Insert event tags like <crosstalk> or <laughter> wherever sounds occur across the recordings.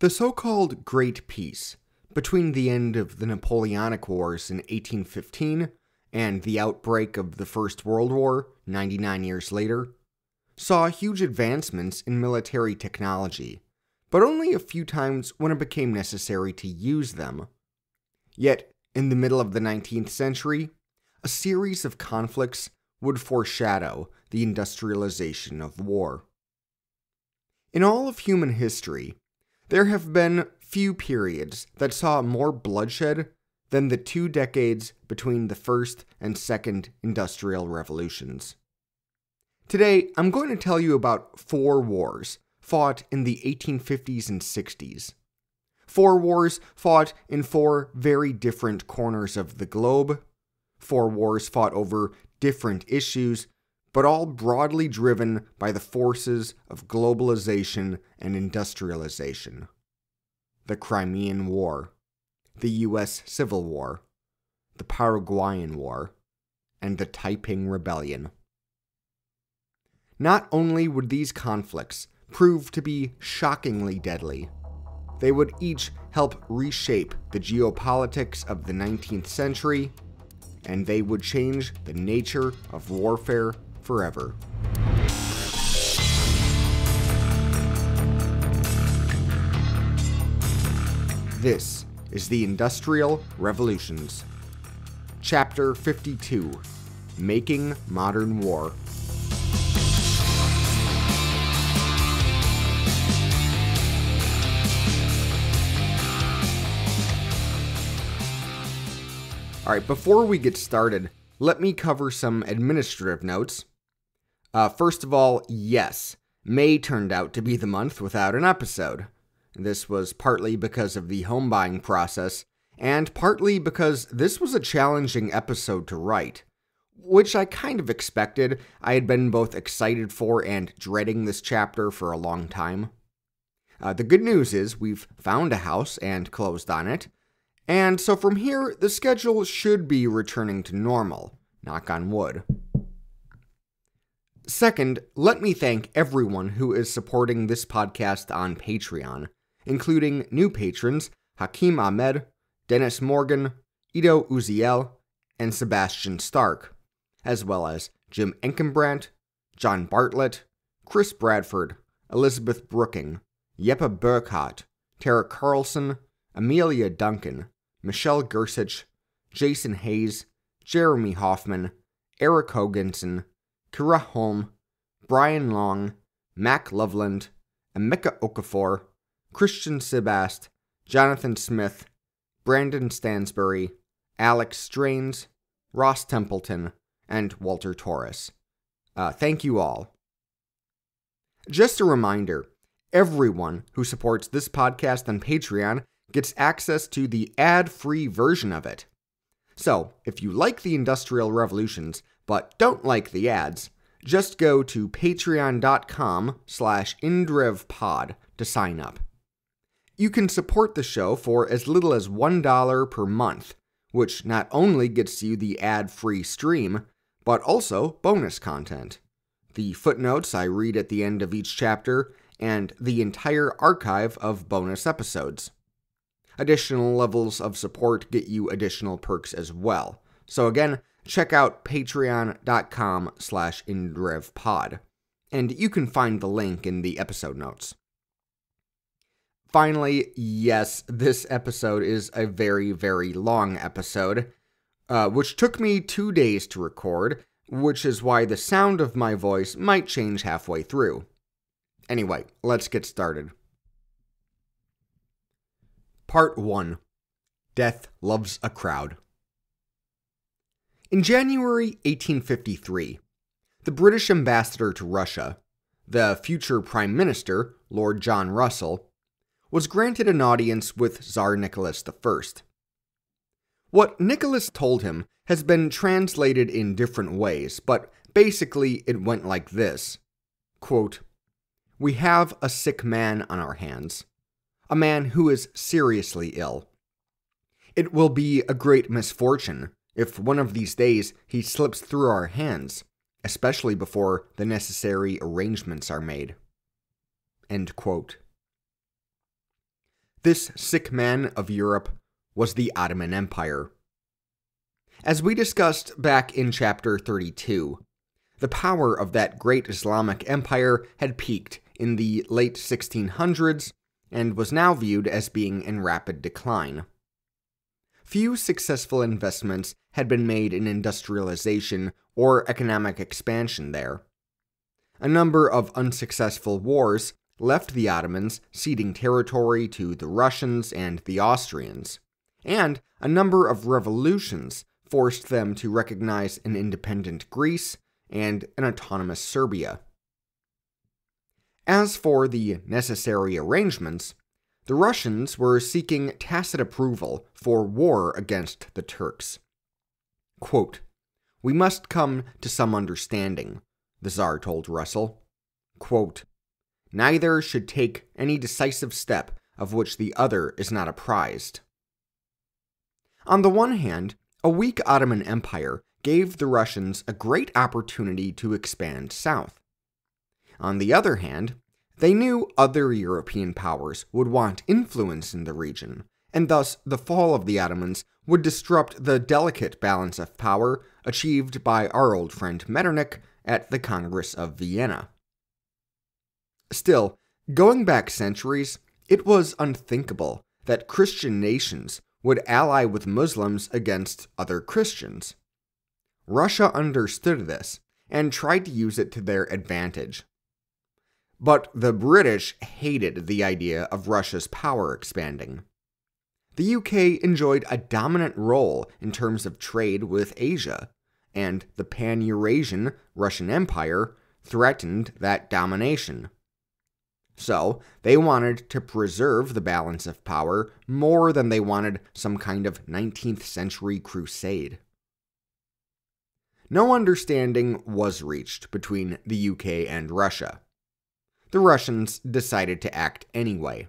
The so called Great Peace, between the end of the Napoleonic Wars in 1815 and the outbreak of the First World War 99 years later, saw huge advancements in military technology, but only a few times when it became necessary to use them. Yet, in the middle of the 19th century, a series of conflicts would foreshadow the industrialization of war. In all of human history, there have been few periods that saw more bloodshed than the two decades between the first and second industrial revolutions. Today, I'm going to tell you about four wars fought in the 1850s and 60s. Four wars fought in four very different corners of the globe. Four wars fought over different issues, but all broadly driven by the forces of globalization and industrialization. The Crimean War, the U.S. Civil War, the Paraguayan War, and the Taiping Rebellion. Not only would these conflicts prove to be shockingly deadly, they would each help reshape the geopolitics of the 19th century, and they would change the nature of warfare forever. This is the Industrial Revolutions. Chapter 52 Making Modern War. All right, before we get started, let me cover some administrative notes. Uh, first of all, yes, May turned out to be the month without an episode. This was partly because of the home buying process, and partly because this was a challenging episode to write, which I kind of expected. I had been both excited for and dreading this chapter for a long time. Uh, the good news is we've found a house and closed on it, and so from here, the schedule should be returning to normal. Knock on wood. Second, let me thank everyone who is supporting this podcast on Patreon, including new patrons Hakim Ahmed, Dennis Morgan, Ido Uziel, and Sebastian Stark, as well as Jim Enkenbrandt, John Bartlett, Chris Bradford, Elizabeth Brooking, Jeppe Burkhardt, Tara Carlson, Amelia Duncan, Michelle Gersich, Jason Hayes, Jeremy Hoffman, Eric Hoganson, Kira Holm, Brian Long, Mac Loveland, Emeka Okafor, Christian Sebast, Jonathan Smith, Brandon Stansbury, Alex Strains, Ross Templeton, and Walter Torres. Uh, thank you all. Just a reminder everyone who supports this podcast on Patreon gets access to the ad-free version of it. So, if you like the Industrial Revolutions but don't like the ads, just go to patreon.com slash indrevpod to sign up. You can support the show for as little as $1 per month, which not only gets you the ad-free stream, but also bonus content. The footnotes I read at the end of each chapter, and the entire archive of bonus episodes. Additional levels of support get you additional perks as well. So again, check out patreon.com slash indrevpod, and you can find the link in the episode notes. Finally, yes, this episode is a very, very long episode, uh, which took me two days to record, which is why the sound of my voice might change halfway through. Anyway, let's get started. Part 1 Death Loves a Crowd. In January 1853, the British ambassador to Russia, the future Prime Minister, Lord John Russell, was granted an audience with Tsar Nicholas I. What Nicholas told him has been translated in different ways, but basically it went like this quote, We have a sick man on our hands a man who is seriously ill. It will be a great misfortune if one of these days he slips through our hands, especially before the necessary arrangements are made. This sick man of Europe was the Ottoman Empire. As we discussed back in chapter 32, the power of that great Islamic empire had peaked in the late 1600s and was now viewed as being in rapid decline. Few successful investments had been made in industrialization or economic expansion there. A number of unsuccessful wars left the Ottomans ceding territory to the Russians and the Austrians, and a number of revolutions forced them to recognize an independent Greece and an autonomous Serbia. As for the necessary arrangements, the Russians were seeking tacit approval for war against the Turks. Quote, we must come to some understanding, the Tsar told Russell. Quote, Neither should take any decisive step of which the other is not apprised. On the one hand, a weak Ottoman Empire gave the Russians a great opportunity to expand south. On the other hand, they knew other European powers would want influence in the region, and thus the fall of the Ottomans would disrupt the delicate balance of power achieved by our old friend Metternich at the Congress of Vienna. Still, going back centuries, it was unthinkable that Christian nations would ally with Muslims against other Christians. Russia understood this and tried to use it to their advantage. But the British hated the idea of Russia's power expanding. The UK enjoyed a dominant role in terms of trade with Asia, and the pan Eurasian Russian Empire threatened that domination. So, they wanted to preserve the balance of power more than they wanted some kind of 19th century crusade. No understanding was reached between the UK and Russia the Russians decided to act anyway.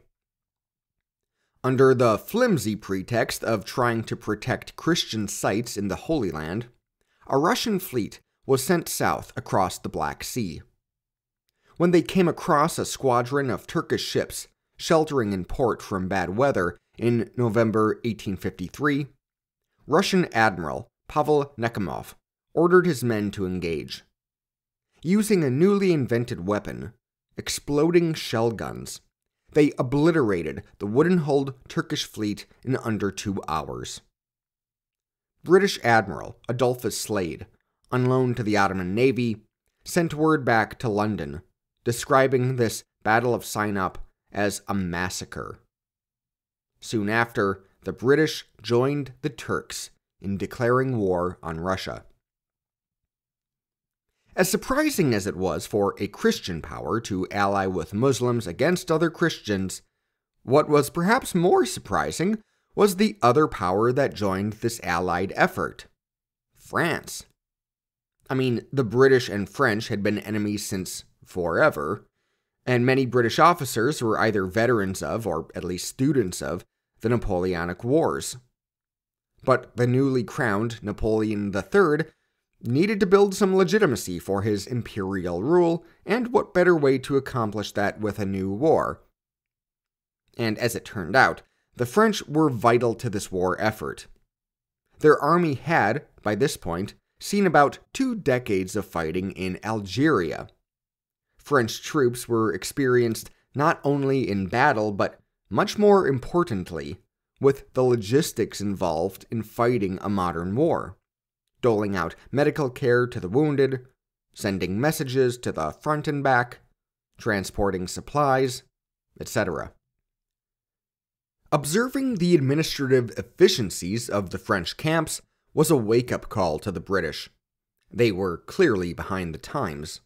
Under the flimsy pretext of trying to protect Christian sites in the Holy Land, a Russian fleet was sent south across the Black Sea. When they came across a squadron of Turkish ships sheltering in port from bad weather in November 1853, Russian Admiral Pavel Nakhimov ordered his men to engage. Using a newly invented weapon, exploding shell guns. They obliterated the wooden hulled Turkish fleet in under two hours. British Admiral Adolphus Slade, on loan to the Ottoman Navy, sent word back to London describing this Battle of Sinop as a massacre. Soon after, the British joined the Turks in declaring war on Russia. As surprising as it was for a Christian power to ally with Muslims against other Christians, what was perhaps more surprising was the other power that joined this allied effort France. I mean, the British and French had been enemies since forever, and many British officers were either veterans of, or at least students of, the Napoleonic Wars. But the newly crowned Napoleon III needed to build some legitimacy for his imperial rule, and what better way to accomplish that with a new war? And as it turned out, the French were vital to this war effort. Their army had, by this point, seen about two decades of fighting in Algeria. French troops were experienced not only in battle, but much more importantly, with the logistics involved in fighting a modern war doling out medical care to the wounded, sending messages to the front and back, transporting supplies, etc. Observing the administrative efficiencies of the French camps was a wake up call to the British. They were clearly behind the times.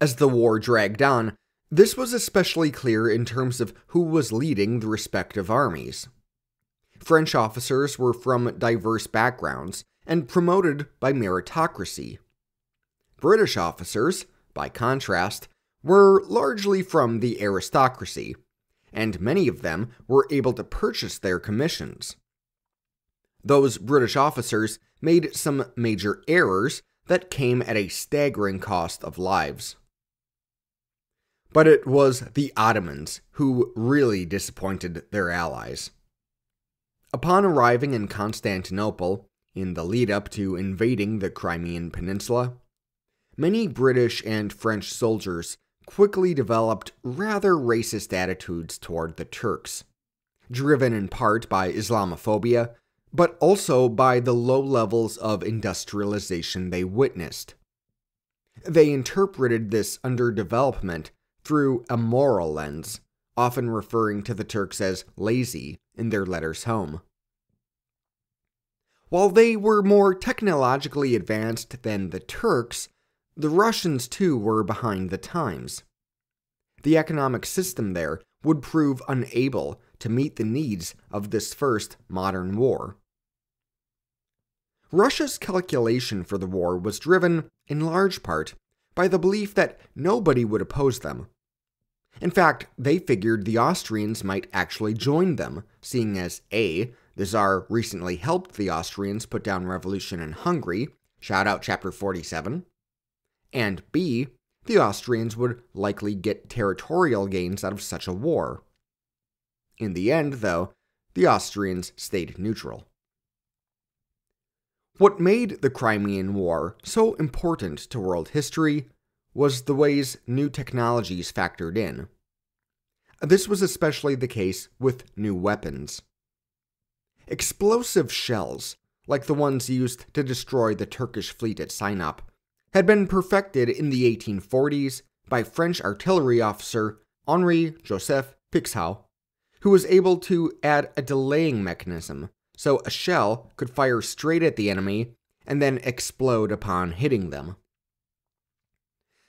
As the war dragged on, this was especially clear in terms of who was leading the respective armies. French officers were from diverse backgrounds and promoted by meritocracy. British officers, by contrast, were largely from the aristocracy, and many of them were able to purchase their commissions. Those British officers made some major errors that came at a staggering cost of lives. But it was the Ottomans who really disappointed their allies. Upon arriving in Constantinople, in the lead up to invading the Crimean Peninsula, many British and French soldiers quickly developed rather racist attitudes toward the Turks, driven in part by Islamophobia, but also by the low levels of industrialization they witnessed. They interpreted this underdevelopment through a moral lens, often referring to the Turks as lazy in their letters home. While they were more technologically advanced than the Turks, the Russians too were behind the times. The economic system there would prove unable to meet the needs of this first modern war. Russia's calculation for the war was driven, in large part, by the belief that nobody would oppose them. In fact, they figured the Austrians might actually join them, seeing as A. The Tsar recently helped the Austrians put down revolution in Hungary, shout out chapter 47, and B, the Austrians would likely get territorial gains out of such a war. In the end, though, the Austrians stayed neutral. What made the Crimean War so important to world history was the ways new technologies factored in. This was especially the case with new weapons. Explosive shells, like the ones used to destroy the Turkish fleet at Sinop, had been perfected in the 1840s by French artillery officer Henri Joseph Paixhans, who was able to add a delaying mechanism so a shell could fire straight at the enemy and then explode upon hitting them.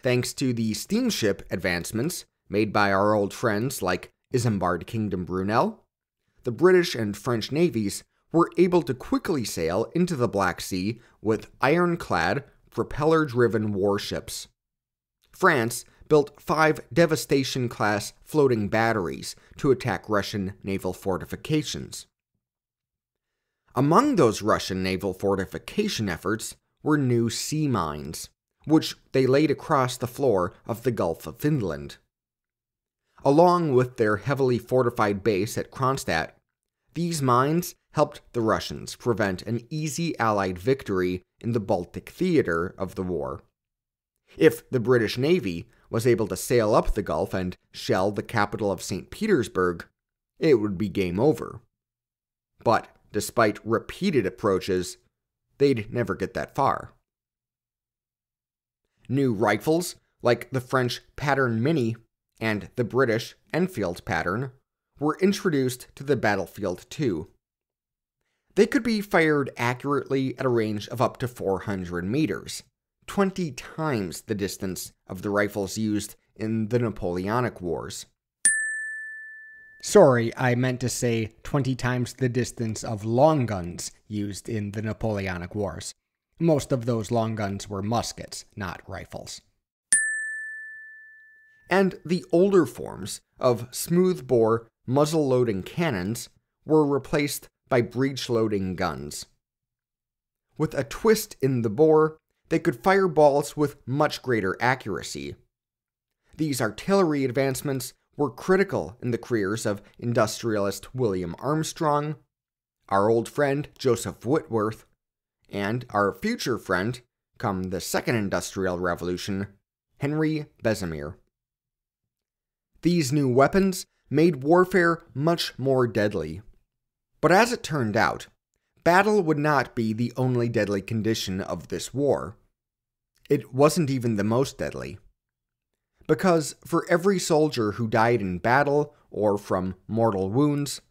Thanks to the steamship advancements made by our old friends like Isambard Kingdom Brunel, the British and French navies were able to quickly sail into the Black Sea with ironclad propeller driven warships. France built five Devastation class floating batteries to attack Russian naval fortifications. Among those Russian naval fortification efforts were new sea mines, which they laid across the floor of the Gulf of Finland. Along with their heavily fortified base at Kronstadt, these mines helped the Russians prevent an easy Allied victory in the Baltic theater of the war. If the British Navy was able to sail up the Gulf and shell the capital of St. Petersburg, it would be game over. But despite repeated approaches, they'd never get that far. New rifles, like the French Pattern Minié and the British Enfield pattern, were introduced to the battlefield too. They could be fired accurately at a range of up to 400 meters, 20 times the distance of the rifles used in the Napoleonic Wars. Sorry, I meant to say 20 times the distance of long guns used in the Napoleonic Wars. Most of those long guns were muskets, not rifles. And the older forms of smoothbore muzzle loading cannons were replaced by breech loading guns. With a twist in the bore, they could fire balls with much greater accuracy. These artillery advancements were critical in the careers of industrialist William Armstrong, our old friend Joseph Whitworth, and our future friend, come the Second Industrial Revolution, Henry Bessemer. These new weapons made warfare much more deadly. But as it turned out, battle would not be the only deadly condition of this war. It wasn't even the most deadly. Because for every soldier who died in battle or from mortal wounds,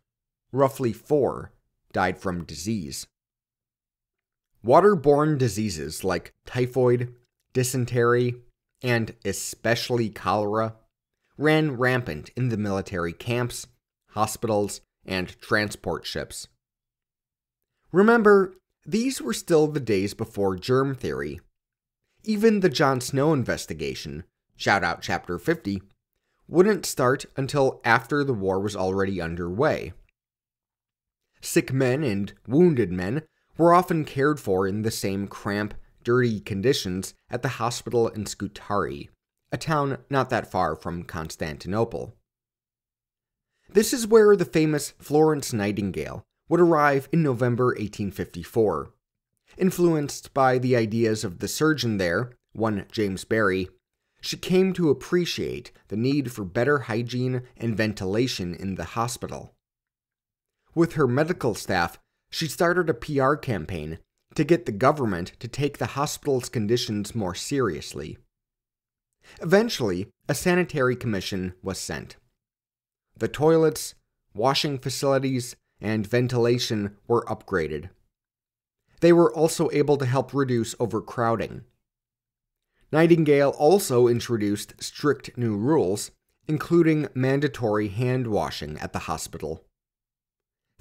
roughly four died from disease. Waterborne diseases like typhoid, dysentery, and especially cholera ran rampant in the military camps, hospitals, and transport ships. Remember, these were still the days before germ theory. Even the John Snow investigation, shout out chapter 50, wouldn't start until after the war was already underway. Sick men and wounded men were often cared for in the same cramped, dirty conditions at the hospital in Scutari, a town not that far from Constantinople. This is where the famous Florence Nightingale would arrive in November 1854. Influenced by the ideas of the surgeon there, one James Barry, she came to appreciate the need for better hygiene and ventilation in the hospital. With her medical staff, she started a PR campaign to get the government to take the hospital's conditions more seriously. Eventually, a sanitary commission was sent. The toilets, washing facilities, and ventilation were upgraded. They were also able to help reduce overcrowding. Nightingale also introduced strict new rules, including mandatory hand washing at the hospital.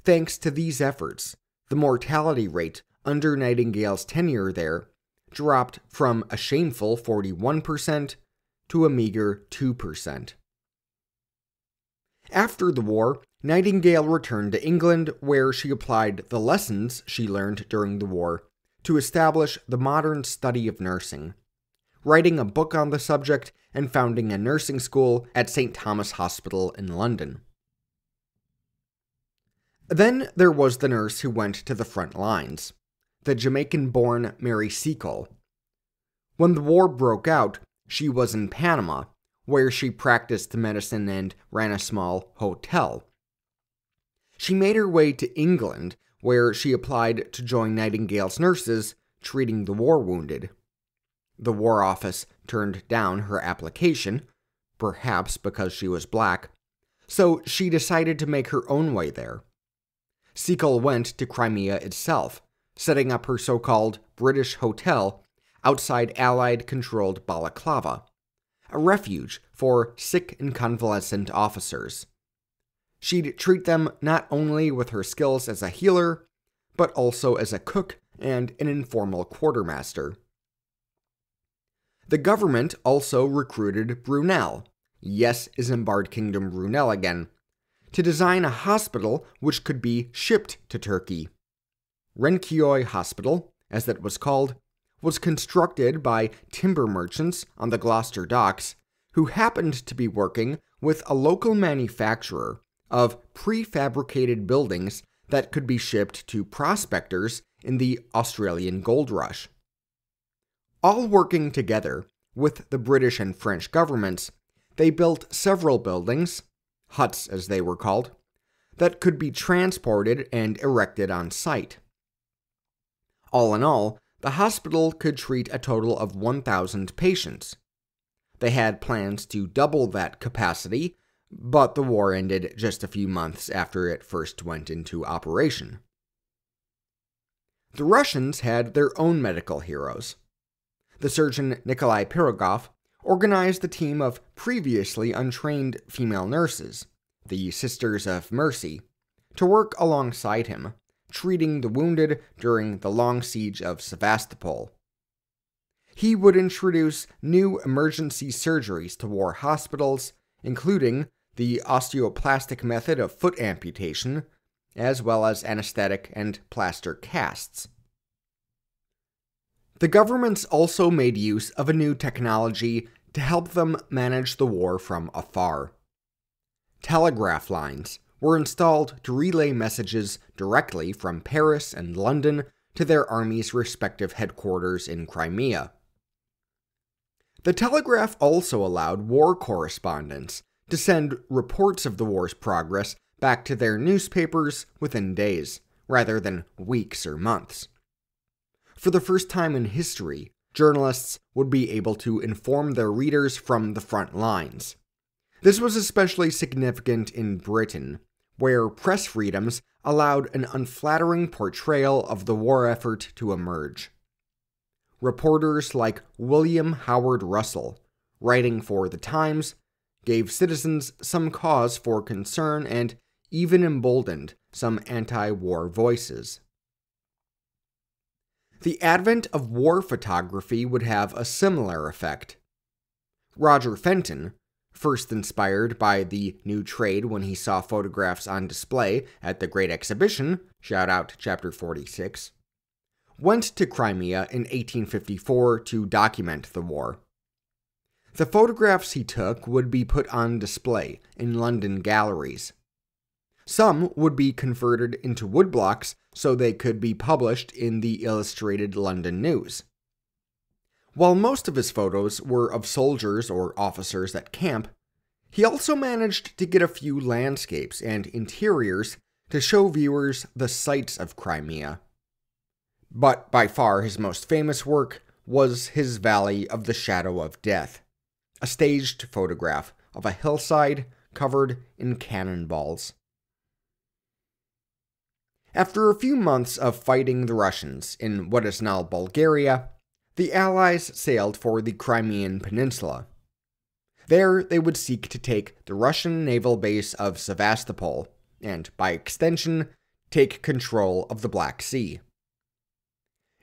Thanks to these efforts, the mortality rate under Nightingale's tenure there dropped from a shameful 41% to a meager 2%. After the war, Nightingale returned to England where she applied the lessons she learned during the war to establish the modern study of nursing, writing a book on the subject and founding a nursing school at St. Thomas Hospital in London. Then there was the nurse who went to the front lines, the Jamaican born Mary Seacole. When the war broke out, she was in Panama, where she practiced medicine and ran a small hotel. She made her way to England, where she applied to join Nightingale's nurses treating the war wounded. The War Office turned down her application, perhaps because she was black, so she decided to make her own way there. Seacole went to Crimea itself, setting up her so called British Hotel outside Allied controlled Balaclava, a refuge for sick and convalescent officers. She'd treat them not only with her skills as a healer, but also as a cook and an informal quartermaster. The government also recruited Brunel, yes, Isambard Kingdom Brunel again, to design a hospital which could be shipped to Turkey. Renkioi Hospital, as that was called, was constructed by timber merchants on the Gloucester docks who happened to be working with a local manufacturer of prefabricated buildings that could be shipped to prospectors in the Australian gold rush. All working together with the British and French governments, they built several buildings, huts as they were called, that could be transported and erected on site. All in all, the hospital could treat a total of 1,000 patients. They had plans to double that capacity, but the war ended just a few months after it first went into operation. The Russians had their own medical heroes. The surgeon Nikolai Pirogov organized a team of previously untrained female nurses, the Sisters of Mercy, to work alongside him treating the wounded during the long siege of Sevastopol. He would introduce new emergency surgeries to war hospitals, including the osteoplastic method of foot amputation, as well as anesthetic and plaster casts. The governments also made use of a new technology to help them manage the war from afar. Telegraph lines, were installed to relay messages directly from Paris and London to their army's respective headquarters in Crimea. The telegraph also allowed war correspondents to send reports of the war's progress back to their newspapers within days, rather than weeks or months. For the first time in history, journalists would be able to inform their readers from the front lines. This was especially significant in Britain, where press freedoms allowed an unflattering portrayal of the war effort to emerge. Reporters like William Howard Russell, writing for The Times, gave citizens some cause for concern and even emboldened some anti war voices. The advent of war photography would have a similar effect. Roger Fenton, first inspired by the new trade when he saw photographs on display at the Great Exhibition, shout out chapter 46, went to Crimea in 1854 to document the war. The photographs he took would be put on display in London galleries. Some would be converted into woodblocks so they could be published in the Illustrated London News. While most of his photos were of soldiers or officers at camp, he also managed to get a few landscapes and interiors to show viewers the sights of Crimea. But by far his most famous work was his Valley of the Shadow of Death, a staged photograph of a hillside covered in cannonballs. After a few months of fighting the Russians in what is now Bulgaria, the Allies sailed for the Crimean Peninsula. There, they would seek to take the Russian naval base of Sevastopol, and by extension, take control of the Black Sea.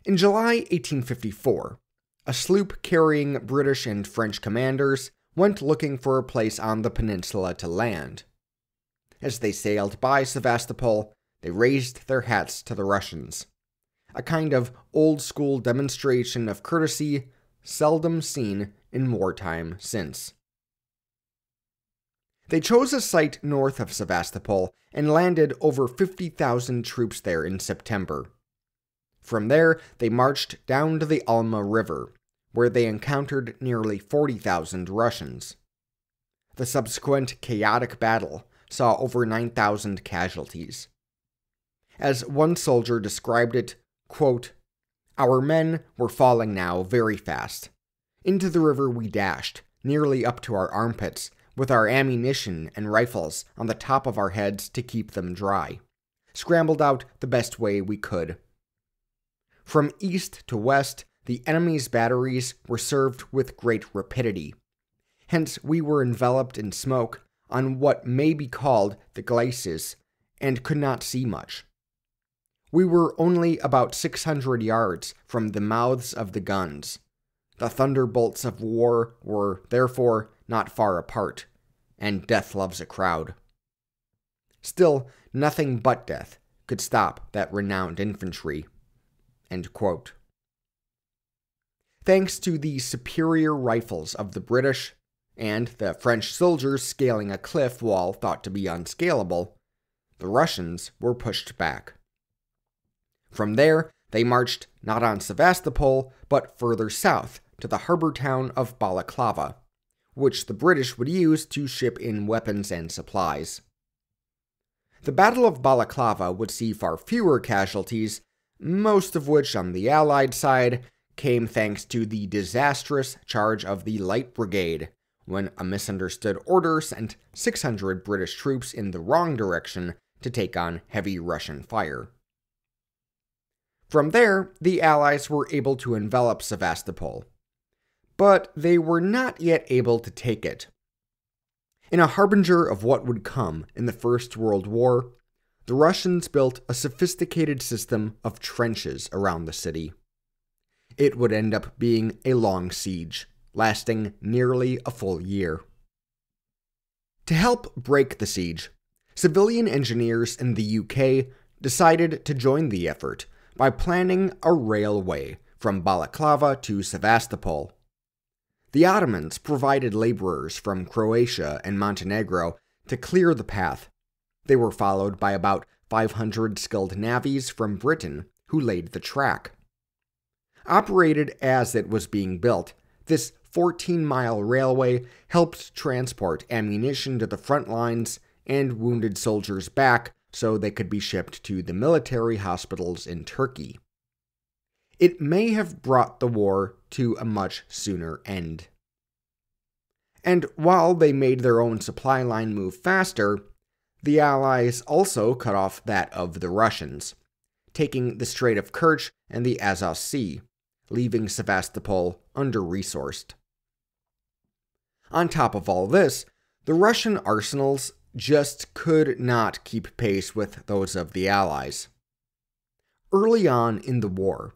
In July 1854, a sloop carrying British and French commanders went looking for a place on the peninsula to land. As they sailed by Sevastopol, they raised their hats to the Russians, a kind of old school demonstration of courtesy seldom seen in wartime since. They chose a site north of Sevastopol and landed over 50,000 troops there in September. From there, they marched down to the Alma River, where they encountered nearly 40,000 Russians. The subsequent chaotic battle saw over 9,000 casualties. As one soldier described it, quote, Our men were falling now very fast. Into the river we dashed, nearly up to our armpits, with our ammunition and rifles on the top of our heads to keep them dry. Scrambled out the best way we could. From east to west, the enemy's batteries were served with great rapidity. Hence, we were enveloped in smoke on what may be called the glacis and could not see much. We were only about 600 yards from the mouths of the guns. The thunderbolts of war were, therefore, not far apart, and death loves a crowd. Still, nothing but death could stop that renowned infantry. Thanks to the superior rifles of the British and the French soldiers scaling a cliff wall thought to be unscalable, the Russians were pushed back. From there, they marched not on Sevastopol, but further south to the harbor town of Balaclava, which the British would use to ship in weapons and supplies. The Battle of Balaclava would see far fewer casualties, most of which on the Allied side came thanks to the disastrous charge of the Light Brigade, when a misunderstood order sent 600 British troops in the wrong direction to take on heavy Russian fire. From there, the Allies were able to envelop Sevastopol. But they were not yet able to take it. In a harbinger of what would come in the First World War, the Russians built a sophisticated system of trenches around the city. It would end up being a long siege, lasting nearly a full year. To help break the siege, civilian engineers in the UK decided to join the effort by planning a railway from Balaclava to Sevastopol. The Ottomans provided laborers from Croatia and Montenegro to clear the path. They were followed by about 500 skilled navvies from Britain who laid the track. Operated as it was being built, this 14 mile railway helped transport ammunition to the front lines and wounded soldiers back so they could be shipped to the military hospitals in Turkey. It may have brought the war to a much sooner end. And while they made their own supply line move faster, the Allies also cut off that of the Russians, taking the Strait of Kerch and the Azov Sea, leaving Sevastopol under resourced. On top of all this, the Russian arsenals just could not keep pace with those of the Allies. Early on in the war,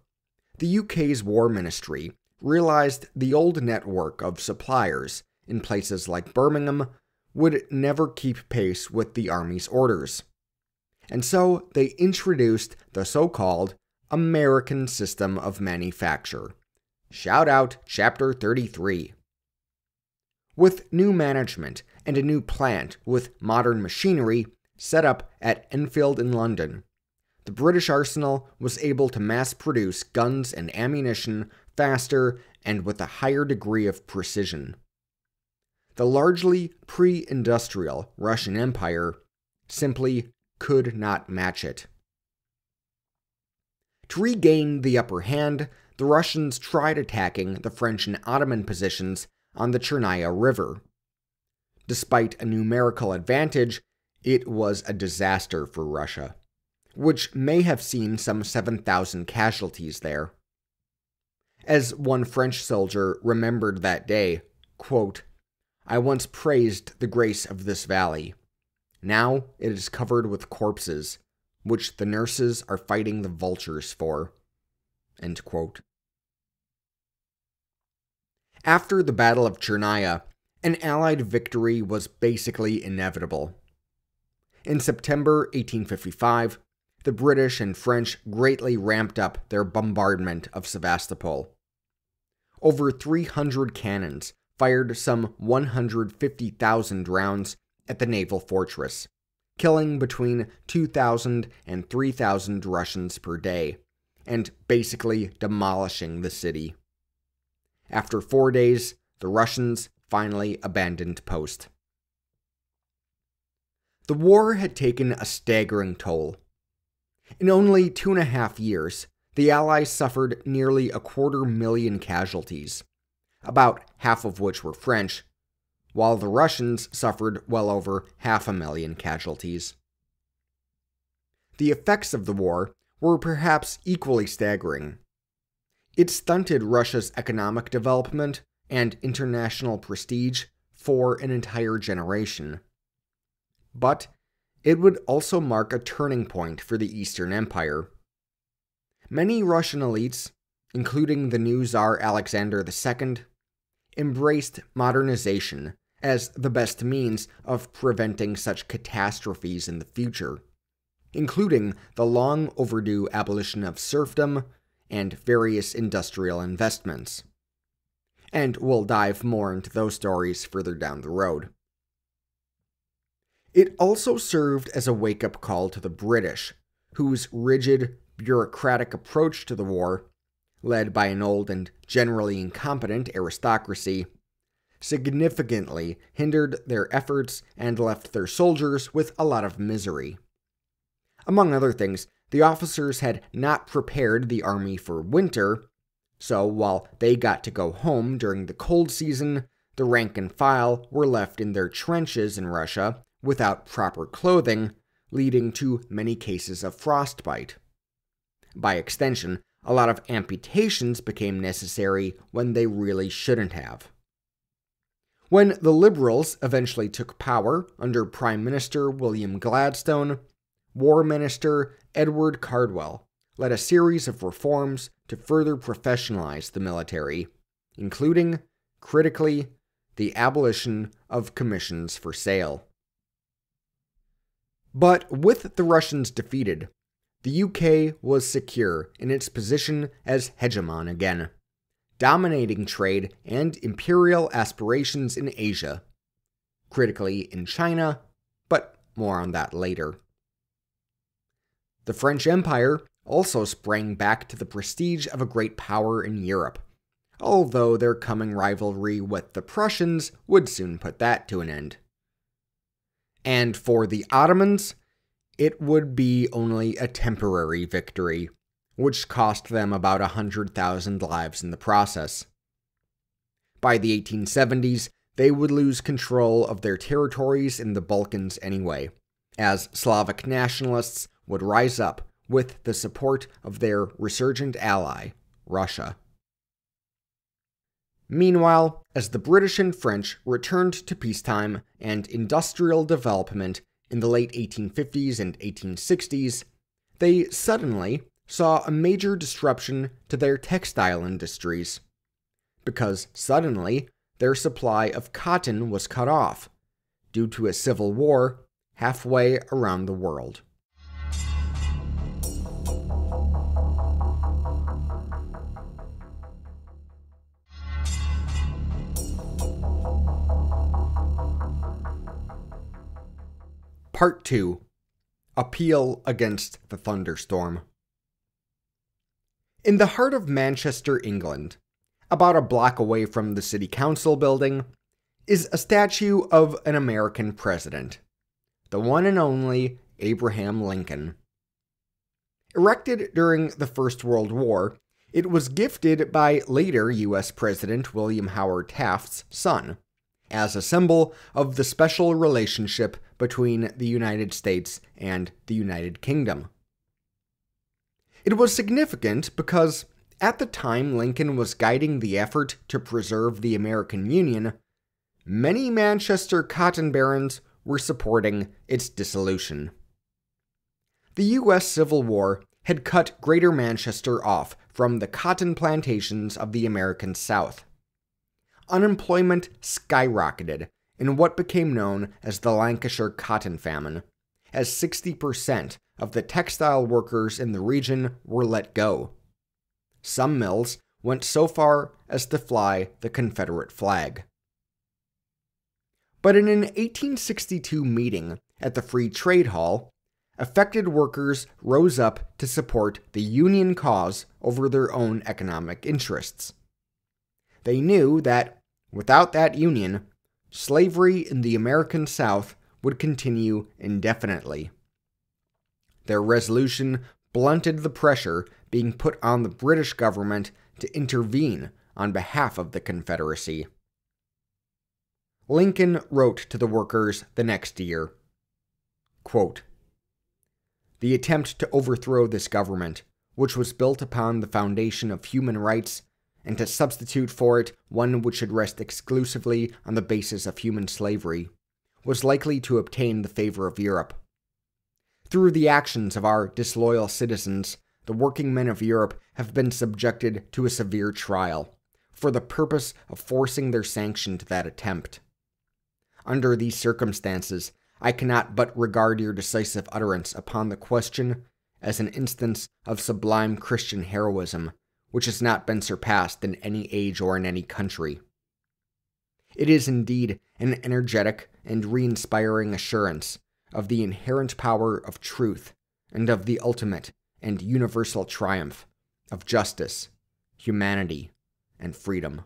the UK's War Ministry realized the old network of suppliers in places like Birmingham would never keep pace with the Army's orders. And so they introduced the so called American System of Manufacture. Shout out Chapter 33. with new management and a new plant with modern machinery set up at Enfield in London. The British arsenal was able to mass produce guns and ammunition faster and with a higher degree of precision. The largely pre industrial Russian Empire simply could not match it. To regain the upper hand, the Russians tried attacking the French and Ottoman positions on the Chernaya River. Despite a numerical advantage, it was a disaster for Russia, which may have seen some 7,000 casualties there. As one French soldier remembered that day, quote, I once praised the grace of this valley. Now it is covered with corpses, which the nurses are fighting the vultures for. After the Battle of Chernaya, an Allied victory was basically inevitable. In September 1855, the British and French greatly ramped up their bombardment of Sevastopol. Over 300 cannons fired some 150,000 rounds at the naval fortress, killing between 2,000 and 3,000 Russians per day, and basically demolishing the city. After four days, the Russians finally abandoned post. The war had taken a staggering toll. In only two and a half years, the Allies suffered nearly a quarter million casualties, about half of which were French, while the Russians suffered well over half a million casualties. The effects of the war were perhaps equally staggering. It stunted Russia's economic development and international prestige for an entire generation. But it would also mark a turning point for the Eastern Empire. Many Russian elites, including the new Tsar Alexander II, embraced modernization as the best means of preventing such catastrophes in the future, including the long overdue abolition of serfdom and various industrial investments. And we'll dive more into those stories further down the road. It also served as a wake up call to the British, whose rigid, bureaucratic approach to the war, led by an old and generally incompetent aristocracy, significantly hindered their efforts and left their soldiers with a lot of misery. Among other things, the officers had not prepared the army for winter, so while they got to go home during the cold season, the rank and file were left in their trenches in Russia without proper clothing, leading to many cases of frostbite. By extension, a lot of amputations became necessary when they really shouldn't have. When the Liberals eventually took power under Prime Minister William Gladstone, War Minister Edward Cardwell led a series of reforms to further professionalize the military, including, critically, the abolition of commissions for sale. But with the Russians defeated, the UK was secure in its position as hegemon again, dominating trade and imperial aspirations in Asia, critically in China, but more on that later. The French Empire also sprang back to the prestige of a great power in Europe, although their coming rivalry with the Prussians would soon put that to an end. And for the Ottomans, it would be only a temporary victory, which cost them about a 100,000 lives in the process. By the 1870s, they would lose control of their territories in the Balkans anyway, as Slavic nationalists would rise up with the support of their resurgent ally, Russia. Meanwhile, as the British and French returned to peacetime and industrial development in the late 1850s and 1860s, they suddenly saw a major disruption to their textile industries. Because suddenly, their supply of cotton was cut off due to a civil war halfway around the world. Part 2 Appeal Against the Thunderstorm. In the heart of Manchester, England, about a block away from the City Council building, is a statue of an American president, the one and only Abraham Lincoln. Erected during the First World War, it was gifted by later U.S. President William Howard Taft's son, as a symbol of the special relationship between the United States and the United Kingdom. It was significant because at the time Lincoln was guiding the effort to preserve the American Union, many Manchester cotton barons were supporting its dissolution. The U.S. Civil War had cut Greater Manchester off from the cotton plantations of the American South. Unemployment skyrocketed in what became known as the Lancashire Cotton Famine, as 60% of the textile workers in the region were let go. Some mills went so far as to fly the Confederate flag. But in an 1862 meeting at the Free Trade Hall, affected workers rose up to support the Union cause over their own economic interests. They knew that, without that Union, slavery in the American South would continue indefinitely. Their resolution blunted the pressure being put on the British government to intervene on behalf of the Confederacy. Lincoln wrote to the workers the next year quote, the attempt to overthrow this government, which was built upon the foundation of human rights, and to substitute for it one which should rest exclusively on the basis of human slavery, was likely to obtain the favor of Europe. Through the actions of our disloyal citizens, the working men of Europe have been subjected to a severe trial, for the purpose of forcing their sanction to that attempt. Under these circumstances, I cannot but regard your decisive utterance upon the question as an instance of sublime Christian heroism, which has not been surpassed in any age or in any country. It is indeed an energetic and re inspiring assurance of the inherent power of truth and of the ultimate and universal triumph of justice, humanity, and freedom.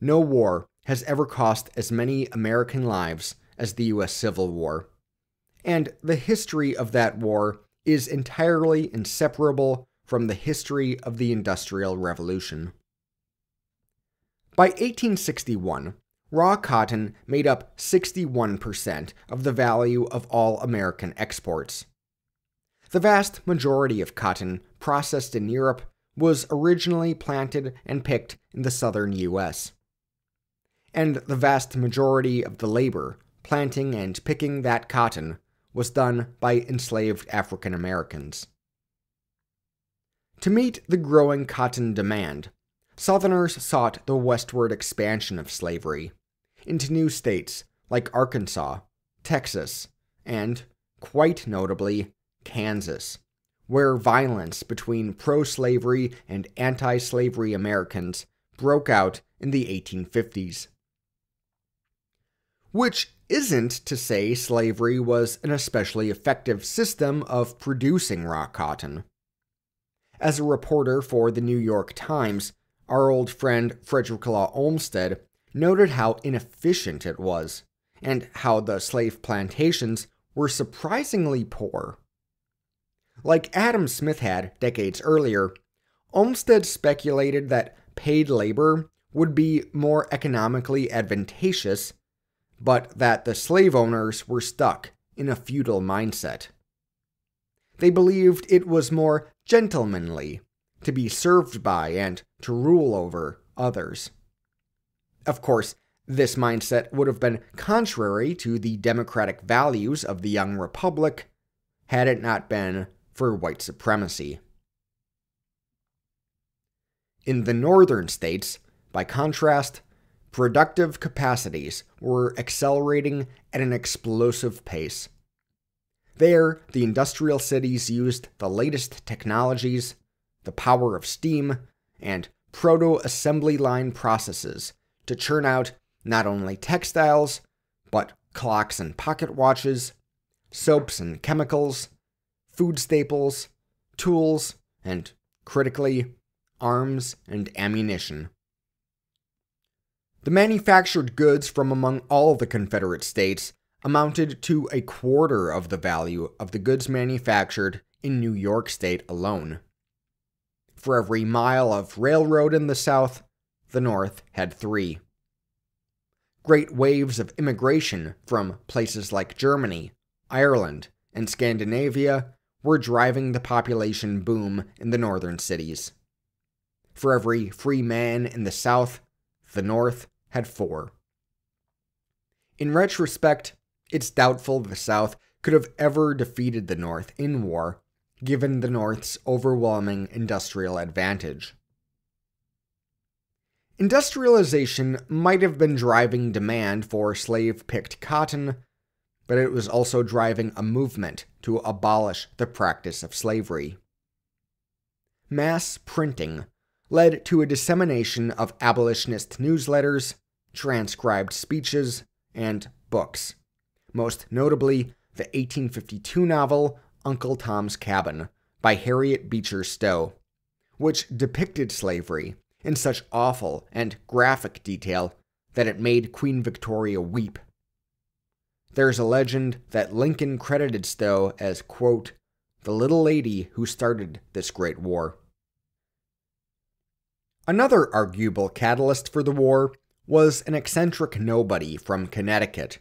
No war has ever cost as many American lives as the U.S. Civil War. And the history of that war is entirely inseparable from the history of the Industrial Revolution. By 1861, raw cotton made up 61% of the value of all American exports. The vast majority of cotton processed in Europe was originally planted and picked in the southern U.S and the vast majority of the labor, planting and picking that cotton, was done by enslaved African Americans. To meet the growing cotton demand, Southerners sought the westward expansion of slavery into new states like Arkansas, Texas, and, quite notably, Kansas, where violence between pro slavery and anti slavery Americans broke out in the 1850s which isn't to say slavery was an especially effective system of producing raw cotton. As a reporter for the New York Times, our old friend Frederick Law Olmsted noted how inefficient it was, and how the slave plantations were surprisingly poor. Like Adam Smith had decades earlier, Olmsted speculated that paid labor would be more economically advantageous but that the slave owners were stuck in a feudal mindset. They believed it was more gentlemanly to be served by and to rule over others. Of course, this mindset would have been contrary to the democratic values of the young republic had it not been for white supremacy. In the northern states, by contrast, productive capacities were accelerating at an explosive pace. There, the industrial cities used the latest technologies, the power of steam, and proto assembly line processes to churn out not only textiles, but clocks and pocket watches, soaps and chemicals, food staples, tools, and, critically, arms and ammunition. The manufactured goods from among all the Confederate states amounted to a quarter of the value of the goods manufactured in New York State alone. For every mile of railroad in the South, the North had three. Great waves of immigration from places like Germany, Ireland, and Scandinavia were driving the population boom in the northern cities. For every free man in the South, the North had four. In retrospect, it's doubtful the South could have ever defeated the North in war, given the North's overwhelming industrial advantage. Industrialization might have been driving demand for slave picked cotton, but it was also driving a movement to abolish the practice of slavery. Mass printing led to a dissemination of abolitionist newsletters, transcribed speeches, and books, most notably the 1852 novel Uncle Tom's Cabin by Harriet Beecher Stowe, which depicted slavery in such awful and graphic detail that it made Queen Victoria weep. There's a legend that Lincoln credited Stowe as, quote, the little lady who started this great war. Another arguable catalyst for the war was an eccentric nobody from Connecticut,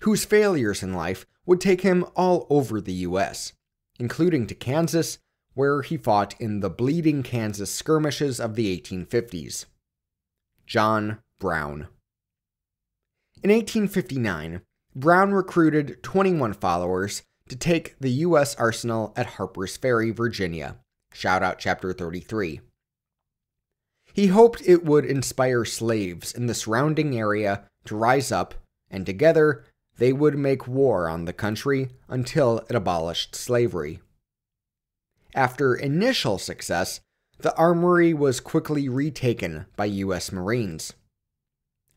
whose failures in life would take him all over the U.S., including to Kansas, where he fought in the Bleeding Kansas skirmishes of the 1850s. John Brown. In 1859, Brown recruited 21 followers to take the U.S. arsenal at Harper's Ferry, Virginia. Shout out Chapter 33. He hoped it would inspire slaves in the surrounding area to rise up, and together they would make war on the country until it abolished slavery. After initial success, the armory was quickly retaken by U.S. Marines.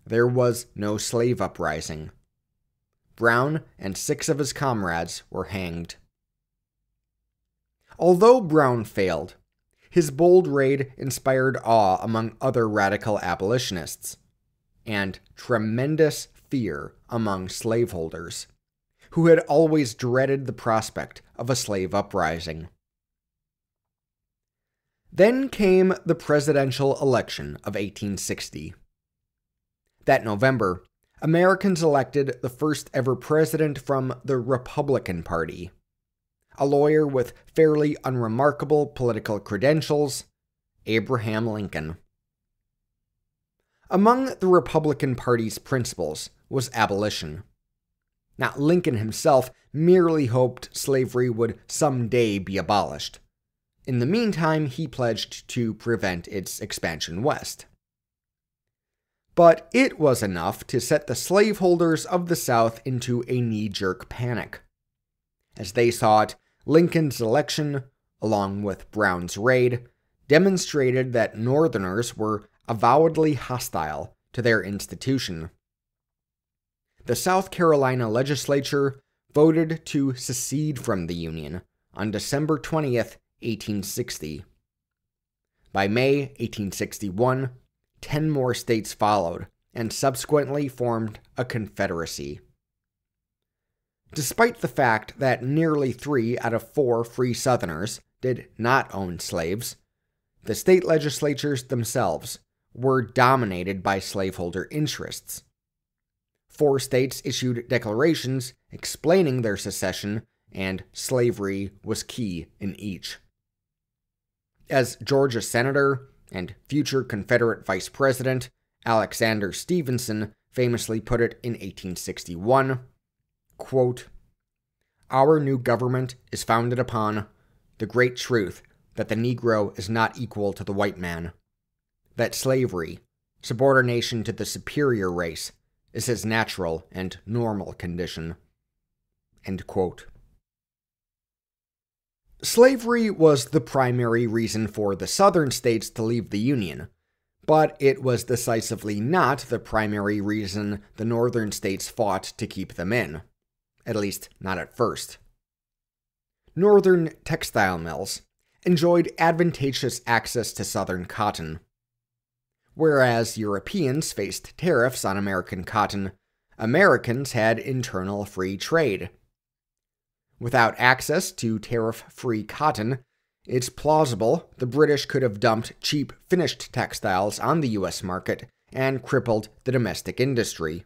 There was no slave uprising. Brown and six of his comrades were hanged. Although Brown failed, his bold raid inspired awe among other radical abolitionists and tremendous fear among slaveholders, who had always dreaded the prospect of a slave uprising. Then came the presidential election of 1860. That November, Americans elected the first ever president from the Republican Party a lawyer with fairly unremarkable political credentials, Abraham Lincoln. Among the Republican Party's principles was abolition. Now, Lincoln himself merely hoped slavery would someday be abolished. In the meantime, he pledged to prevent its expansion west. But it was enough to set the slaveholders of the South into a knee jerk panic. As they saw it, Lincoln's election, along with Brown's raid, demonstrated that Northerners were avowedly hostile to their institution. The South Carolina legislature voted to secede from the Union on December 20th, 1860. By May 1861, 10 more states followed and subsequently formed a confederacy. Despite the fact that nearly three out of four free Southerners did not own slaves, the state legislatures themselves were dominated by slaveholder interests. Four states issued declarations explaining their secession, and slavery was key in each. As Georgia Senator and future Confederate Vice President Alexander Stephens famously put it in 1861, quote, Our new government is founded upon the great truth that the Negro is not equal to the white man, that slavery, subordination to the superior race, is his natural and normal condition. Slavery was the primary reason for the southern states to leave the Union, but it was decisively not the primary reason the northern states fought to keep them in. At least, not at first. Northern textile mills enjoyed advantageous access to southern cotton. Whereas Europeans faced tariffs on American cotton, Americans had internal free trade. Without access to tariff free cotton, it's plausible the British could have dumped cheap finished textiles on the US market and crippled the domestic industry.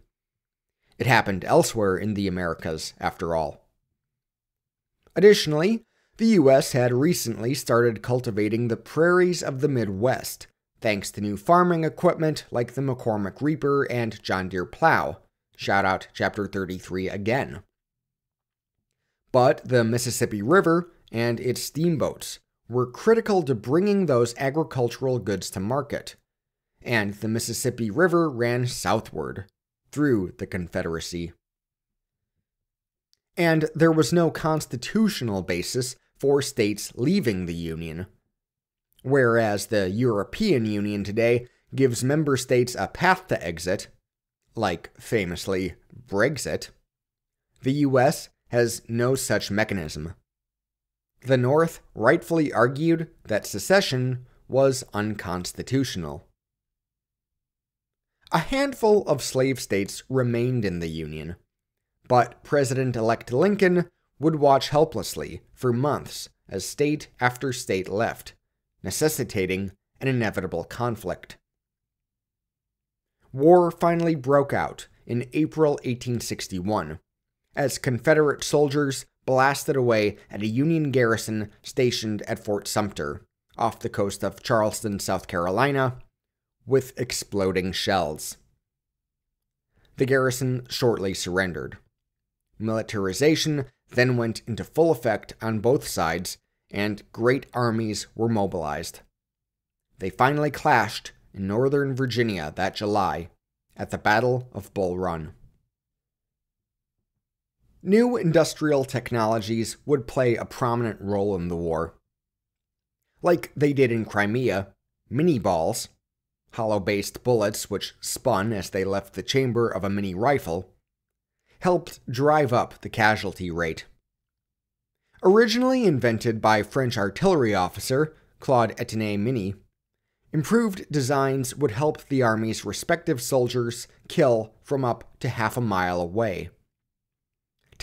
It happened elsewhere in the Americas, after all. Additionally, the US had recently started cultivating the prairies of the Midwest, thanks to new farming equipment like the McCormick Reaper and John Deere plow. Shout out Chapter 33 again. But the Mississippi River and its steamboats were critical to bringing those agricultural goods to market, and the Mississippi River ran southward through the Confederacy. And there was no constitutional basis for states leaving the Union. Whereas the European Union today gives member states a path to exit, like famously Brexit, the US has no such mechanism. The North rightfully argued that secession was unconstitutional. A handful of slave states remained in the Union, but President elect Lincoln would watch helplessly for months as state after state left, necessitating an inevitable conflict. War finally broke out in April 1861 as Confederate soldiers blasted away at a Union garrison stationed at Fort Sumter, off the coast of Charleston, South Carolina, with exploding shells. The garrison shortly surrendered. Militarization then went into full effect on both sides, and great armies were mobilized. They finally clashed in northern Virginia that July at the Battle of Bull Run. New industrial technologies would play a prominent role in the war. Like they did in Crimea, Minié balls, hollow based bullets which spun as they left the chamber of a Minié rifle, helped drive up the casualty rate. Originally invented by French artillery officer Claude Etienne Minié, improved designs would help the Army's respective soldiers kill from up to half a mile away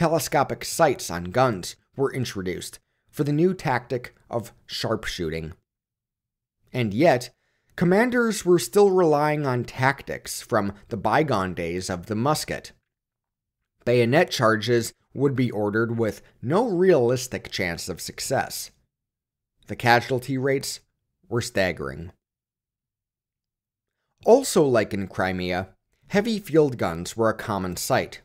telescopic sights on guns were introduced for the new tactic of sharpshooting. And yet, commanders were still relying on tactics from the bygone days of the musket. Bayonet charges would be ordered with no realistic chance of success. The casualty rates were staggering. Also, like in Crimea, heavy field guns were a common sight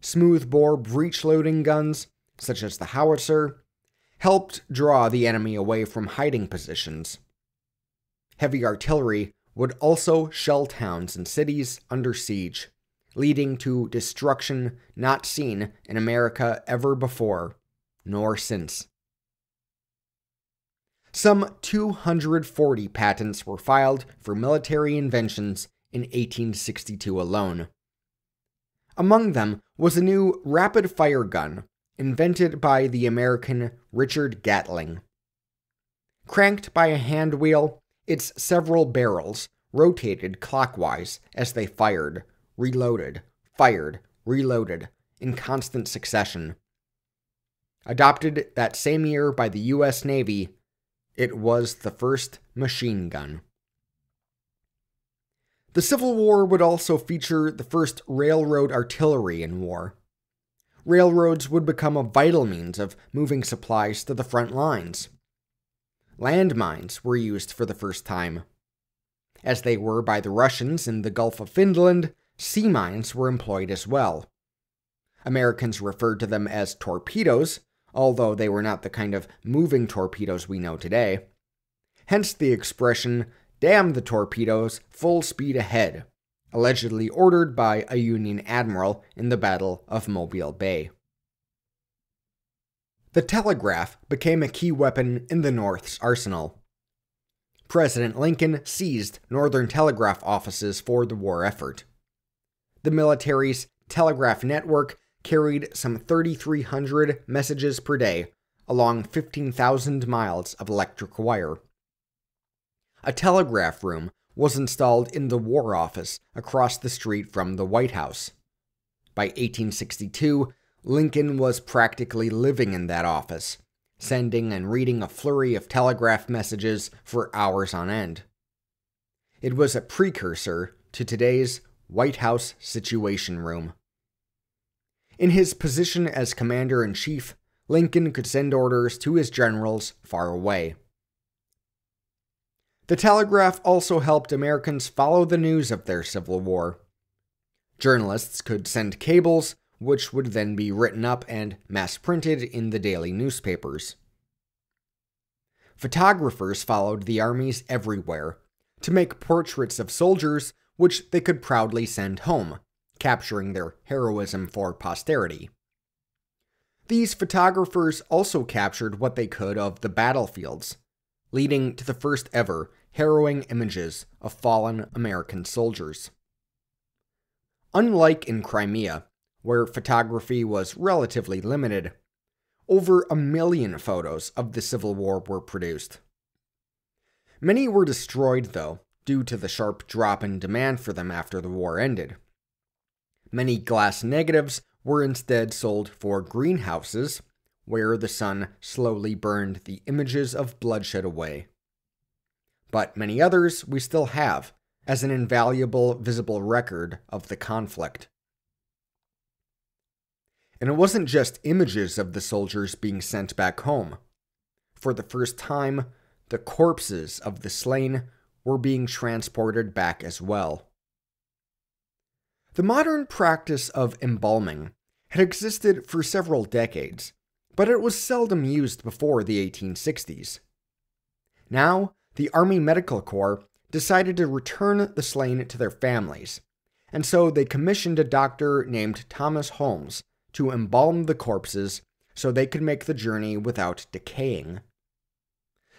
smoothbore breech loading guns, such as the howitzer, helped draw the enemy away from hiding positions. Heavy artillery would also shell towns and cities under siege, leading to destruction not seen in America ever before, nor since. Some 240 patents were filed for military inventions in 1862 alone. Among them was a new rapid fire gun invented by the American Richard Gatling. Cranked by a hand wheel, its several barrels rotated clockwise as they fired, reloaded, fired, reloaded in constant succession. Adopted that same year by the U.S. Navy, it was the first machine gun. The Civil War would also feature the first railroad artillery in war. Railroads would become a vital means of moving supplies to the front lines. Landmines were used for the first time. As they were by the Russians in the Gulf of Finland, sea mines were employed as well. Americans referred to them as torpedoes, although they were not the kind of moving torpedoes we know today. Hence the expression damn the torpedoes, full speed ahead, allegedly ordered by a Union admiral in the Battle of Mobile Bay. The telegraph became a key weapon in the North's arsenal. President Lincoln seized Northern telegraph offices for the war effort. The military's telegraph network carried some 3,300 messages per day along 15,000 miles of electric wire. A telegraph room was installed in the War Office across the street from the White House. By 1862, Lincoln was practically living in that office, sending and reading a flurry of telegraph messages for hours on end. It was a precursor to today's White House Situation Room. In his position as Commander in Chief, Lincoln could send orders to his generals far away. The telegraph also helped Americans follow the news of their Civil War. Journalists could send cables, which would then be written up and mass printed in the daily newspapers. Photographers followed the armies everywhere to make portraits of soldiers which they could proudly send home, capturing their heroism for posterity. These photographers also captured what they could of the battlefields, leading to the first ever harrowing images of fallen American soldiers. Unlike in Crimea, where photography was relatively limited, over a million photos of the Civil War were produced. Many were destroyed, though, due to the sharp drop in demand for them after the war ended. Many glass negatives were instead sold for greenhouses, where the sun slowly burned the images of bloodshed away. But many others we still have, as an invaluable visible record of the conflict. And it wasn't just images of the soldiers being sent back home. For the first time, the corpses of the slain were being transported back as well. The modern practice of embalming had existed for several decades, but it was seldom used before the 1860s. Now, the Army Medical Corps decided to return the slain to their families, and so they commissioned a doctor named Thomas Holmes to embalm the corpses so they could make the journey without decaying.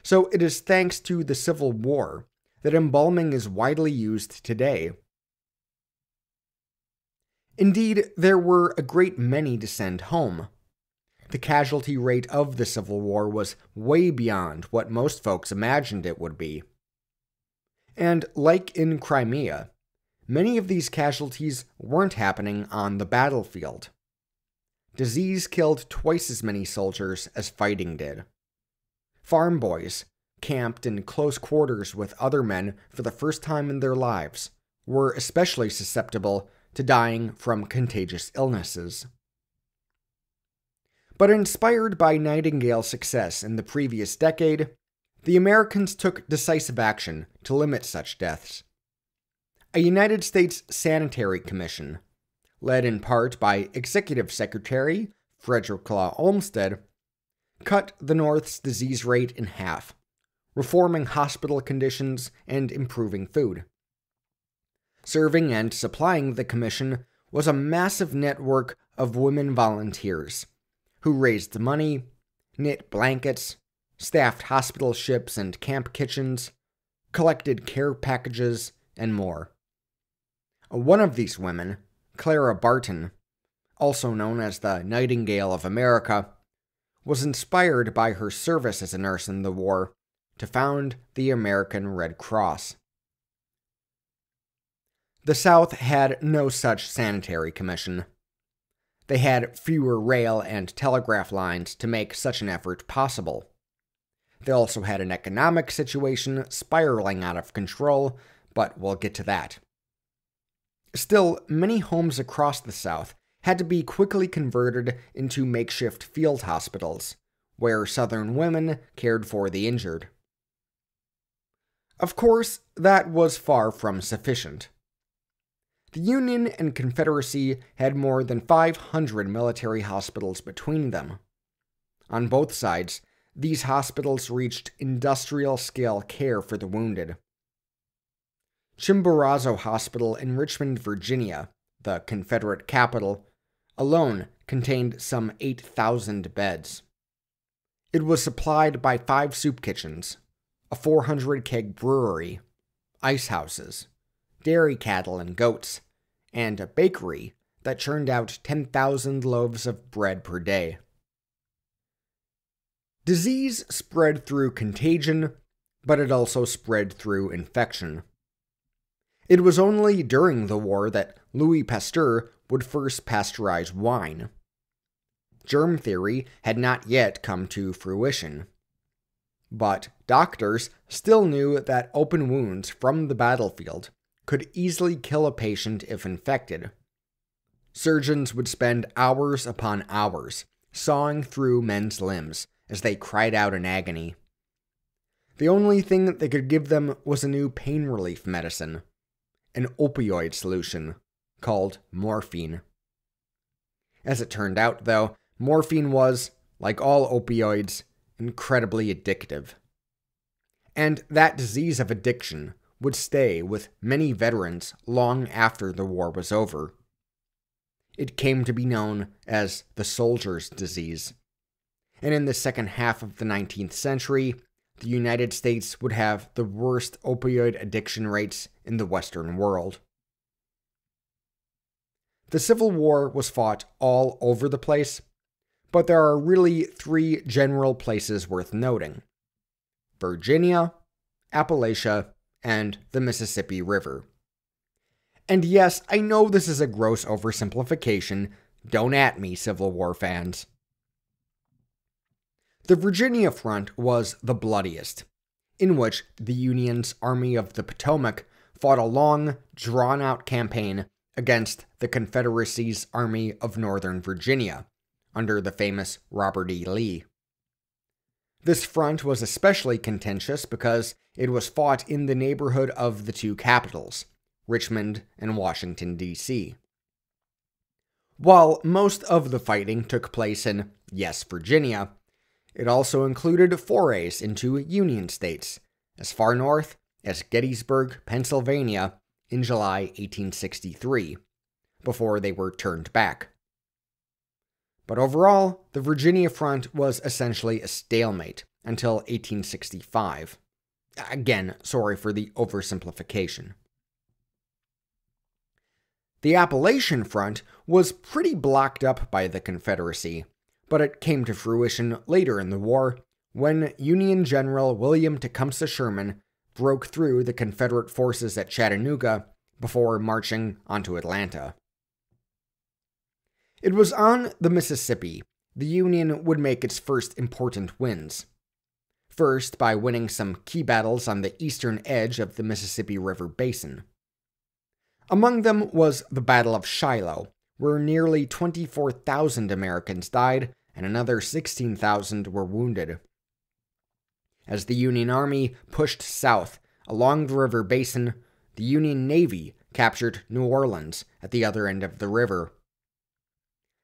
So it is thanks to the Civil War that embalming is widely used today Indeed, there were a great many to send home. The casualty rate of the Civil War was way beyond what most folks imagined it would be. And like in Crimea, many of these casualties weren't happening on the battlefield. Disease killed twice as many soldiers as fighting did. Farm boys, camped in close quarters with other men for the first time in their lives, were especially susceptible to dying from contagious illnesses. But inspired by Nightingale's success in the previous decade, the Americans took decisive action to limit such deaths. A United States Sanitary Commission, led in part by Executive Secretary Frederick Law Olmsted, cut the North's disease rate in half, reforming hospital conditions and improving food. Serving and supplying the commission was a massive network of women volunteers who raised money, knit blankets, staffed hospital ships and camp kitchens, collected care packages, and more. One of these women, Clara Barton, also known as the Nightingale of America, was inspired by her service as a nurse in the war to found the American Red Cross. The South had no such sanitary commission. They had fewer rail and telegraph lines to make such an effort possible. They also had an economic situation spiraling out of control, but we'll get to that. Still, many homes across the South had to be quickly converted into makeshift field hospitals, where Southern women cared for the injured. Of course, that was far from sufficient. The Union and Confederacy had more than 500 military hospitals between them. On both sides, these hospitals reached industrial scale care for the wounded. Chimborazo Hospital in Richmond, Virginia, the Confederate capital, alone contained some 8,000 beds. It was supplied by five soup kitchens, a 400 keg brewery, ice houses, dairy cattle and goats, and a bakery that churned out 10,000 loaves of bread per day. Disease spread through contagion, but it also spread through infection. It was only during the war that Louis Pasteur would first pasteurize wine. Germ theory had not yet come to fruition. But doctors still knew that open wounds from the battlefield could easily kill a patient if infected. Surgeons would spend hours upon hours sawing through men's limbs as they cried out in agony. The only thing that they could give them was a new pain relief medicine, an opioid solution called morphine. As it turned out, though, morphine was, like all opioids, incredibly addictive. And that disease of addiction would stay with many veterans long after the war was over. It came to be known as the soldier's disease. And in the second half of the 19th century, the United States would have the worst opioid addiction rates in the Western world. The Civil War was fought all over the place, but there are really three general places worth noting Virginia, Appalachia, and the Mississippi River. And yes, I know this is a gross oversimplification. Don't at me, Civil War fans. The Virginia front was the bloodiest, in which the Union's Army of the Potomac fought a long, drawn out campaign against the Confederacy's Army of Northern Virginia under the famous Robert E. Lee. This front was especially contentious because it was fought in the neighborhood of the two capitals, Richmond and Washington, D.C. While most of the fighting took place in, yes, Virginia, it also included forays into Union states, as far north as Gettysburg, Pennsylvania, in July 1863, before they were turned back. But overall, the Virginia front was essentially a stalemate until 1865. Again, sorry for the oversimplification. The Appalachian front was pretty blocked up by the Confederacy, but it came to fruition later in the war when Union General William Tecumseh Sherman broke through the Confederate forces at Chattanooga before marching onto Atlanta. It was on the Mississippi the Union would make its first important wins. First, by winning some key battles on the eastern edge of the Mississippi River Basin. Among them was the Battle of Shiloh, where nearly 24,000 Americans died and another 16,000 were wounded. As the Union Army pushed south along the river basin, the Union Navy captured New Orleans at the other end of the river.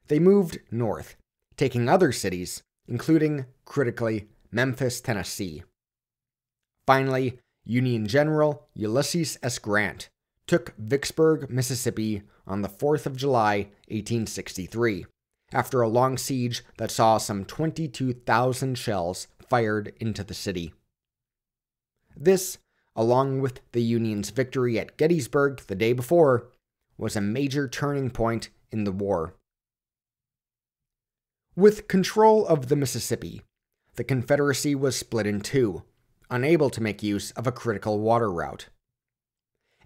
They moved north, taking other cities, including, critically, Memphis, Tennessee. Finally, Union General Ulysses S. Grant took Vicksburg, Mississippi on the 4th of July, 1863, after a long siege that saw some 22,000 shells fired into the city. This, along with the Union's victory at Gettysburg the day before, was a major turning point in the war. With control of the Mississippi, the Confederacy was split in two, unable to make use of a critical water route.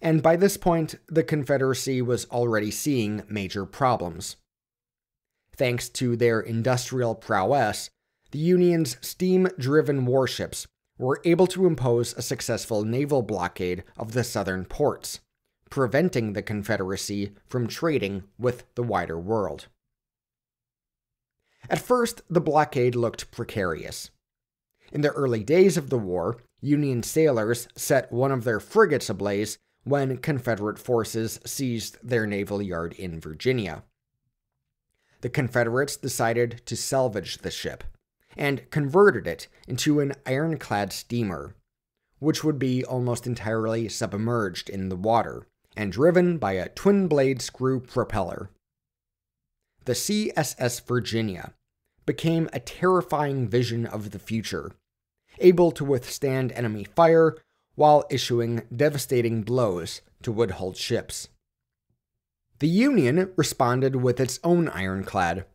And by this point, the Confederacy was already seeing major problems. Thanks to their industrial prowess, the Union's steam driven warships were able to impose a successful naval blockade of the southern ports, preventing the Confederacy from trading with the wider world. At first, the blockade looked precarious. In the early days of the war, Union sailors set one of their frigates ablaze when Confederate forces seized their naval yard in Virginia. The Confederates decided to salvage the ship and converted it into an ironclad steamer, which would be almost entirely submerged in the water and driven by a twin blade screw propeller. The CSS Virginia became a terrifying vision of the future, able to withstand enemy fire while issuing devastating blows to wood-hulled ships. The Union responded with its own ironclad,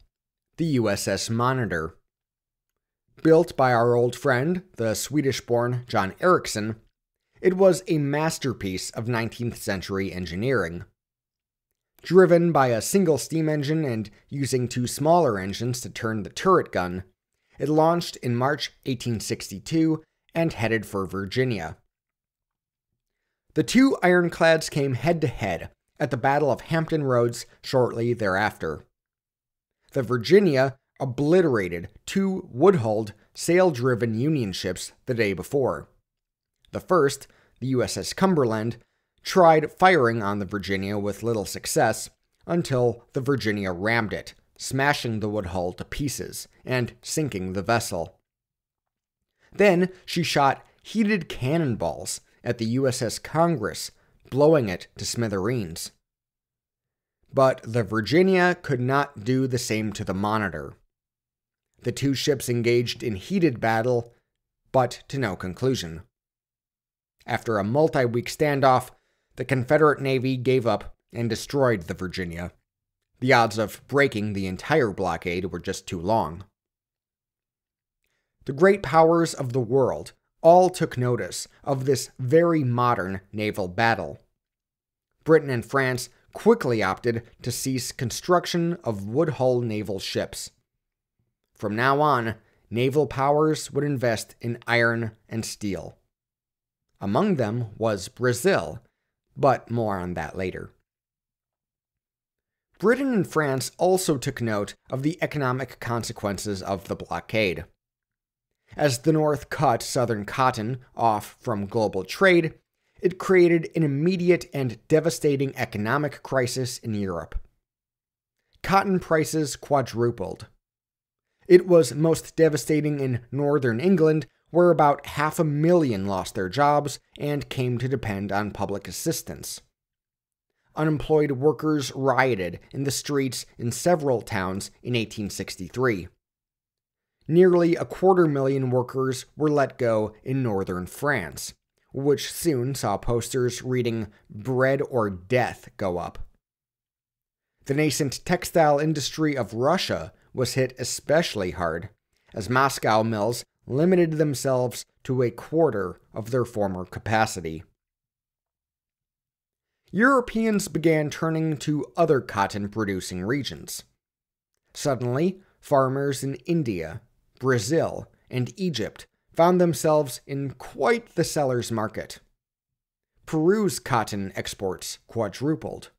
the USS Monitor. Built by our old friend, the Swedish born John Ericsson, it was a masterpiece of 19th century engineering. Driven by a single steam engine and using two smaller engines to turn the turret gun, it launched in March 1862 and headed for Virginia. The two ironclads came head to head at the Battle of Hampton Roads shortly thereafter. The Virginia obliterated two wood-hulled, sail-driven Union ships the day before. The first, the USS Cumberland, tried firing on the Virginia with little success until the Virginia rammed it, smashing the wood hull to pieces and sinking the vessel. Then she shot heated cannonballs at the USS Congress, blowing it to smithereens. But the Virginia could not do the same to the Monitor. The two ships engaged in heated battle, but to no conclusion. After a multi week standoff, the Confederate Navy gave up and destroyed the Virginia. The odds of breaking the entire blockade were just too long. The great powers of the world all took notice of this very modern naval battle. Britain and France quickly opted to cease construction of wood hull naval ships. From now on, naval powers would invest in iron and steel. Among them was Brazil, but more on that later. Britain and France also took note of the economic consequences of the blockade. As the North cut Southern cotton off from global trade, it created an immediate and devastating economic crisis in Europe. Cotton prices quadrupled. It was most devastating in northern England, where about half a million lost their jobs and came to depend on public assistance. Unemployed workers rioted in the streets in several towns in 1863. Nearly a quarter million workers were let go in northern France which soon saw posters reading Bread or Death go up. The nascent textile industry of Russia was hit especially hard, as Moscow mills limited themselves to a quarter of their former capacity. Europeans began turning to other cotton producing regions. Suddenly, farmers in India, Brazil, and Egypt found themselves in quite the seller's market. Peru's cotton exports quadrupled.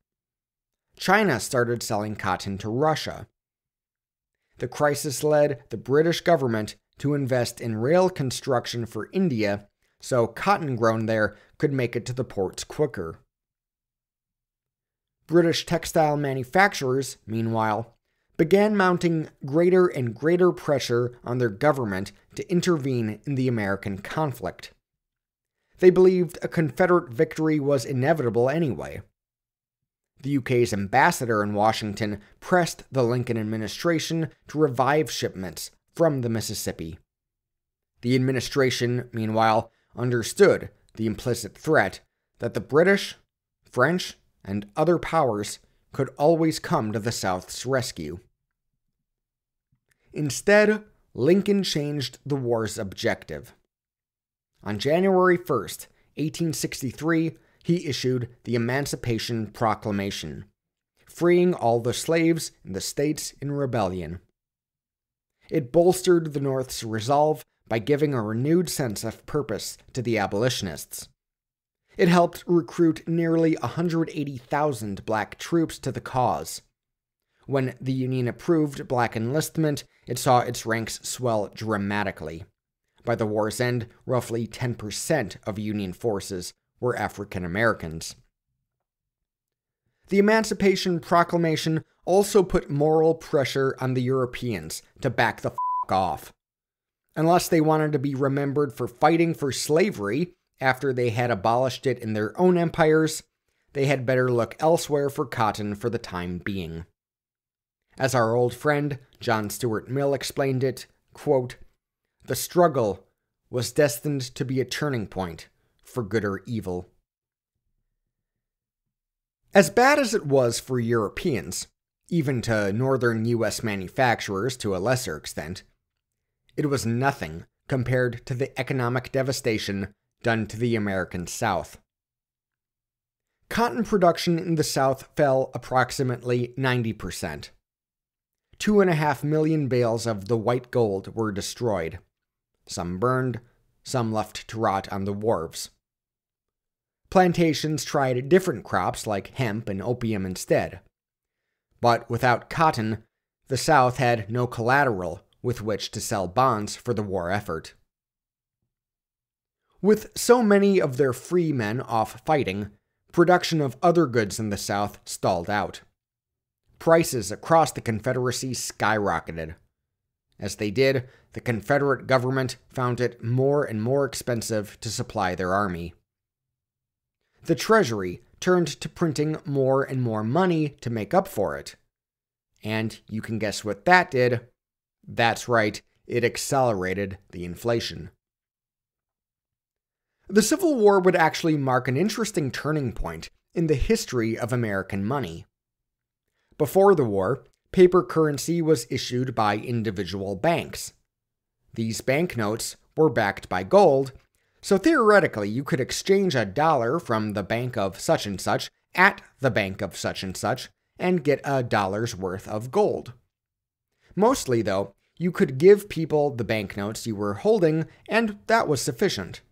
China started selling cotton to Russia. The crisis led the British government to invest in rail construction for India so cotton grown there could make it to the ports quicker. British textile manufacturers, meanwhile, began mounting greater and greater pressure on their government to intervene in the American conflict. They believed a Confederate victory was inevitable anyway. The UK's ambassador in Washington pressed the Lincoln administration to revive shipments from the Mississippi. The administration, meanwhile, understood the implicit threat that the British, French, and other powers could always come to the South's rescue. Instead, Lincoln changed the war's objective. On January 1st, 1863, he issued the Emancipation Proclamation, freeing all the slaves in the states in rebellion. It bolstered the North's resolve by giving a renewed sense of purpose to the abolitionists. It helped recruit nearly 180,000 black troops to the cause. When the Union approved black enlistment, it saw its ranks swell dramatically. By the war's end, roughly 10% of Union forces were African Americans. The Emancipation Proclamation also put moral pressure on the Europeans to back the f off. Unless they wanted to be remembered for fighting for slavery, after they had abolished it in their own empires, they had better look elsewhere for cotton for the time being. As our old friend John Stuart Mill explained it, quote, the struggle was destined to be a turning point for good or evil. As bad as it was for Europeans, even to northern US manufacturers to a lesser extent, it was nothing compared to the economic devastation done to the American South. Cotton production in the South fell approximately 90%. Two and a half million bales of the white gold were destroyed, some burned, some left to rot on the wharves. Plantations tried different crops like hemp and opium instead. But without cotton, the South had no collateral with which to sell bonds for the war effort. With so many of their free men off fighting, production of other goods in the South stalled out. Prices across the Confederacy skyrocketed. As they did, the Confederate government found it more and more expensive to supply their army. The Treasury turned to printing more and more money to make up for it. And you can guess what that did. That's right, it accelerated the inflation. The Civil War would actually mark an interesting turning point in the history of American money. Before the war, paper currency was issued by individual banks. These banknotes were backed by gold, so theoretically you could exchange a dollar from the bank of such and such at the bank of such and such and get a dollar's worth of gold. Mostly, though, you could give people the banknotes you were holding, and that was sufficient.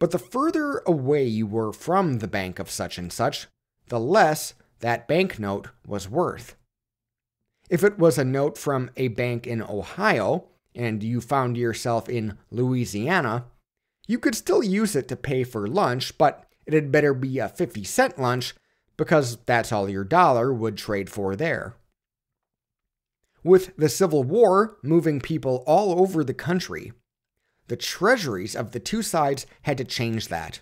But the further away you were from the bank of such and such, the less that banknote was worth. If it was a note from a bank in Ohio, and you found yourself in Louisiana, you could still use it to pay for lunch, but it had better be a 50 cent lunch because that's all your dollar would trade for there. With the Civil War moving people all over the country, the treasuries of the two sides had to change that.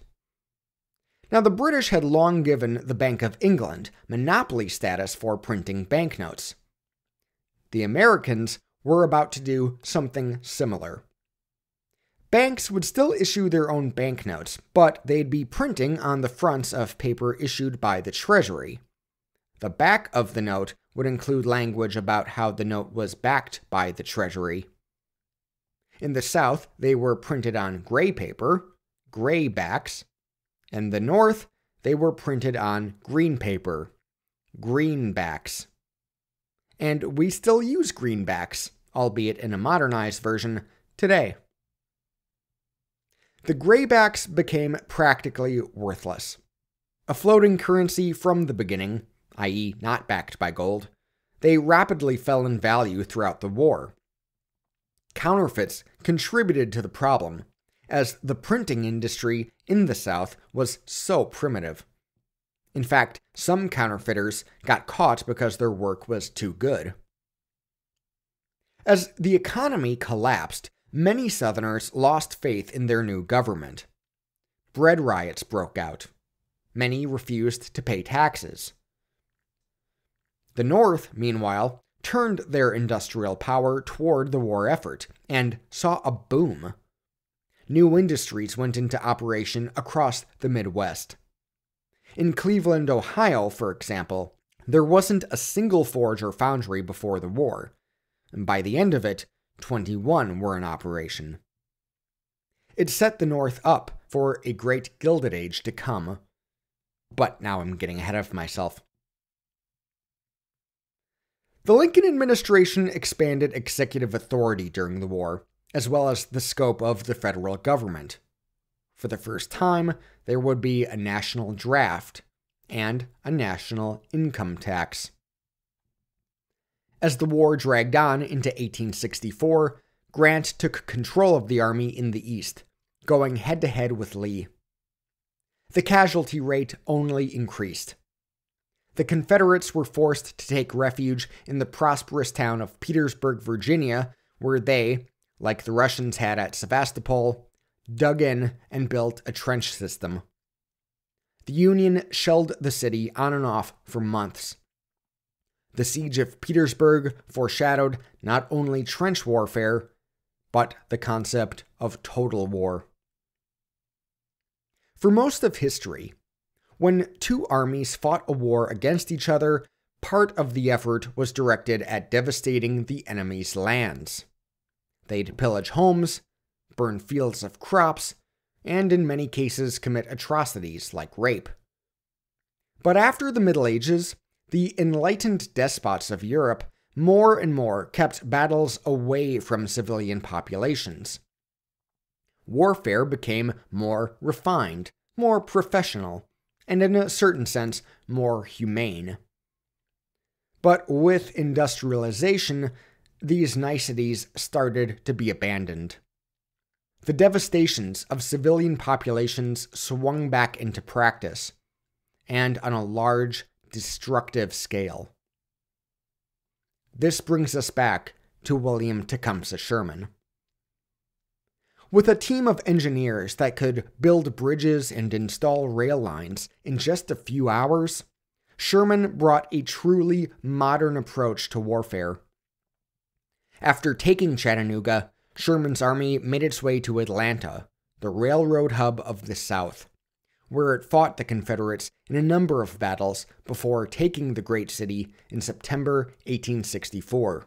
Now, the British had long given the Bank of England monopoly status for printing banknotes. The Americans were about to do something similar. Banks would still issue their own banknotes, but they'd be printing on the fronts of paper issued by the Treasury. The back of the note would include language about how the note was backed by the Treasury. In the South, they were printed on gray paper, gray backs. In the North, they were printed on green paper, greenbacks. And we still use greenbacks, albeit in a modernized version, today. The graybacks became practically worthless. A floating currency from the beginning, i.e., not backed by gold, they rapidly fell in value throughout the war counterfeits contributed to the problem, as the printing industry in the South was so primitive. In fact, some counterfeiters got caught because their work was too good. As the economy collapsed, many Southerners lost faith in their new government. Bread riots broke out. Many refused to pay taxes. The North, meanwhile, turned their industrial power toward the war effort and saw a boom. New industries went into operation across the Midwest. In Cleveland, Ohio, for example, there wasn't a single forge or foundry before the war, and by the end of it, 21 were in operation. It set the North up for a great Gilded Age to come. But now I'm getting ahead of myself. The Lincoln administration expanded executive authority during the war, as well as the scope of the federal government. For the first time, there would be a national draft and a national income tax. As the war dragged on into 1864, Grant took control of the army in the East, going head to head with Lee. The casualty rate only increased the Confederates were forced to take refuge in the prosperous town of Petersburg, Virginia, where they, like the Russians had at Sevastopol, dug in and built a trench system. The Union shelled the city on and off for months. The siege of Petersburg foreshadowed not only trench warfare, but the concept of total war. For most of history, when two armies fought a war against each other, part of the effort was directed at devastating the enemy's lands. They'd pillage homes, burn fields of crops, and in many cases commit atrocities like rape. But after the Middle Ages, the enlightened despots of Europe more and more kept battles away from civilian populations. Warfare became more refined, more professional, and in a certain sense, more humane. But with industrialization, these niceties started to be abandoned. The devastations of civilian populations swung back into practice, and on a large, destructive scale. This brings us back to William Tecumseh Sherman. With a team of engineers that could build bridges and install rail lines in just a few hours, Sherman brought a truly modern approach to warfare. After taking Chattanooga, Sherman's army made its way to Atlanta, the railroad hub of the South, where it fought the Confederates in a number of battles before taking the great city in September 1864.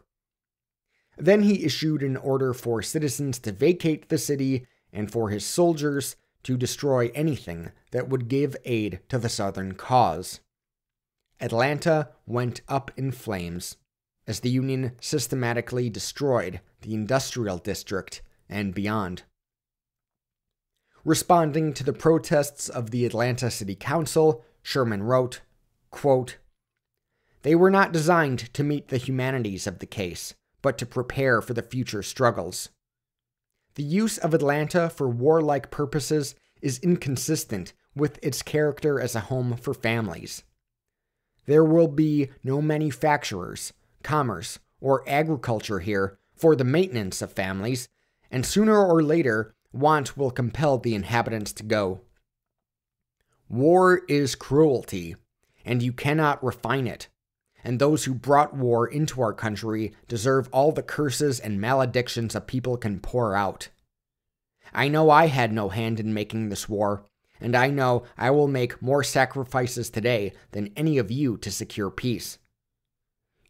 Then he issued an order for citizens to vacate the city and for his soldiers to destroy anything that would give aid to the Southern cause. Atlanta went up in flames as the Union systematically destroyed the industrial district and beyond. Responding to the protests of the Atlanta City Council, Sherman wrote, quote, They were not designed to meet the humanities of the case, but to prepare for the future struggles. The use of Atlanta for warlike purposes is inconsistent with its character as a home for families. There will be no manufacturers, commerce, or agriculture here for the maintenance of families, and sooner or later, want will compel the inhabitants to go. War is cruelty, and you cannot refine it. And those who brought war into our country deserve all the curses and maledictions a people can pour out. I know I had no hand in making this war, and I know I will make more sacrifices today than any of you to secure peace.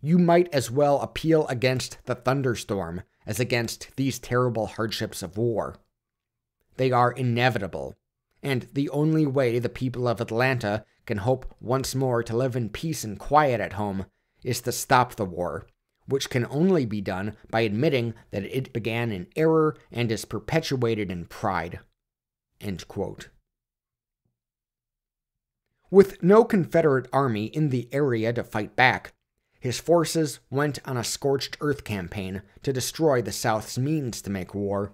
You might as well appeal against the thunderstorm as against these terrible hardships of war. They are inevitable, and the only way the people of Atlanta can hope once more to live in peace and quiet at home is to stop the war, which can only be done by admitting that it began in error and is perpetuated in pride. With no Confederate army in the area to fight back, his forces went on a scorched earth campaign to destroy the South's means to make war.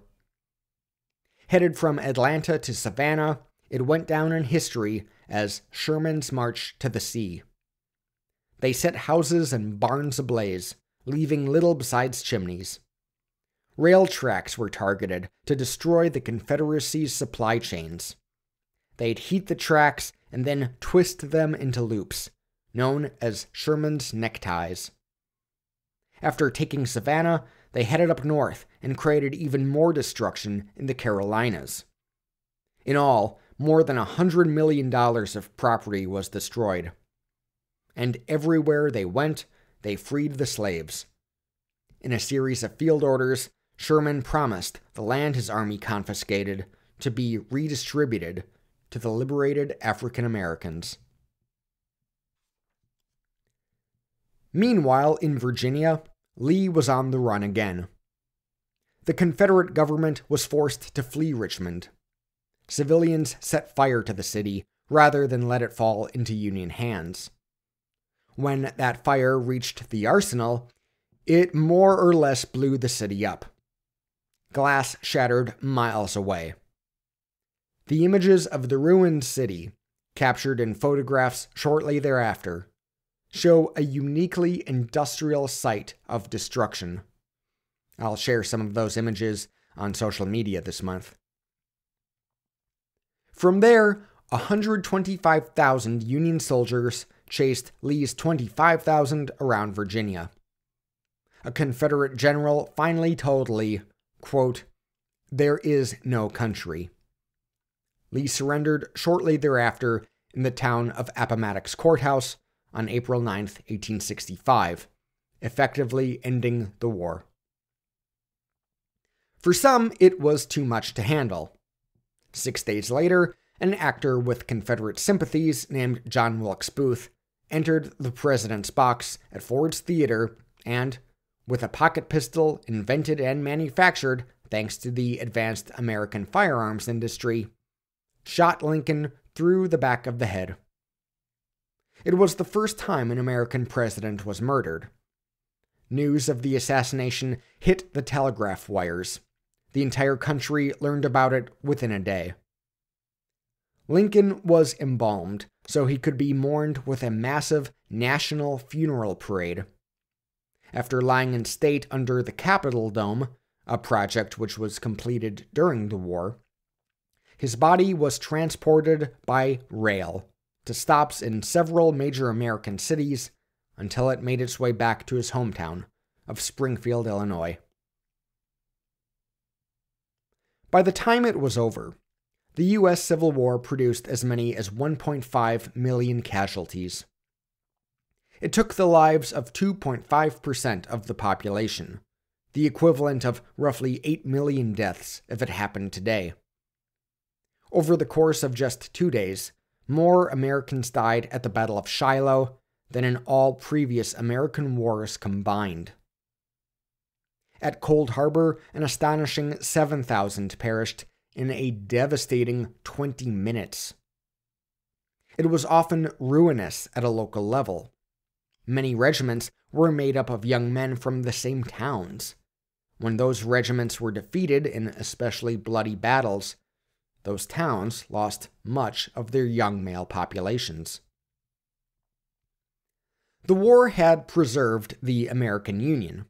Headed from Atlanta to Savannah, it went down in history as Sherman's March to the Sea. They set houses and barns ablaze, leaving little besides chimneys. Rail tracks were targeted to destroy the Confederacy's supply chains. They'd heat the tracks and then twist them into loops, known as Sherman's neckties. After taking Savannah, they headed up north and created even more destruction in the Carolinas. In all, more than a $100 million of property was destroyed. And everywhere they went, they freed the slaves. In a series of field orders, Sherman promised the land his army confiscated to be redistributed to the liberated African Americans. Meanwhile, in Virginia, Lee was on the run again. The Confederate government was forced to flee Richmond. Civilians set fire to the city rather than let it fall into Union hands. When that fire reached the arsenal, it more or less blew the city up. Glass shattered miles away. The images of the ruined city, captured in photographs shortly thereafter, show a uniquely industrial site of destruction. I'll share some of those images on social media this month. From there, 125,000 Union soldiers chased Lee's 25,000 around Virginia. A Confederate general finally told Lee, quote, There is no country. Lee surrendered shortly thereafter in the town of Appomattox Courthouse on April 9, 1865, effectively ending the war. For some, it was too much to handle. Six days later, an actor with Confederate sympathies named John Wilkes Booth entered the president's box at Ford's Theater and, with a pocket pistol invented and manufactured thanks to the advanced American firearms industry, shot Lincoln through the back of the head. It was the first time an American president was murdered. News of the assassination hit the telegraph wires. The entire country learned about it within a day. Lincoln was embalmed so he could be mourned with a massive national funeral parade. After lying in state under the Capitol Dome, a project which was completed during the war, his body was transported by rail to stops in several major American cities until it made its way back to his hometown of Springfield, Illinois. By the time it was over, the U.S. Civil War produced as many as 1.5 million casualties. It took the lives of 2.5% of the population, the equivalent of roughly 8 million deaths if it happened today. Over the course of just two days, more Americans died at the Battle of Shiloh than in all previous American wars combined. At Cold Harbor, an astonishing 7,000 perished in a devastating 20 minutes. It was often ruinous at a local level. Many regiments were made up of young men from the same towns. When those regiments were defeated in especially bloody battles, those towns lost much of their young male populations. The war had preserved the American Union.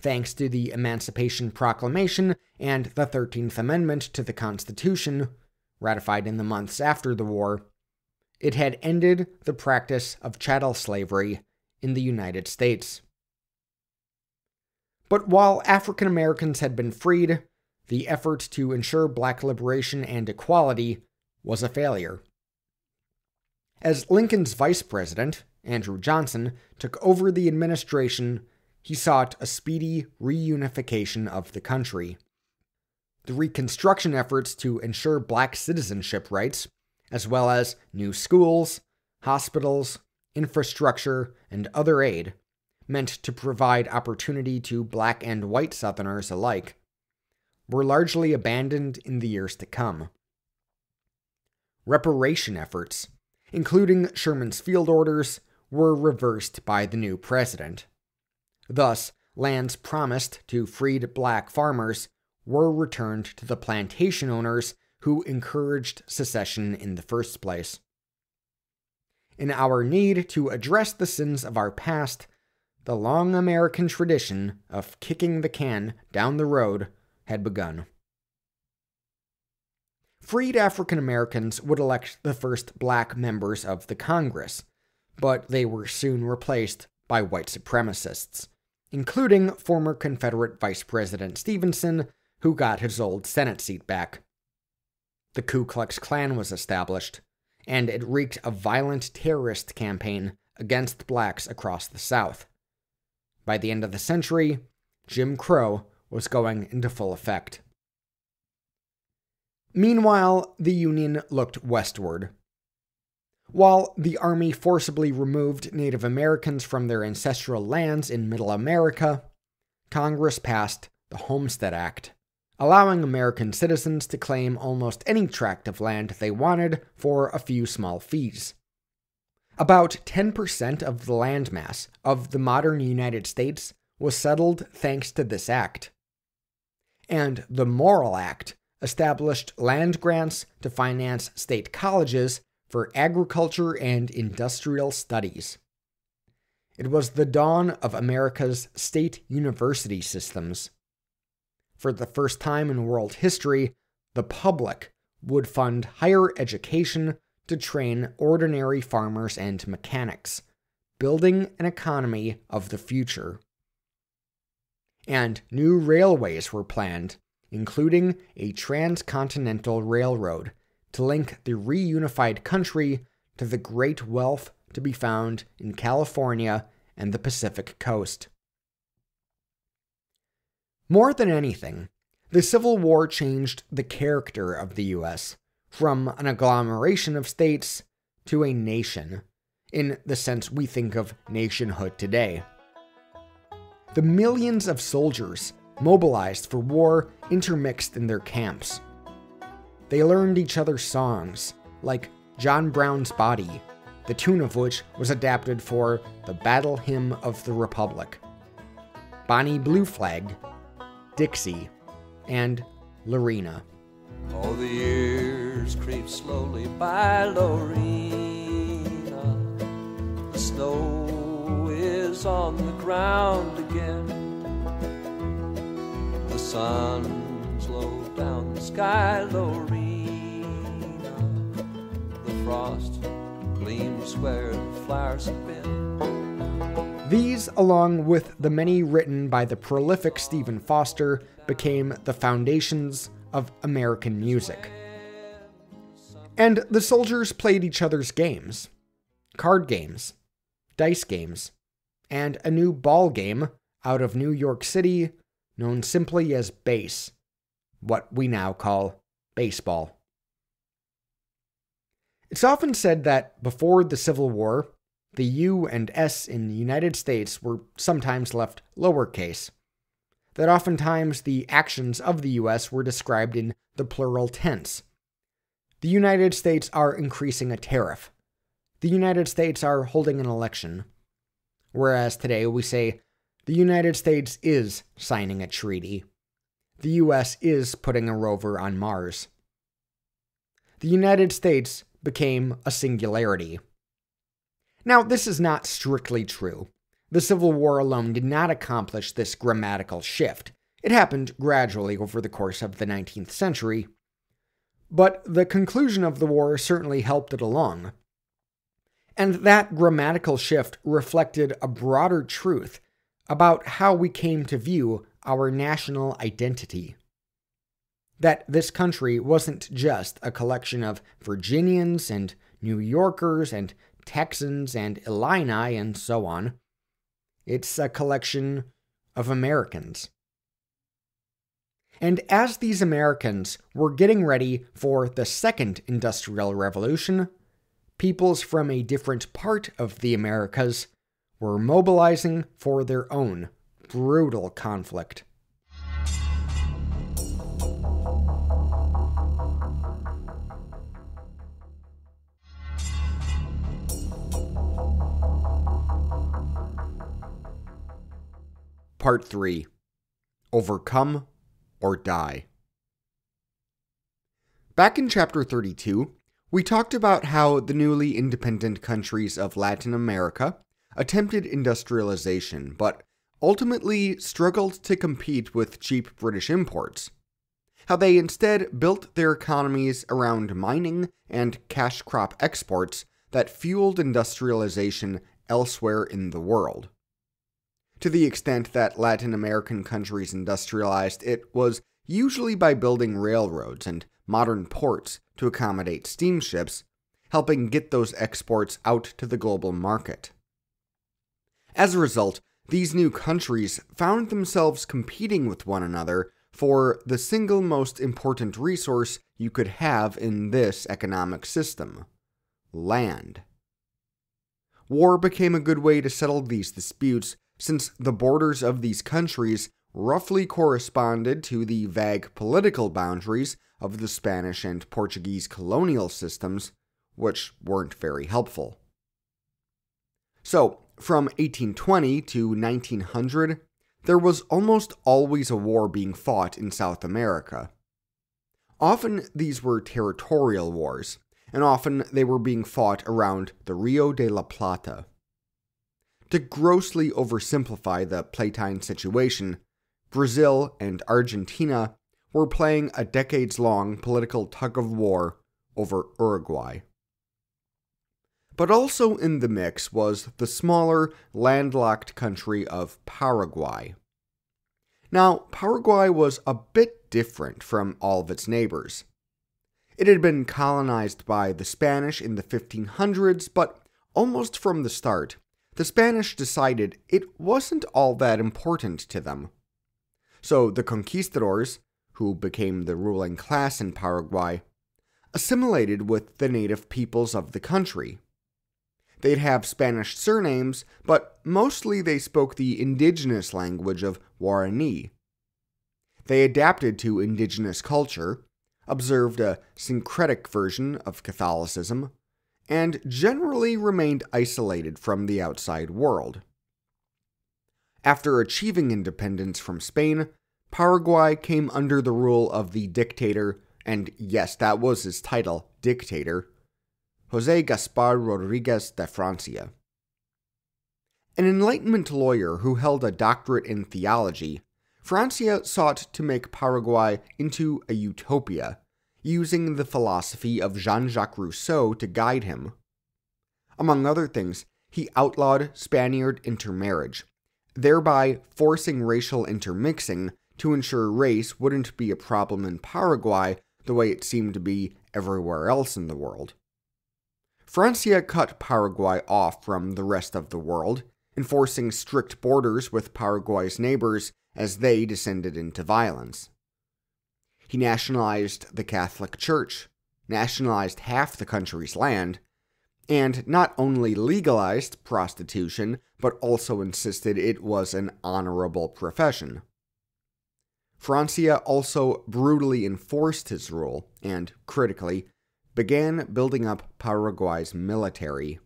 Thanks to the Emancipation Proclamation and the 13th Amendment to the Constitution, ratified in the months after the war, it had ended the practice of chattel slavery in the United States. But while African Americans had been freed, the effort to ensure black liberation and equality was a failure. As Lincoln's vice president, Andrew Johnson, took over the administration, he sought a speedy reunification of the country. The Reconstruction efforts to ensure black citizenship rights, as well as new schools, hospitals, infrastructure, and other aid, meant to provide opportunity to black and white Southerners alike were largely abandoned in the years to come. Reparation efforts, including Sherman's field orders, were reversed by the new president. Thus, lands promised to freed black farmers were returned to the plantation owners who encouraged secession in the first place. In our need to address the sins of our past, the long American tradition of kicking the can down the road had begun. Freed African Americans would elect the first black members of the Congress, but they were soon replaced by white supremacists, including former Confederate Vice President Stephens, who got his old Senate seat back. The Ku Klux Klan was established, and it wreaked a violent terrorist campaign against blacks across the South. By the end of the century, Jim Crow was going into full effect. Meanwhile, the Union looked westward. While the Army forcibly removed Native Americans from their ancestral lands in Middle America, Congress passed the Homestead Act, allowing American citizens to claim almost any tract of land they wanted for a few small fees. About 10% of the landmass of the modern United States was settled thanks to this act and the Morrill Act established land grants to finance state colleges for agriculture and industrial studies. It was the dawn of America's state university systems. For the first time in world history, the public would fund higher education to train ordinary farmers and mechanics, building an economy of the future and new railways were planned including a transcontinental railroad to link the reunified country to the great wealth to be found in California and the Pacific coast. More than anything, the Civil War changed the character of the U.S. from an agglomeration of states to a nation, in the sense we think of nationhood today. The millions of soldiers mobilized for war intermixed in their camps. They learned each other's songs, like John Brown's Body, the tune of which was adapted for the Battle Hymn of the Republic. Bonnie Blue Flag Dixie, and Lorena. All the years creep slowly by Lorena. The snow is on the ground again. The low down the sky, Lorena. The frost gleams where the flowers have been. These, along with the many written by the prolific Stephen Foster, became the foundations of American music. And the soldiers played each other's games card games, dice games, and a new ball game out of New York City known simply as base, what we now call baseball. It's often said that before the Civil War, the U and S in the United States were sometimes left lowercase. That oftentimes the actions of the US were described in the plural tense. The United States are increasing a tariff. The United States are holding an election. Whereas today we say, the United States is signing a treaty. The US is putting a rover on Mars. The United States became a singularity. Now, this is not strictly true. The Civil War alone did not accomplish this grammatical shift. It happened gradually over the course of the 19th century. But the conclusion of the war certainly helped it along. And that grammatical shift reflected a broader truth about how we came to view our national identity. That this country wasn't just a collection of Virginians and New Yorkers and Texans and Illini and so on. It's a collection of Americans. And as these Americans were getting ready for the second industrial revolution, peoples from a different part of the Americas were mobilizing for their own brutal conflict. Part 3 Overcome or Die. Back in Chapter 32, we talked about how the newly independent countries of Latin America attempted industrialization, but ultimately struggled to compete with cheap British imports. How they instead built their economies around mining and cash crop exports that fueled industrialization elsewhere in the world. To the extent that Latin American countries industrialized, it was usually by building railroads and modern ports to accommodate steamships, helping get those exports out to the global market. As a result, these new countries found themselves competing with one another for the single most important resource you could have in this economic system land. War became a good way to settle these disputes since the borders of these countries roughly corresponded to the vague political boundaries of the Spanish and Portuguese colonial systems, which weren't very helpful. So, from 1820 to 1900, there was almost always a war being fought in South America. Often these were territorial wars, and often they were being fought around the Rio de la Plata. To grossly oversimplify the Platine situation, Brazil and Argentina were playing a decades long political tug of war over Uruguay. But also in the mix was the smaller, landlocked country of Paraguay. Now, Paraguay was a bit different from all of its neighbors. It had been colonized by the Spanish in the 1500s, but almost from the start, the Spanish decided it wasn't all that important to them. So the conquistadors, who became the ruling class in Paraguay, assimilated with the native peoples of the country. They'd have Spanish surnames, but mostly they spoke the indigenous language of Guarani. They adapted to indigenous culture, observed a syncretic version of Catholicism, and generally remained isolated from the outside world. After achieving independence from Spain, Paraguay came under the rule of the dictator, and yes, that was his title, dictator, Jose Gaspar Rodriguez de Francia. An Enlightenment lawyer who held a doctorate in theology, Francia sought to make Paraguay into a utopia, using the philosophy of Jean Jacques Rousseau to guide him. Among other things, he outlawed Spaniard intermarriage, thereby forcing racial intermixing to ensure race wouldn't be a problem in Paraguay the way it seemed to be everywhere else in the world. Francia cut Paraguay off from the rest of the world, enforcing strict borders with Paraguay's neighbors as they descended into violence. He nationalized the Catholic Church, nationalized half the country's land, and not only legalized prostitution, but also insisted it was an honorable profession. Francia also brutally enforced his rule and, critically, began building up Paraguay's military.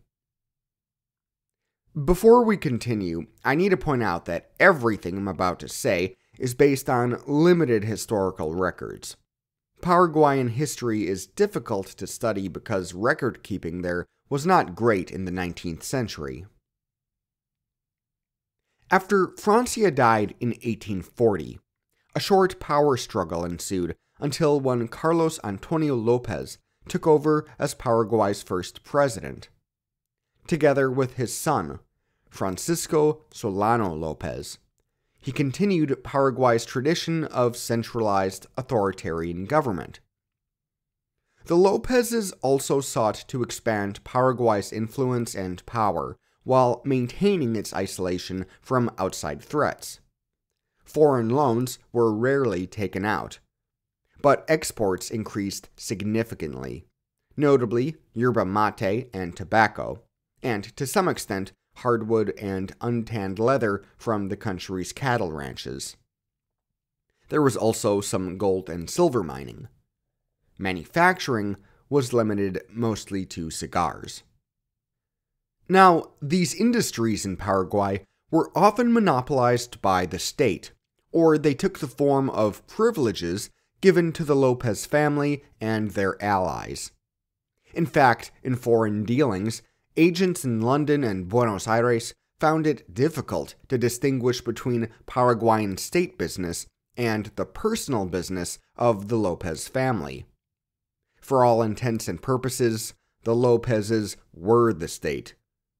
Before we continue, I need to point out that everything I'm about to say is based on limited historical records. Paraguayan history is difficult to study because record keeping there was not great in the 19th century. After Francia died in 1840, a short power struggle ensued until one Carlos Antonio Lopez took over as Paraguay's first president. Together with his son, Francisco Solano Lopez, he continued Paraguay's tradition of centralized authoritarian government. The Lopezes also sought to expand Paraguay's influence and power while maintaining its isolation from outside threats foreign loans were rarely taken out. But exports increased significantly, notably yerba mate and tobacco, and to some extent hardwood and untanned leather from the country's cattle ranches. There was also some gold and silver mining. Manufacturing was limited mostly to cigars. Now, these industries in Paraguay were often monopolized by the state, or they took the form of privileges given to the Lopez family and their allies. In fact, in foreign dealings, agents in London and Buenos Aires found it difficult to distinguish between Paraguayan state business and the personal business of the Lopez family. For all intents and purposes, the Lopezes were the state.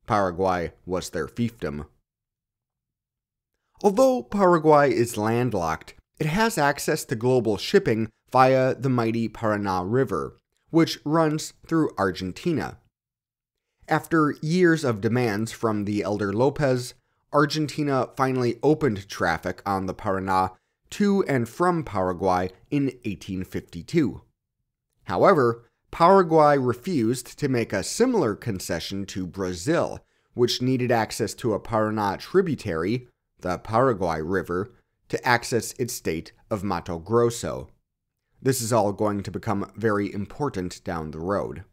Paraguay was their fiefdom. Although Paraguay is landlocked, it has access to global shipping via the mighty Paraná River, which runs through Argentina. After years of demands from the elder Lopez, Argentina finally opened traffic on the Paraná to and from Paraguay in 1852. However, Paraguay refused to make a similar concession to Brazil, which needed access to a Paraná tributary the Paraguay River, to access its state of Mato Grosso. This is all going to become very important down the road.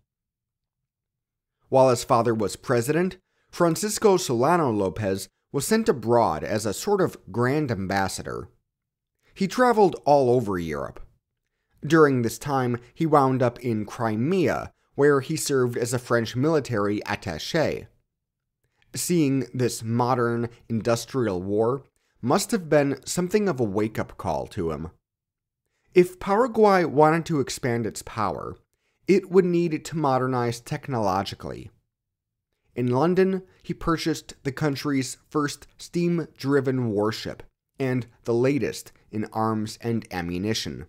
While his father was president, Francisco Solano Lopez was sent abroad as a sort of grand ambassador. He traveled all over Europe. During this time, he wound up in Crimea, where he served as a French military attache seeing this modern industrial war must have been something of a wake up call to him. If Paraguay wanted to expand its power, it would need to modernize technologically. In London, he purchased the country's first steam driven warship, and the latest in arms and ammunition.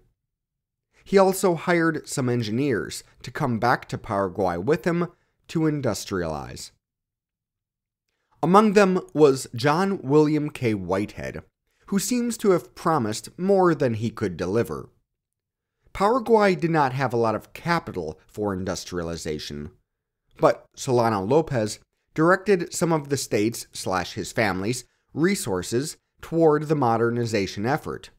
He also hired some engineers to come back to Paraguay with him to industrialize. Among them was John William K. Whitehead, who seems to have promised more than he could deliver. Paraguay did not have a lot of capital for industrialization, but Solano Lopez directed some of the state's slash his family's resources toward the modernization effort.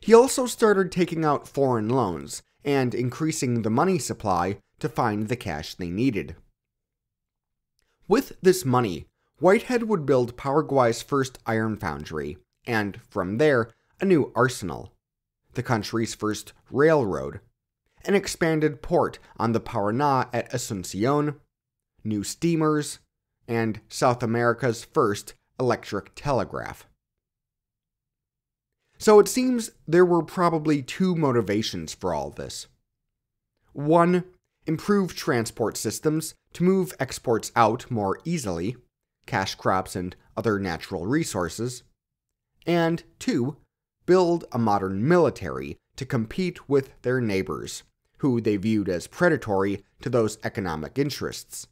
He also started taking out foreign loans and increasing the money supply to find the cash they needed. With this money, Whitehead would build Paraguay's first iron foundry, and from there, a new arsenal, the country's first railroad, an expanded port on the Paraná at Asuncion, new steamers, and South America's first electric telegraph. So it seems there were probably two motivations for all this. One, improve transport systems to move exports out more easily, cash crops and other natural resources. And two, build a modern military to compete with their neighbors, who they viewed as predatory to those economic interests.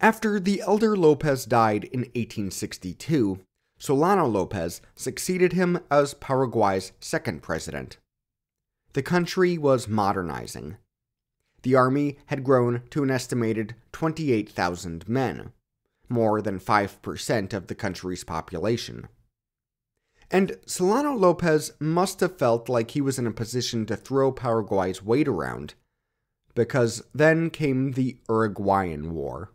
After the elder Lopez died in 1862, Solano Lopez succeeded him as Paraguay's second president. The country was modernizing. The army had grown to an estimated 28,000 men, more than 5% of the country's population. And Solano Lopez must have felt like he was in a position to throw Paraguay's weight around, because then came the Uruguayan War.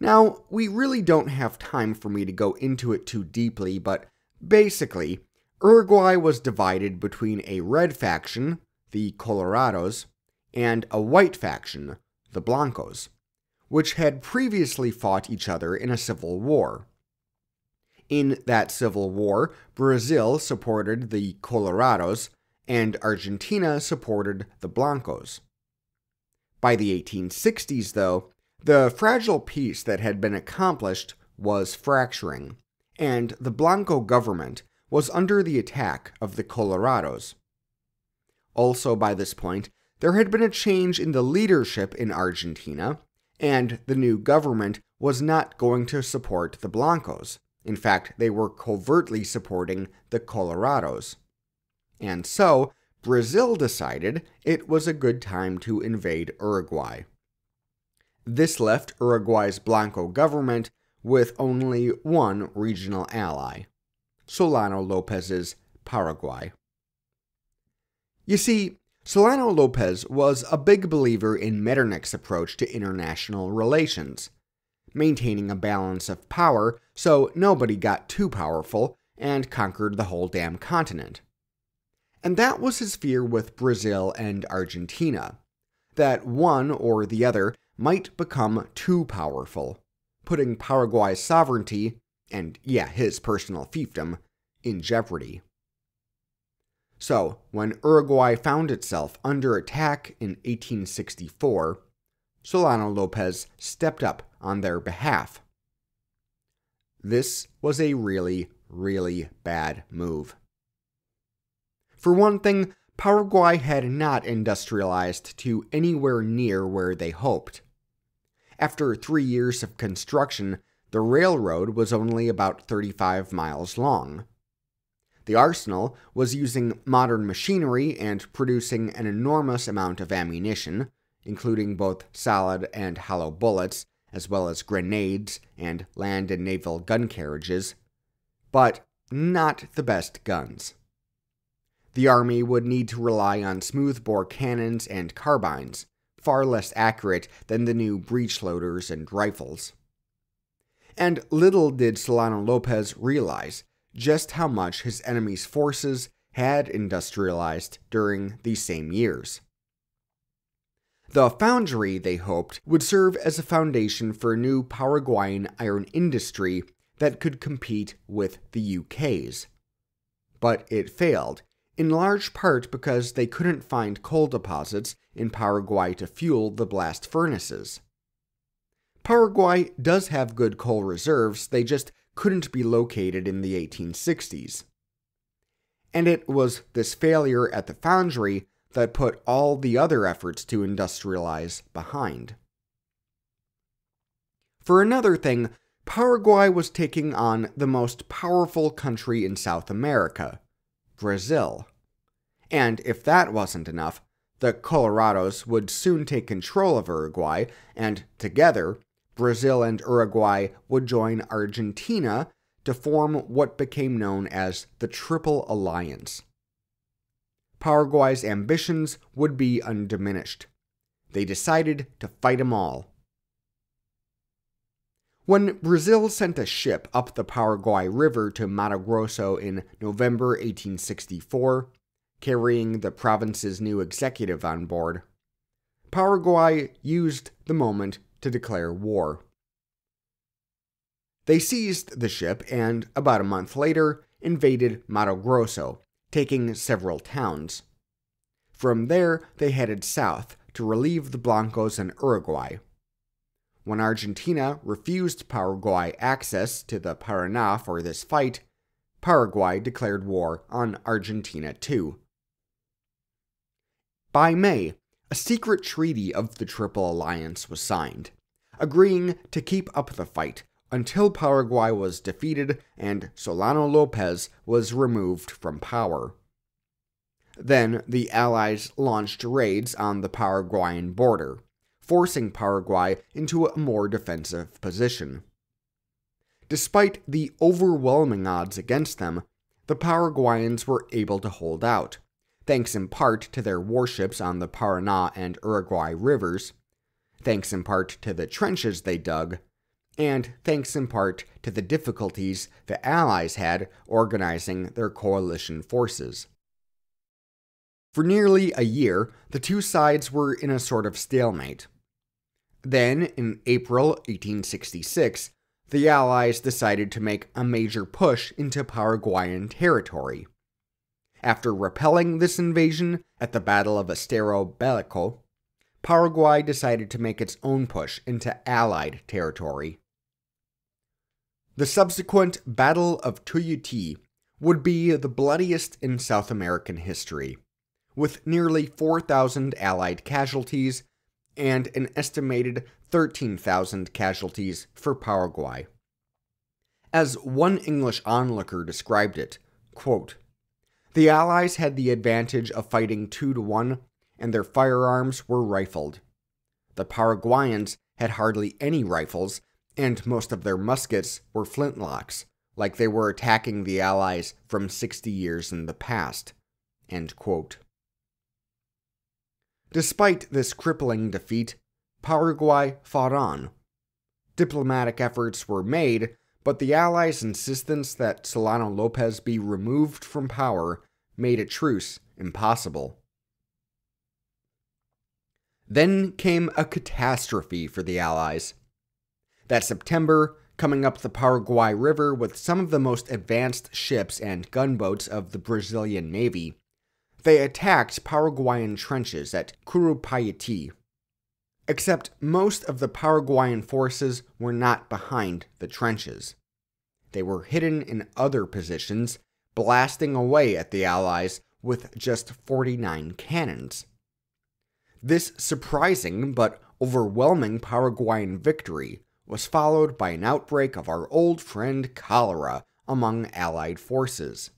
Now, we really don't have time for me to go into it too deeply, but basically, Uruguay was divided between a red faction, the Colorados, and a white faction, the Blancos, which had previously fought each other in a civil war. In that civil war, Brazil supported the Colorados and Argentina supported the Blancos. By the 1860s, though, the fragile peace that had been accomplished was fracturing, and the Blanco government was under the attack of the Colorados. Also, by this point, there had been a change in the leadership in Argentina, and the new government was not going to support the Blancos. In fact, they were covertly supporting the Colorados. And so, Brazil decided it was a good time to invade Uruguay. This left Uruguay's Blanco government with only one regional ally Solano Lopez's Paraguay. You see, Solano Lopez was a big believer in Metternich's approach to international relations, maintaining a balance of power so nobody got too powerful and conquered the whole damn continent. And that was his fear with Brazil and Argentina that one or the other might become too powerful, putting Paraguay's sovereignty, and yeah, his personal fiefdom, in jeopardy. So, when Uruguay found itself under attack in 1864, Solano Lopez stepped up on their behalf. This was a really, really bad move. For one thing, Paraguay had not industrialized to anywhere near where they hoped. After three years of construction, the railroad was only about 35 miles long. The arsenal was using modern machinery and producing an enormous amount of ammunition, including both solid and hollow bullets, as well as grenades and land and naval gun carriages, but not the best guns. The army would need to rely on smoothbore cannons and carbines, far less accurate than the new breech loaders and rifles. And little did Solano Lopez realize just how much his enemy's forces had industrialized during these same years. The foundry, they hoped, would serve as a foundation for a new Paraguayan iron industry that could compete with the UK's. But it failed, in large part because they couldn't find coal deposits in Paraguay to fuel the blast furnaces. Paraguay does have good coal reserves, they just couldn't be located in the 1860s. And it was this failure at the foundry that put all the other efforts to industrialize behind. For another thing, Paraguay was taking on the most powerful country in South America, Brazil. And if that wasn't enough, the Colorados would soon take control of Uruguay, and together, Brazil and Uruguay would join Argentina to form what became known as the Triple Alliance. Paraguay's ambitions would be undiminished. They decided to fight them all. When Brazil sent a ship up the Paraguay River to Mato Grosso in November 1864, carrying the province's new executive on board, Paraguay used the moment to declare war. They seized the ship and, about a month later, invaded Mato Grosso, taking several towns. From there, they headed south to relieve the Blancos in Uruguay. When Argentina refused Paraguay access to the Paraná for this fight, Paraguay declared war on Argentina too. By May, a secret treaty of the Triple Alliance was signed, agreeing to keep up the fight until Paraguay was defeated and Solano Lopez was removed from power. Then the Allies launched raids on the Paraguayan border, forcing Paraguay into a more defensive position. Despite the overwhelming odds against them, the Paraguayans were able to hold out, thanks in part to their warships on the Paraná and Uruguay rivers, thanks in part to the trenches they dug, and thanks in part to the difficulties the Allies had organizing their coalition forces. For nearly a year, the two sides were in a sort of stalemate. Then, in April 1866, the Allies decided to make a major push into Paraguayan territory. After repelling this invasion at the Battle of Estero Bellaco, Paraguay decided to make its own push into Allied territory. The subsequent Battle of Tuyutí would be the bloodiest in South American history, with nearly 4,000 Allied casualties and an estimated 13,000 casualties for Paraguay. As one English onlooker described it, quote, the Allies had the advantage of fighting two to one, and their firearms were rifled. The Paraguayans had hardly any rifles, and most of their muskets were flintlocks, like they were attacking the Allies from 60 years in the past. Despite this crippling defeat, Paraguay fought on. Diplomatic efforts were made, but the Allies' insistence that Solano Lopez be removed from power made a truce impossible. Then came a catastrophe for the Allies. That September, coming up the Paraguay River with some of the most advanced ships and gunboats of the Brazilian Navy, they attacked Paraguayan trenches at Curupayati. Except most of the Paraguayan forces were not behind the trenches. They were hidden in other positions, blasting away at the Allies with just 49 cannons. This surprising but overwhelming Paraguayan victory was followed by an outbreak of our old friend cholera among Allied forces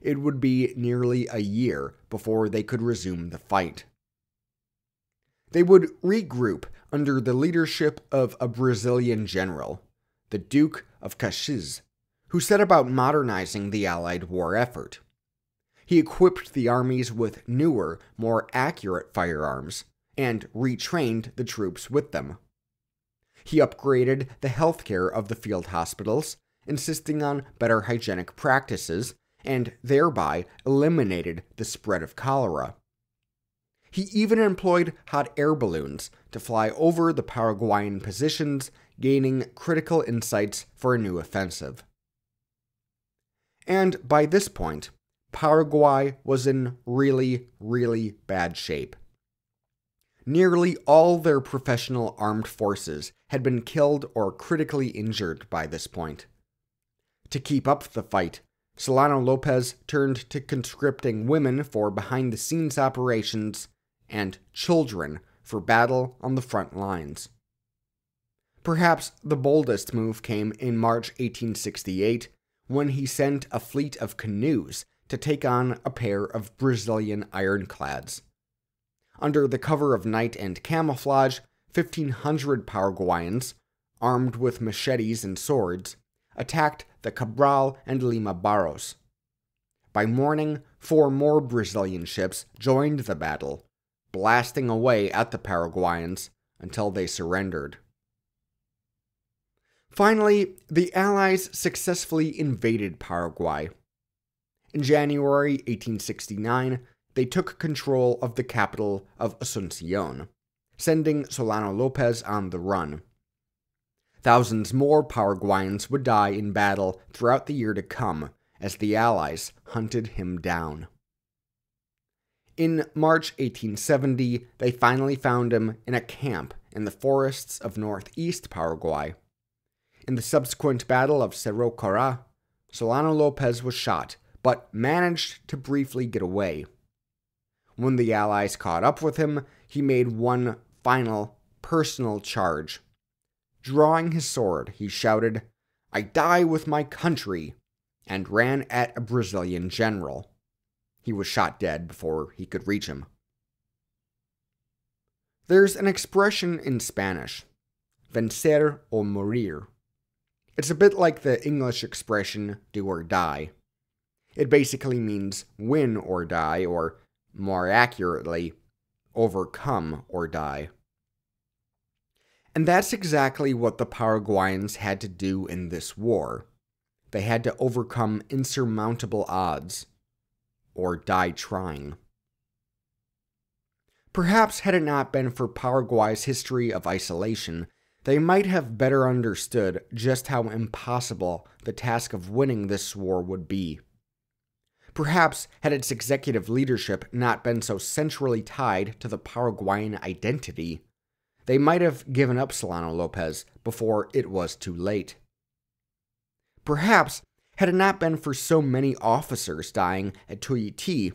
it would be nearly a year before they could resume the fight. They would regroup under the leadership of a Brazilian general, the Duke of Caxias, who set about modernizing the Allied war effort. He equipped the armies with newer, more accurate firearms, and retrained the troops with them. He upgraded the healthcare of the field hospitals, insisting on better hygienic practices and thereby eliminated the spread of cholera. He even employed hot air balloons to fly over the Paraguayan positions, gaining critical insights for a new offensive. And by this point, Paraguay was in really, really bad shape. Nearly all their professional armed forces had been killed or critically injured by this point. To keep up the fight, Solano Lopez turned to conscripting women for behind the scenes operations and children for battle on the front lines. Perhaps the boldest move came in March 1868 when he sent a fleet of canoes to take on a pair of Brazilian ironclads. Under the cover of night and camouflage, 1,500 Paraguayans, armed with machetes and swords, attacked the Cabral and Lima Barros. By morning, four more Brazilian ships joined the battle, blasting away at the Paraguayans until they surrendered. Finally, the Allies successfully invaded Paraguay. In January 1869, they took control of the capital of Asuncion, sending Solano Lopez on the run. Thousands more Paraguayans would die in battle throughout the year to come as the Allies hunted him down. In March 1870, they finally found him in a camp in the forests of northeast Paraguay. In the subsequent Battle of Cerro Corá, Solano Lopez was shot, but managed to briefly get away. When the Allies caught up with him, he made one final personal charge. Drawing his sword, he shouted, I die with my country, and ran at a Brazilian general. He was shot dead before he could reach him. There's an expression in Spanish, vencer o morir. It's a bit like the English expression do or die. It basically means win or die, or more accurately, overcome or die. And that's exactly what the Paraguayans had to do in this war. They had to overcome insurmountable odds, or die trying. Perhaps had it not been for Paraguay's history of isolation, they might have better understood just how impossible the task of winning this war would be. Perhaps had its executive leadership not been so centrally tied to the Paraguayan identity, they might have given up Solano Lopez before it was too late. Perhaps, had it not been for so many officers dying at Tuyutí,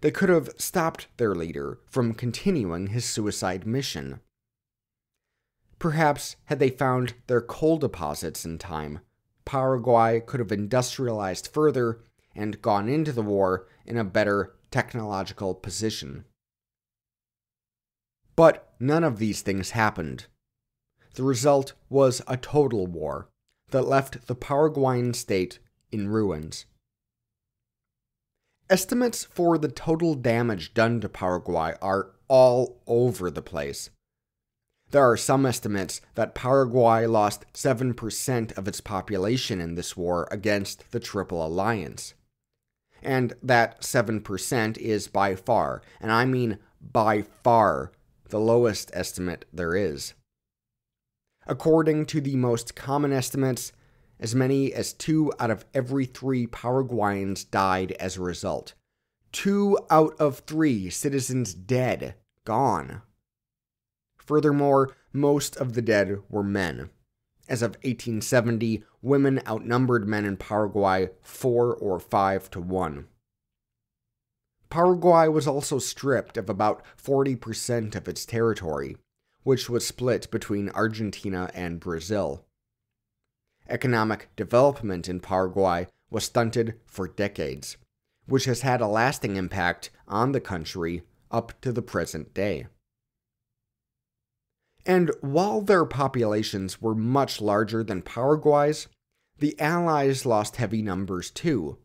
they could have stopped their leader from continuing his suicide mission. Perhaps, had they found their coal deposits in time, Paraguay could have industrialized further and gone into the war in a better technological position. But none of these things happened. The result was a total war that left the Paraguayan state in ruins. Estimates for the total damage done to Paraguay are all over the place. There are some estimates that Paraguay lost 7% of its population in this war against the Triple Alliance. And that 7% is by far, and I mean by far, the lowest estimate there is. According to the most common estimates, as many as two out of every three Paraguayans died as a result. Two out of three citizens dead, gone. Furthermore, most of the dead were men. As of 1870, women outnumbered men in Paraguay 4 or 5 to 1. Paraguay was also stripped of about 40% of its territory, which was split between Argentina and Brazil. Economic development in Paraguay was stunted for decades, which has had a lasting impact on the country up to the present day. And while their populations were much larger than Paraguay's, the Allies lost heavy numbers too,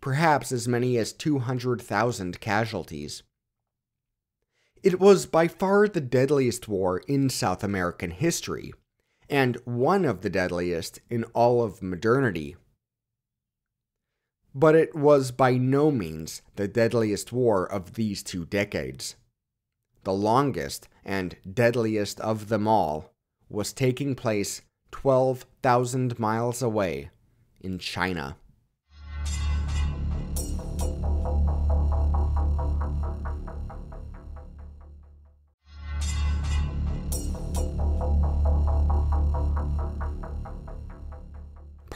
perhaps as many as 200,000 casualties. It was by far the deadliest war in South American history, and one of the deadliest in all of modernity. But it was by no means the deadliest war of these two decades the longest and deadliest of them all, was taking place 12,000 miles away in China.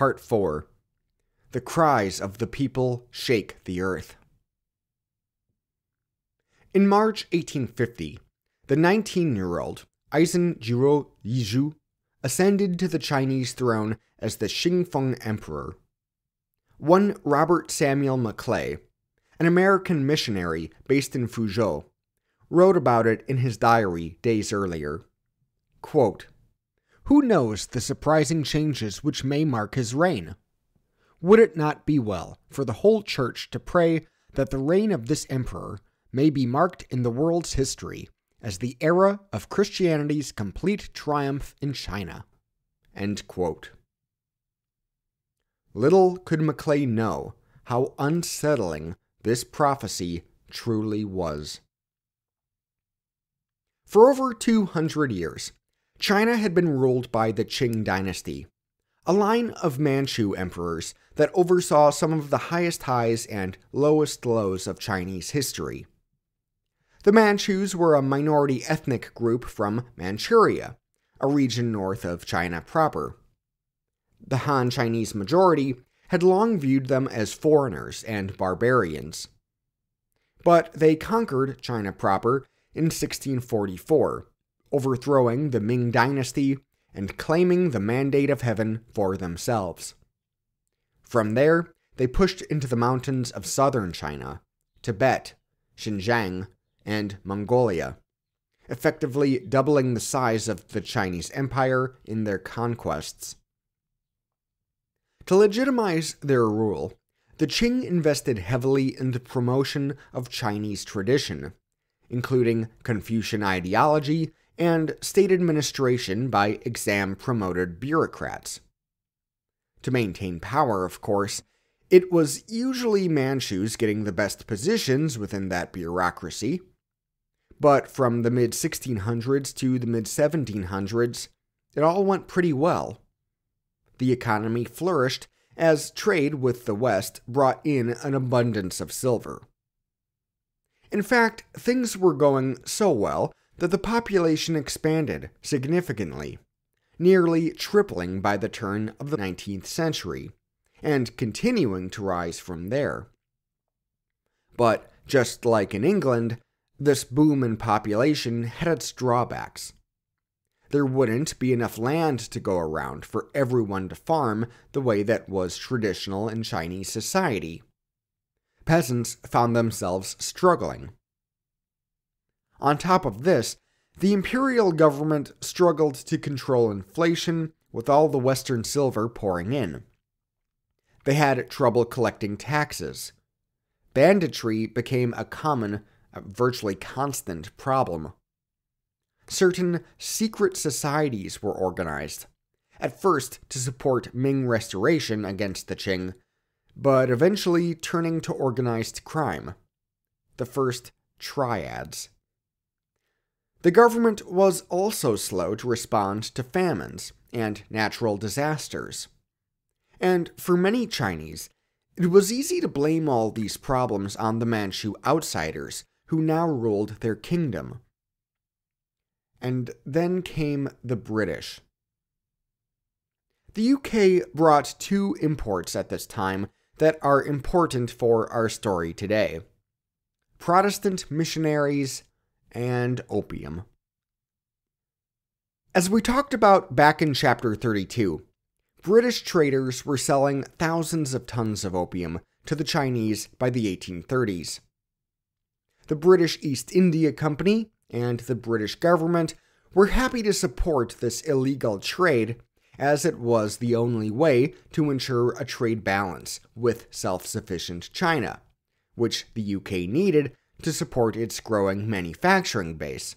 Part 4 the cries of the people shake the earth. In March 1850, the 19 year old Aisin Gioro Yizhu ascended to the Chinese throne as the Xianfeng Emperor. One Robert Samuel Maclay, an American missionary based in Fuzhou, wrote about it in his diary days earlier. Quote, Who knows the surprising changes which may mark his reign? Would it not be well for the whole Church to pray that the reign of this emperor may be marked in the world's history as the era of Christianity's complete triumph in China? Little could Maclay know how unsettling this prophecy truly was. For over 200 years, China had been ruled by the Qing dynasty, a line of Manchu emperors that oversaw some of the highest highs and lowest lows of Chinese history. The Manchus were a minority ethnic group from Manchuria, a region north of China proper. The Han Chinese majority had long viewed them as foreigners and barbarians. But they conquered China proper in 1644, overthrowing the Ming dynasty and claiming the mandate of heaven for themselves. From there, they pushed into the mountains of southern China, Tibet, Xinjiang, and Mongolia, effectively doubling the size of the Chinese Empire in their conquests. To legitimize their rule, the Qing invested heavily in the promotion of Chinese tradition, including Confucian ideology and state administration by exam promoted bureaucrats. To maintain power, of course, it was usually Manchus getting the best positions within that bureaucracy. But from the mid 1600s to the mid 1700s, it all went pretty well. The economy flourished as trade with the West brought in an abundance of silver. In fact, things were going so well that the population expanded significantly, nearly tripling by the turn of the 19th century, and continuing to rise from there. But just like in England, this boom in population had its drawbacks. There wouldn't be enough land to go around for everyone to farm the way that was traditional in Chinese society peasants found themselves struggling. On top of this, the imperial government struggled to control inflation with all the Western silver pouring in. They had trouble collecting taxes. Banditry became a common, virtually constant problem. Certain secret societies were organized, at first to support Ming restoration against the Qing, but eventually turning to organized crime. The first triads. The government was also slow to respond to famines and natural disasters. And for many Chinese, it was easy to blame all these problems on the Manchu outsiders who now ruled their kingdom. And then came the British. The UK brought two imports at this time that are important for our story today Protestant missionaries and opium. As we talked about back in chapter 32, British traders were selling thousands of tons of opium to the Chinese by the 1830s. The British East India Company and the British government were happy to support this illegal trade as it was the only way to ensure a trade balance with self sufficient China, which the UK needed to support its growing manufacturing base.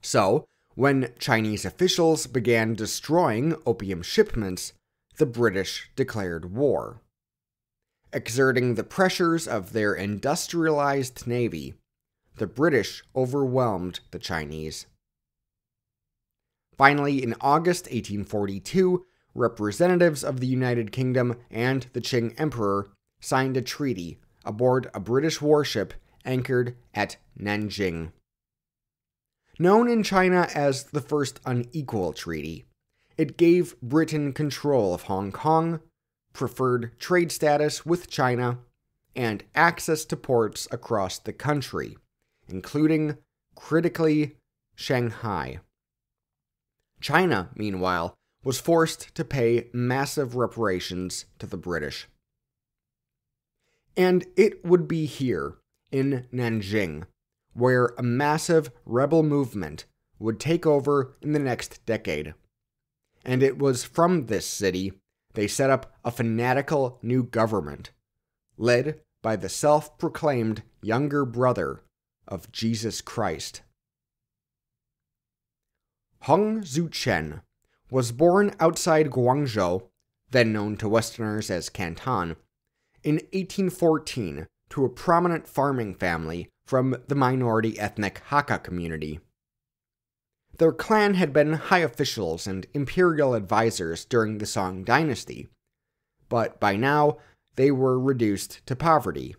So, when Chinese officials began destroying opium shipments, the British declared war. Exerting the pressures of their industrialized navy, the British overwhelmed the Chinese. Finally, in August 1842, representatives of the United Kingdom and the Qing Emperor signed a treaty aboard a British warship anchored at Nanjing. Known in China as the First Unequal Treaty, it gave Britain control of Hong Kong, preferred trade status with China, and access to ports across the country, including, critically, Shanghai. China, meanwhile, was forced to pay massive reparations to the British. And it would be here, in Nanjing, where a massive rebel movement would take over in the next decade. And it was from this city they set up a fanatical new government, led by the self proclaimed younger brother of Jesus Christ. Hong Xiuquan was born outside Guangzhou, then known to Westerners as Canton, in 1814 to a prominent farming family from the minority ethnic Hakka community. Their clan had been high officials and imperial advisors during the Song dynasty, but by now they were reduced to poverty.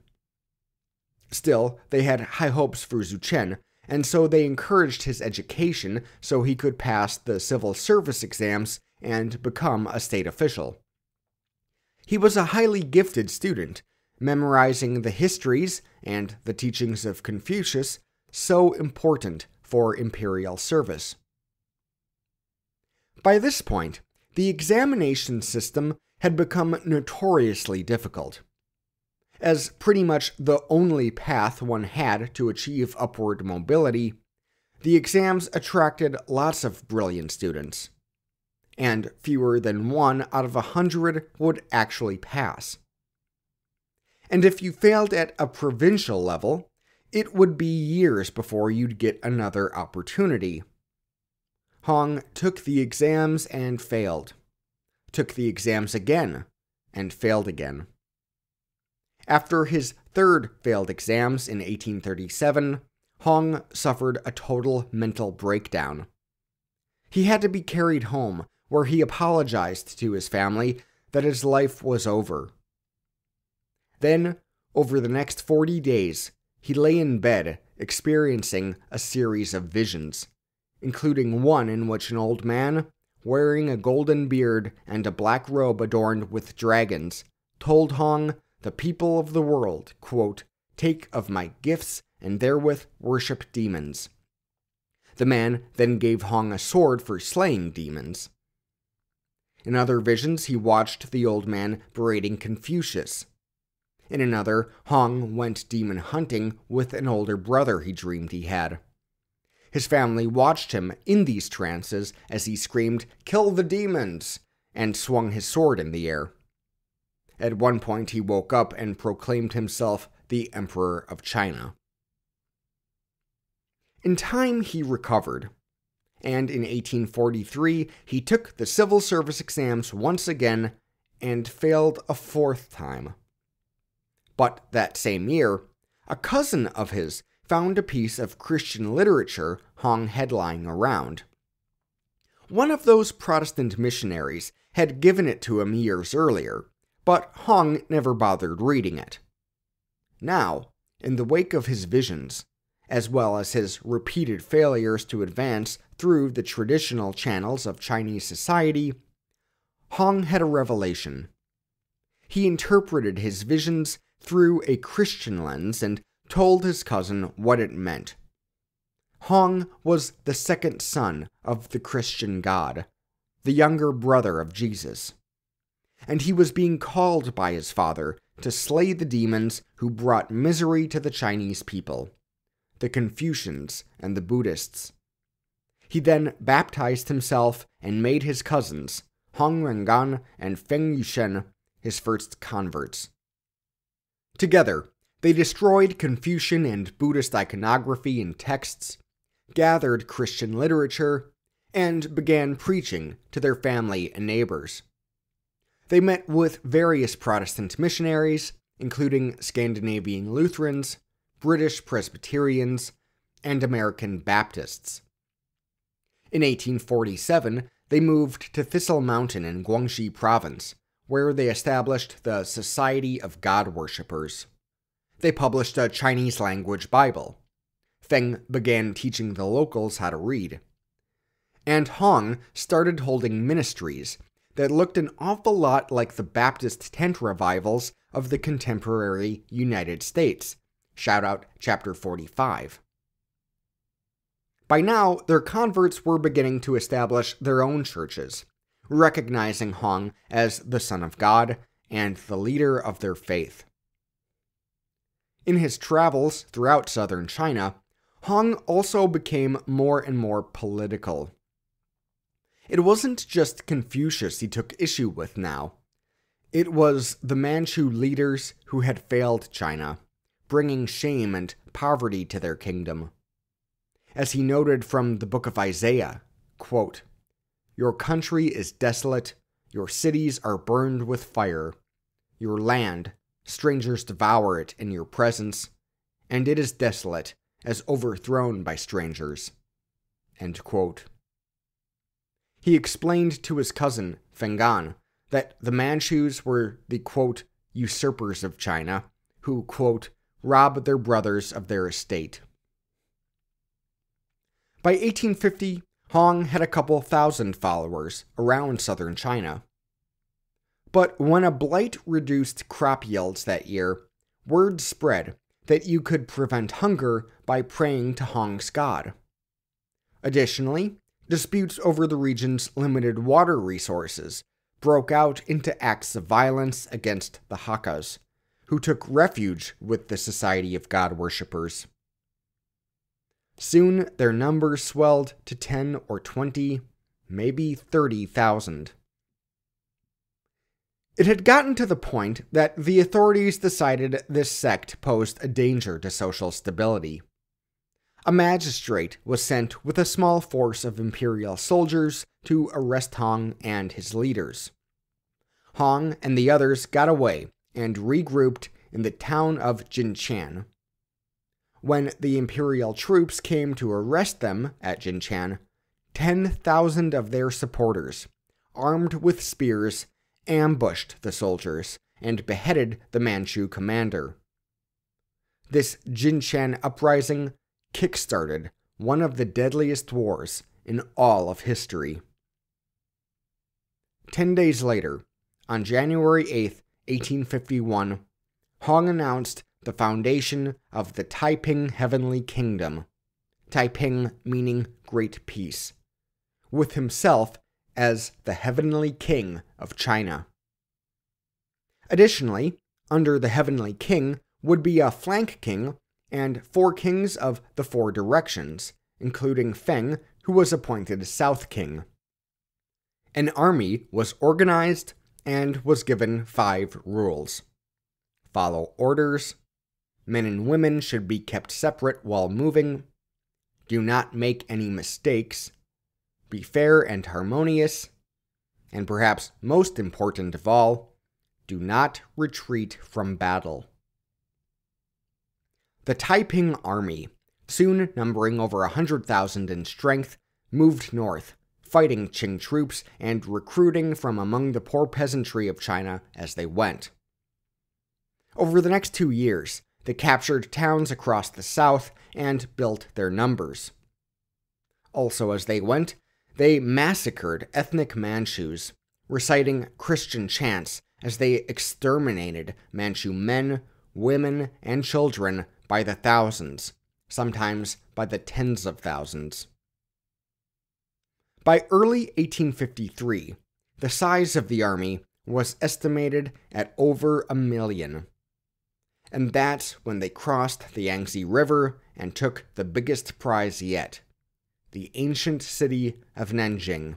Still, they had high hopes for Xiuquan, and so they encouraged his education so he could pass the civil service exams and become a state official. He was a highly gifted student, memorizing the histories and the teachings of Confucius, so important for imperial service. By this point, the examination system had become notoriously difficult. As pretty much the only path one had to achieve upward mobility, the exams attracted lots of brilliant students, and fewer than one out of a hundred would actually pass. And if you failed at a provincial level, it would be years before you'd get another opportunity. Hong took the exams and failed, took the exams again and failed again. After his third failed exams in 1837, Hong suffered a total mental breakdown. He had to be carried home, where he apologized to his family that his life was over. Then, over the next 40 days, he lay in bed experiencing a series of visions, including one in which an old man, wearing a golden beard and a black robe adorned with dragons, told Hong, the people of the world, quote, Take of my gifts and therewith worship demons. The man then gave Hong a sword for slaying demons. In other visions, he watched the old man berating Confucius, in another, Hong went demon hunting with an older brother he dreamed he had. His family watched him in these trances as he screamed, Kill the demons! and swung his sword in the air. At one point, he woke up and proclaimed himself the Emperor of China. In time, he recovered, and in 1843, he took the civil service exams once again and failed a fourth time. But that same year, a cousin of his found a piece of Christian literature Hong had lying around. One of those Protestant missionaries had given it to him years earlier, but Hong never bothered reading it. Now, in the wake of his visions, as well as his repeated failures to advance through the traditional channels of Chinese society, Hong had a revelation. He interpreted his visions through a Christian lens and told his cousin what it meant. Hong was the second son of the Christian God, the younger brother of Jesus. And he was being called by his father to slay the demons who brought misery to the Chinese people, the Confucians and the Buddhists. He then baptized himself and made his cousins, Hong Rengan and Feng Yunshan, his first converts. Together, they destroyed Confucian and Buddhist iconography and texts, gathered Christian literature, and began preaching to their family and neighbors. They met with various Protestant missionaries, including Scandinavian Lutherans, British Presbyterians, and American Baptists. In 1847, they moved to Thistle Mountain in Guangxi Province, where they established the Society of God Worshippers. They published a Chinese language Bible. Feng began teaching the locals how to read. And Hong started holding ministries that looked an awful lot like the Baptist tent revivals of the contemporary United States. Shout out chapter 45. By now, their converts were beginning to establish their own churches, recognizing Hong as the Son of God and the leader of their faith. In his travels throughout southern China, Hong also became more and more political. It wasn't just Confucius he took issue with now. It was the Manchu leaders who had failed China, bringing shame and poverty to their kingdom. As he noted from the book of Isaiah, quote, Your country is desolate, your cities are burned with fire, your land, strangers devour it in your presence, and it is desolate, as overthrown by strangers. He explained to his cousin, Rengan, that the Manchus were the quote, usurpers of China, who, quote, rob their brothers of their estate. By 1850, Hong had a couple thousand followers around southern China. But when a blight reduced crop yields that year, word spread that you could prevent hunger by praying to Hong's god. Additionally, disputes over the region's limited water resources broke out into acts of violence against the Hakkas, who took refuge with the Society of God Worshippers. Soon their numbers swelled to 10 or 20, maybe 30,000. It had gotten to the point that the authorities decided this sect posed a danger to social stability. A magistrate was sent with a small force of imperial soldiers to arrest Hong and his leaders. Hong and the others got away and regrouped in the town of Jinshan. When the imperial troops came to arrest them at Jinshan, 10,000 of their supporters, armed with spears, ambushed the soldiers and beheaded the Manchu commander. This Jinshan uprising kickstarted one of the deadliest wars in all of history. Ten days later, on January 8, 1851, Hong announced the foundation of the Taiping Heavenly Kingdom, Taiping meaning Great Peace, with himself as the Heavenly King of China. Additionally, under the Heavenly King would be a flank king and four kings of the four directions, including Feng, who was appointed South King. An army was organized and was given five rules follow orders, men and women should be kept separate while moving, do not make any mistakes, be fair and harmonious, and perhaps most important of all, do not retreat from battle. The Taiping army, soon numbering over a 100,000 in strength, moved north, fighting Qing troops and recruiting from among the poor peasantry of China as they went. Over the next two years, they captured towns across the south and built their numbers. Also, as they went, they massacred ethnic Manchus, reciting Christian chants as they exterminated Manchu men, women, and children by the thousands, sometimes by the tens of thousands. By early 1853, the size of the army was estimated at over a million. And that's when they crossed the Yangtze River and took the biggest prize yet the ancient city of Nanjing.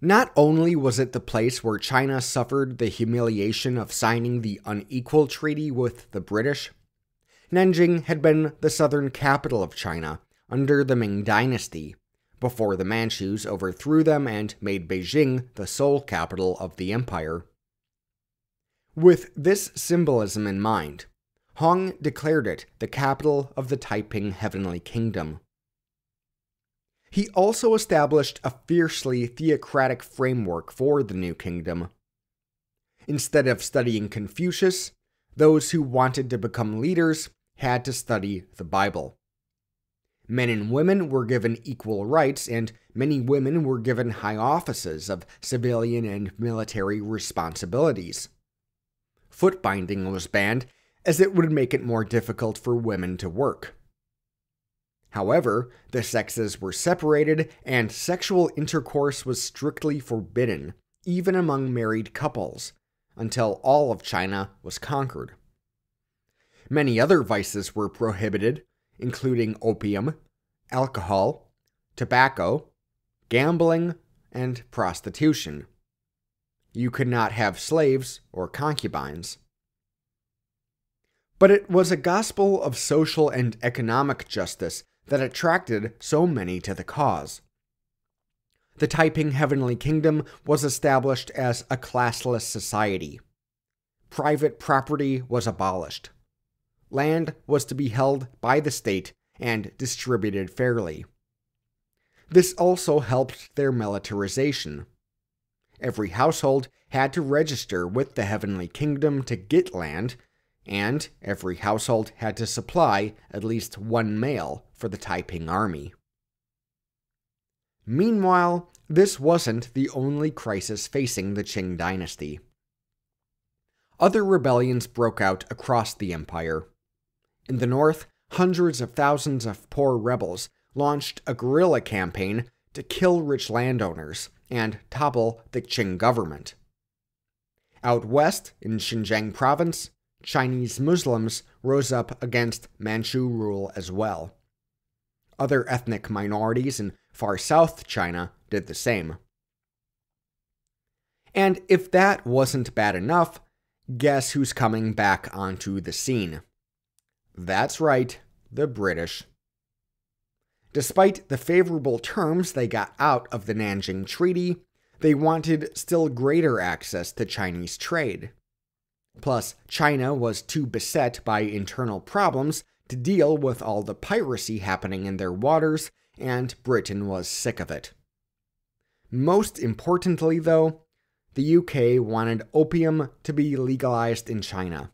Not only was it the place where China suffered the humiliation of signing the unequal treaty with the British, Nanjing had been the southern capital of China under the Ming Dynasty, before the Manchus overthrew them and made Beijing the sole capital of the empire. With this symbolism in mind, Hong declared it the capital of the Taiping Heavenly Kingdom. He also established a fiercely theocratic framework for the new kingdom. Instead of studying Confucius, those who wanted to become leaders had to study the Bible. Men and women were given equal rights, and many women were given high offices of civilian and military responsibilities. Foot binding was banned, as it would make it more difficult for women to work. However, the sexes were separated, and sexual intercourse was strictly forbidden, even among married couples, until all of China was conquered. Many other vices were prohibited, including opium, alcohol, tobacco, gambling, and prostitution. You could not have slaves or concubines. But it was a gospel of social and economic justice that attracted so many to the cause. The Taiping Heavenly Kingdom was established as a classless society. Private property was abolished. Land was to be held by the state and distributed fairly. This also helped their militarization. Every household had to register with the Heavenly Kingdom to get land, and every household had to supply at least one male for the Taiping army. Meanwhile, this wasn't the only crisis facing the Qing dynasty. Other rebellions broke out across the empire. In the north, hundreds of thousands of poor rebels launched a guerrilla campaign to kill rich landowners and topple the Qing government. Out west, in Xinjiang province, Chinese Muslims rose up against Manchu rule as well. Other ethnic minorities in far south China did the same. And if that wasn't bad enough, guess who's coming back onto the scene? That's right, the British. Despite the favorable terms they got out of the Nanjing Treaty, they wanted still greater access to Chinese trade. Plus, China was too beset by internal problems to deal with all the piracy happening in their waters, and Britain was sick of it. Most importantly, though, the UK wanted opium to be legalized in China.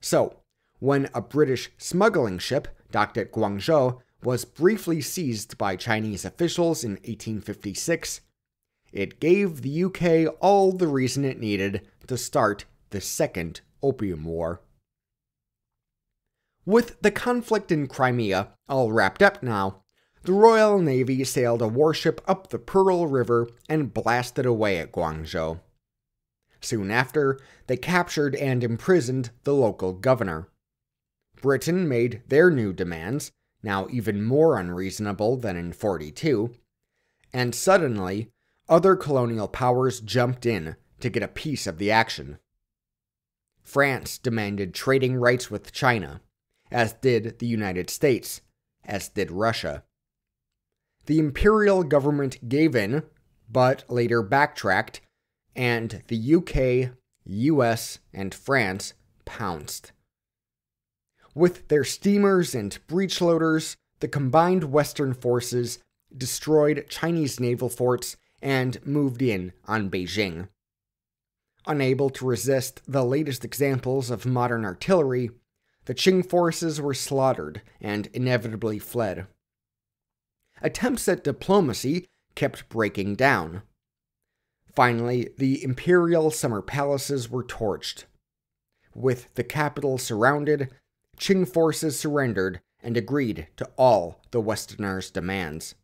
So, when a British smuggling ship docked at Guangzhou was briefly seized by Chinese officials in 1856, it gave the UK all the reason it needed to start the Second Opium War. With the conflict in Crimea all wrapped up now, the Royal Navy sailed a warship up the Pearl River and blasted away at Guangzhou. Soon after, they captured and imprisoned the local governor. Britain made their new demands, now even more unreasonable than in 42, and suddenly, other colonial powers jumped in to get a piece of the action. France demanded trading rights with China, as did the United States, as did Russia. The imperial government gave in, but later backtracked, and the UK, US, and France pounced. With their steamers and breechloaders, the combined Western forces destroyed Chinese naval forts and moved in on Beijing. Unable to resist the latest examples of modern artillery, the Qing forces were slaughtered and inevitably fled. Attempts at diplomacy kept breaking down. Finally, the imperial summer palaces were torched. With the capital surrounded, Qing forces surrendered and agreed to all the Westerners' demands.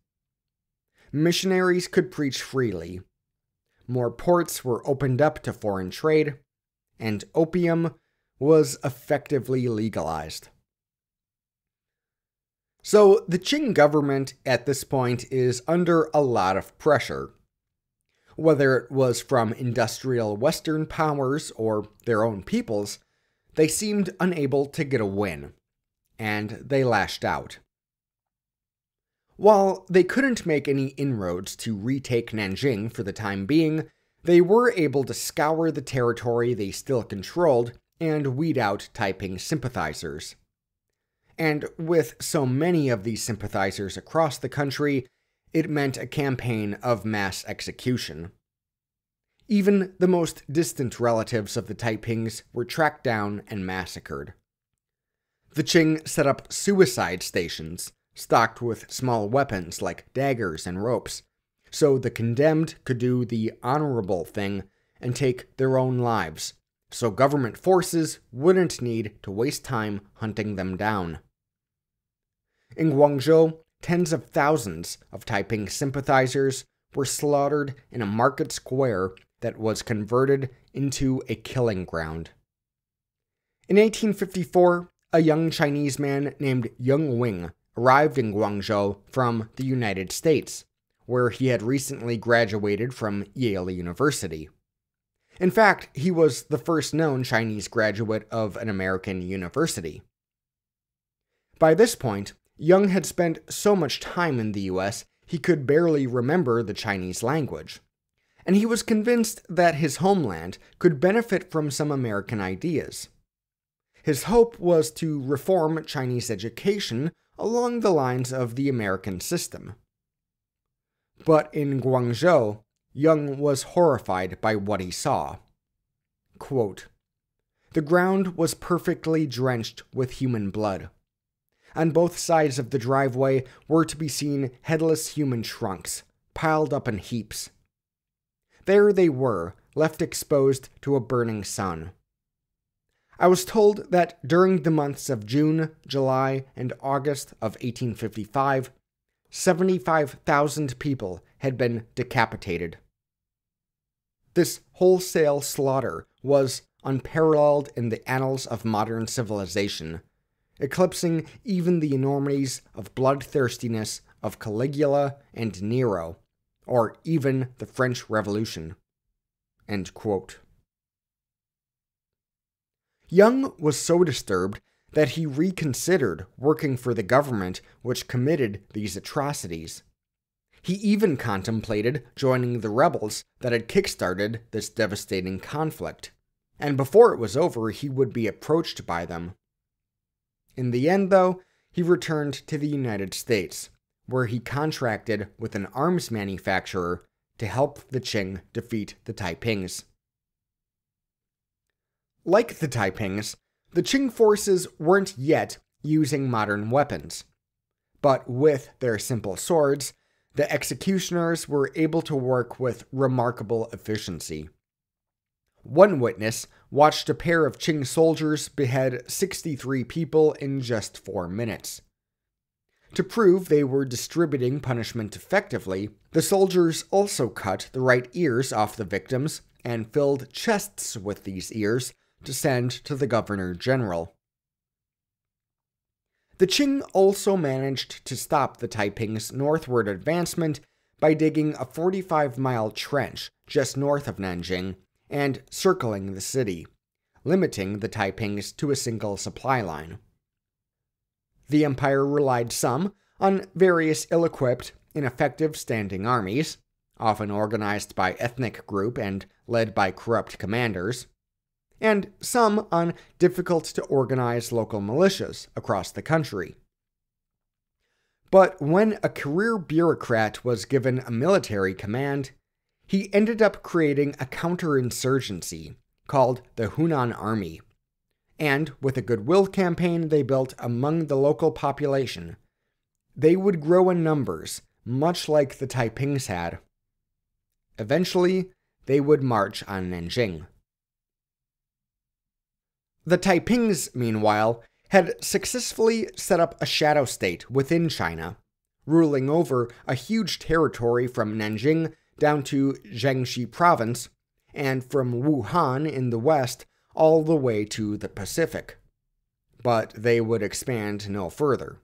Missionaries could preach freely, more ports were opened up to foreign trade, and opium was effectively legalized. So, the Qing government at this point is under a lot of pressure. Whether it was from industrial Western powers or their own peoples, they seemed unable to get a win, and they lashed out. While they couldn't make any inroads to retake Nanjing for the time being, they were able to scour the territory they still controlled and weed out Taiping sympathizers. And with so many of these sympathizers across the country, it meant a campaign of mass execution. Even the most distant relatives of the Taipings were tracked down and massacred. The Qing set up suicide stations stocked with small weapons like daggers and ropes, so the condemned could do the honorable thing and take their own lives, so government forces wouldn't need to waste time hunting them down. In Guangzhou, tens of thousands of Taiping sympathizers were slaughtered in a market square that was converted into a killing ground. In 1854, a young Chinese man named Yung Wing arrived in Guangzhou from the United States, where he had recently graduated from Yale University. In fact, he was the first known Chinese graduate of an American university. By this point, Yung had spent so much time in the US he could barely remember the Chinese language. And he was convinced that his homeland could benefit from some American ideas. His hope was to reform Chinese education along the lines of the American system. But in Guangzhou, Yung was horrified by what he saw. Quote, the ground was perfectly drenched with human blood. On both sides of the driveway were to be seen headless human trunks, piled up in heaps. There they were, left exposed to a burning sun. I was told that during the months of June, July, and August of 1855, 75,000 people had been decapitated. This wholesale slaughter was unparalleled in the annals of modern civilization eclipsing even the enormities of bloodthirstiness of Caligula and Nero, or even the French Revolution. Yung was so disturbed that he reconsidered working for the government which committed these atrocities. He even contemplated joining the rebels that had kickstarted this devastating conflict, and before it was over, he would be approached by them in the end, though, he returned to the United States, where he contracted with an arms manufacturer to help the Qing defeat the Taipings. Like the Taipings, the Qing forces weren't yet using modern weapons. But with their simple swords, the executioners were able to work with remarkable efficiency. One witness watched a pair of Qing soldiers behead 63 people in just four minutes. To prove they were distributing punishment effectively, the soldiers also cut the right ears off the victims and filled chests with these ears to send to the governor general. The Qing also managed to stop the Taiping's northward advancement by digging a 45 mile trench just north of Nanjing and circling the city, limiting the Taipings to a single supply line. The empire relied some on various ill equipped, ineffective standing armies, often organized by ethnic group and led by corrupt commanders, and some on difficult to organize local militias across the country. But when a career bureaucrat was given a military command, he ended up creating a counterinsurgency called the Hunan Army. And with a goodwill campaign they built among the local population, they would grow in numbers, much like the Taipings had. Eventually, they would march on Nanjing. The Taipings, meanwhile, had successfully set up a shadow state within China, ruling over a huge territory from Nanjing down to Jiangxi province, and from Wuhan in the west all the way to the Pacific. But they would expand no further.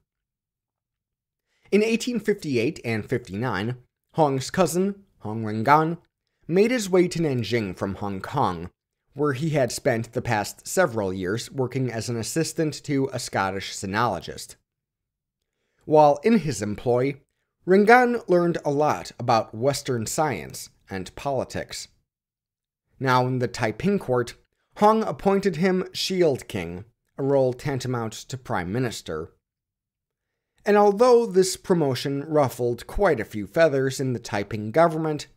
In 1858 and 59, Hong's cousin, Hong Rengan, made his way to Nanjing from Hong Kong, where he had spent the past several years working as an assistant to a Scottish sinologist. While in his employ, Rengan learned a lot about Western science and politics. Now in the Taiping court, Hong appointed him Shield King, a role tantamount to Prime Minister. And although this promotion ruffled quite a few feathers in the Taiping government,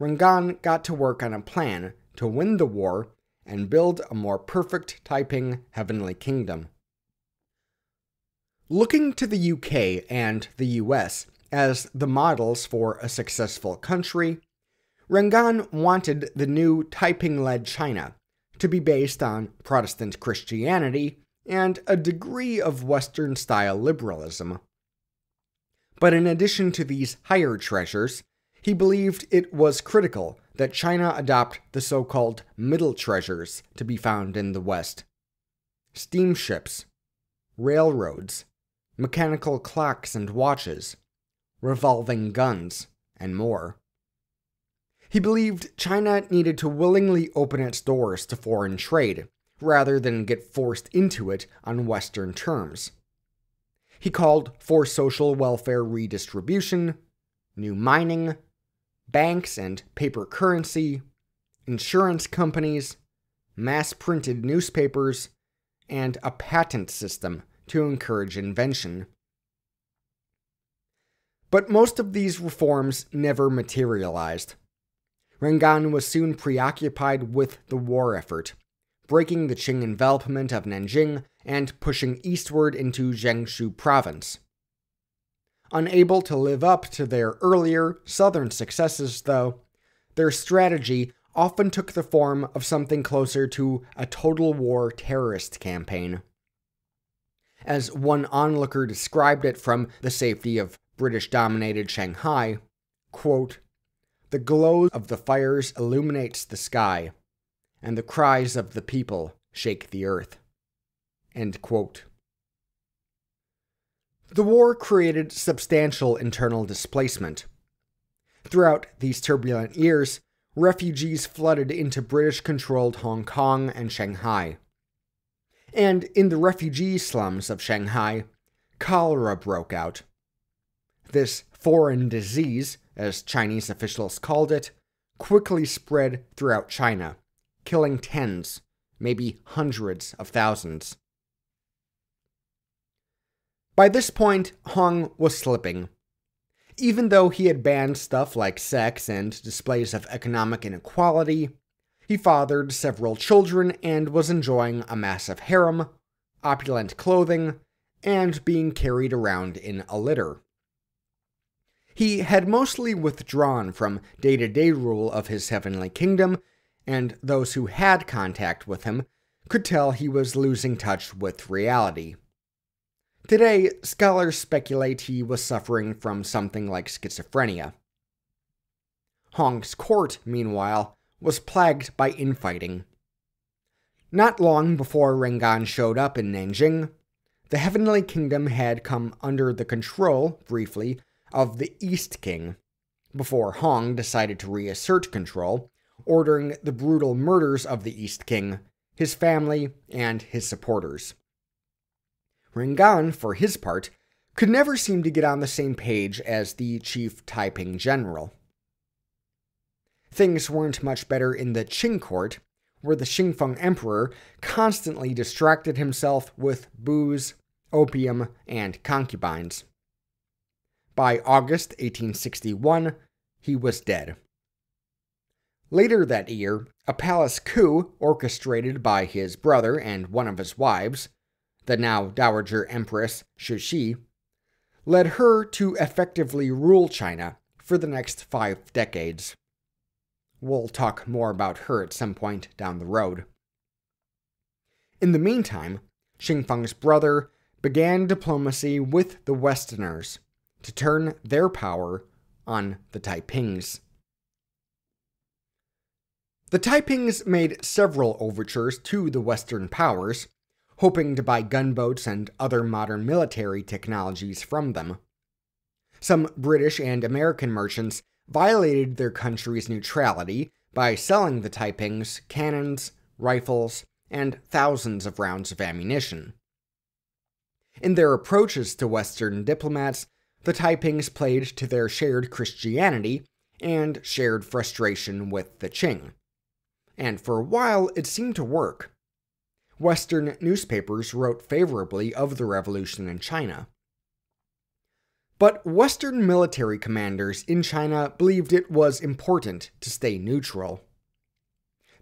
Rengan got to work on a plan to win the war and build a more perfect Taiping heavenly kingdom. Looking to the UK and the US as the models for a successful country, Rengan wanted the new Taiping led China to be based on Protestant Christianity and a degree of Western style liberalism. But in addition to these higher treasures, he believed it was critical that China adopt the so called middle treasures to be found in the West steamships, railroads, mechanical clocks and watches, revolving guns, and more. He believed China needed to willingly open its doors to foreign trade, rather than get forced into it on Western terms. He called for social welfare redistribution, new mining, banks and paper currency, insurance companies, mass printed newspapers, and a patent system to encourage invention. But most of these reforms never materialized. Rengan was soon preoccupied with the war effort, breaking the Qing envelopment of Nanjing and pushing eastward into Jiangsu province. Unable to live up to their earlier southern successes, though, their strategy often took the form of something closer to a total war terrorist campaign. As one onlooker described it from the safety of British dominated Shanghai, quote, The glow of the fires illuminates the sky, and the cries of the people shake the earth. The war created substantial internal displacement. Throughout these turbulent years, refugees flooded into British controlled Hong Kong and Shanghai. And in the refugee slums of Shanghai, cholera broke out. This foreign disease, as Chinese officials called it, quickly spread throughout China, killing tens, maybe hundreds of thousands. By this point, Hong was slipping. Even though he had banned stuff like sex and displays of economic inequality, he fathered several children and was enjoying a massive harem, opulent clothing, and being carried around in a litter. He had mostly withdrawn from day to day rule of his heavenly kingdom, and those who had contact with him could tell he was losing touch with reality. Today, scholars speculate he was suffering from something like schizophrenia. Hong's court, meanwhile, was plagued by infighting. Not long before Rengan showed up in Nanjing, the Heavenly Kingdom had come under the control, briefly, of the East King, before Hong decided to reassert control, ordering the brutal murders of the East King, his family, and his supporters. Rengan, for his part, could never seem to get on the same page as the chief Taiping general. Things weren't much better in the Qing court, where the Xianfeng emperor constantly distracted himself with booze, opium, and concubines. By August 1861, he was dead. Later that year, a palace coup orchestrated by his brother and one of his wives the now Dowager Empress Cixi, led her to effectively rule China for the next five decades. We'll talk more about her at some point down the road. In the meantime, Xianfeng's brother began diplomacy with the Westerners to turn their power on the Taipings. The Taipings made several overtures to the Western powers, hoping to buy gunboats and other modern military technologies from them. Some British and American merchants violated their country's neutrality by selling the Taipings cannons, rifles, and thousands of rounds of ammunition. In their approaches to Western diplomats, the Taipings played to their shared Christianity and shared frustration with the Qing. And for a while, it seemed to work. Western newspapers wrote favorably of the revolution in China. But Western military commanders in China believed it was important to stay neutral.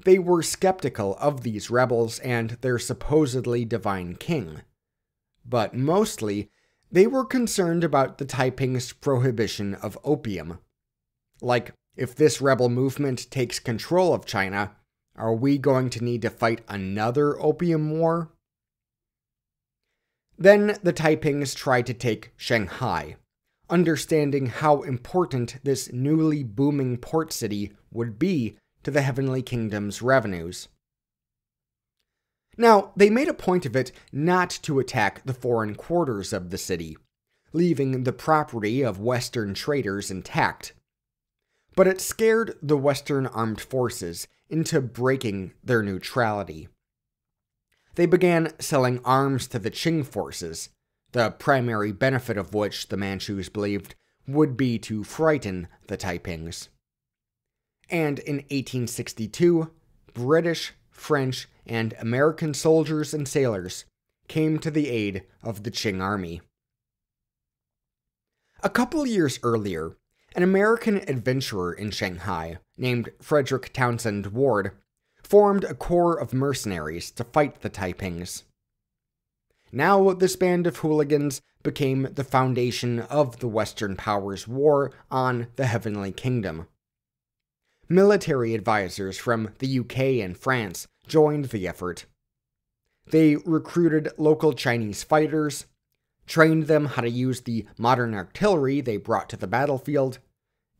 They were skeptical of these rebels and their supposedly divine king. But mostly, They were concerned about the Taiping's prohibition of opium. Like, if this rebel movement takes control of China, are we going to need to fight another opium war? Then the Taipings tried to take Shanghai, understanding how important this newly booming port city would be to the Heavenly Kingdom's revenues. Now, they made a point of it not to attack the foreign quarters of the city, leaving the property of Western traders intact. But it scared the Western armed forces into breaking their neutrality. They began selling arms to the Qing forces, the primary benefit of which the Manchus believed would be to frighten the Taipings. And in 1862, British, French, and American soldiers and sailors came to the aid of the Qing army. A couple years earlier, an American adventurer in Shanghai named Frederick Townsend Ward formed a corps of mercenaries to fight the Taipings. Now, this band of hooligans became the foundation of the Western Powers' war on the Heavenly Kingdom. Military advisors from the UK and France joined the effort. They recruited local Chinese fighters, trained them how to use the modern artillery they brought to the battlefield,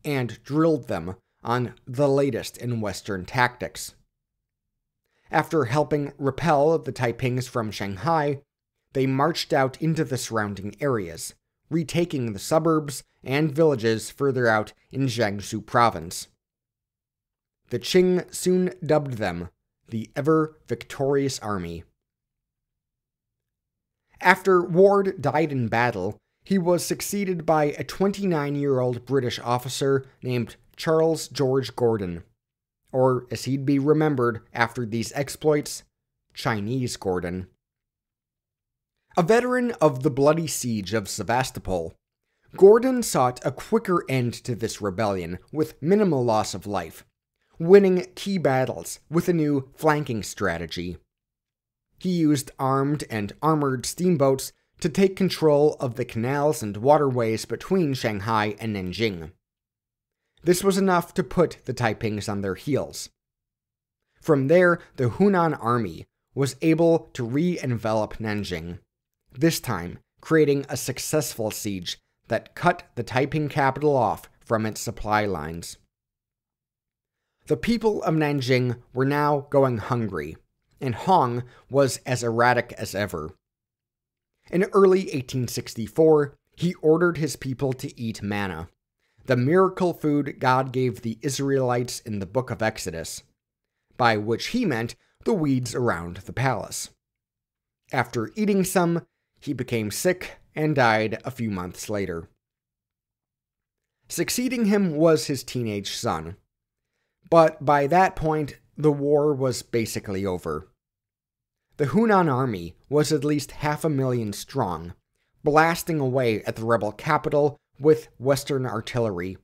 and drilled them on the latest in Western tactics. After helping repel the Taipings from Shanghai, they marched out into the surrounding areas, retaking the suburbs and villages further out in Jiangsu province. The Qing soon dubbed them the ever victorious army. After Ward died in battle, he was succeeded by a 29 year old British officer named Charles George Gordon, or as he'd be remembered after these exploits, Chinese Gordon. A veteran of the bloody siege of Sevastopol, Gordon sought a quicker end to this rebellion with minimal loss of life, winning key battles with a new flanking strategy. He used armed and armored steamboats to take control of the canals and waterways between Shanghai and Nanjing. This was enough to put the Taipings on their heels. From there, the Hunan army was able to re envelop Nanjing, this time creating a successful siege that cut the Taiping capital off from its supply lines. The people of Nanjing were now going hungry, and Hong was as erratic as ever. In early 1864, he ordered his people to eat manna, the miracle food God gave the Israelites in the book of Exodus, by which he meant the weeds around the palace. After eating some, he became sick and died a few months later. Succeeding him was his teenage son, but by that point, the war was basically over. The Hunan army was at least half a million strong, blasting away at the rebel capital with Western artillery.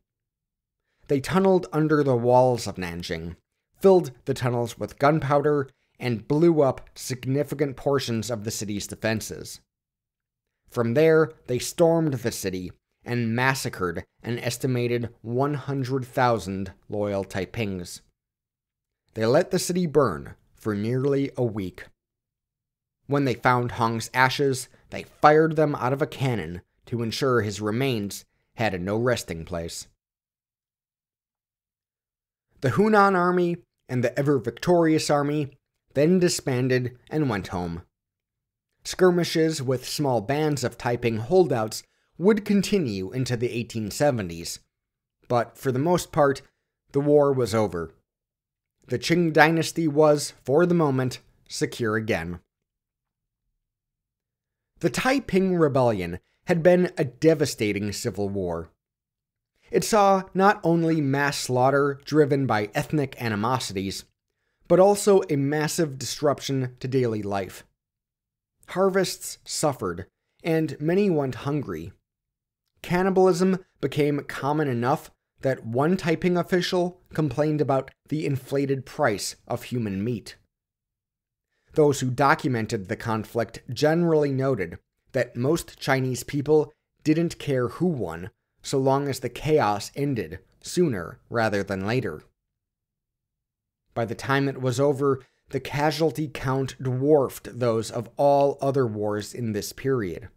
They tunneled under the walls of Nanjing, filled the tunnels with gunpowder, and blew up significant portions of the city's defenses. From there, they stormed the city and massacred an estimated 100,000 loyal Taipings. They let the city burn for nearly a week. When they found Hong's ashes, they fired them out of a cannon to ensure his remains had no resting place. The Hunan army and the ever victorious army then disbanded and went home. Skirmishes with small bands of Taiping holdouts would continue into the 1870s, but for the most part, the war was over. The Qing dynasty was, for the moment, secure again. The Taiping Rebellion had been a devastating civil war. It saw not only mass slaughter driven by ethnic animosities, but also a massive disruption to daily life. Harvests suffered, and many went hungry, Cannibalism became common enough that one Taiping official complained about the inflated price of human meat. Those who documented the conflict generally noted that most Chinese people didn't care who won so long as the chaos ended sooner rather than later. By the time it was over, the casualty count dwarfed those of all other wars in this period.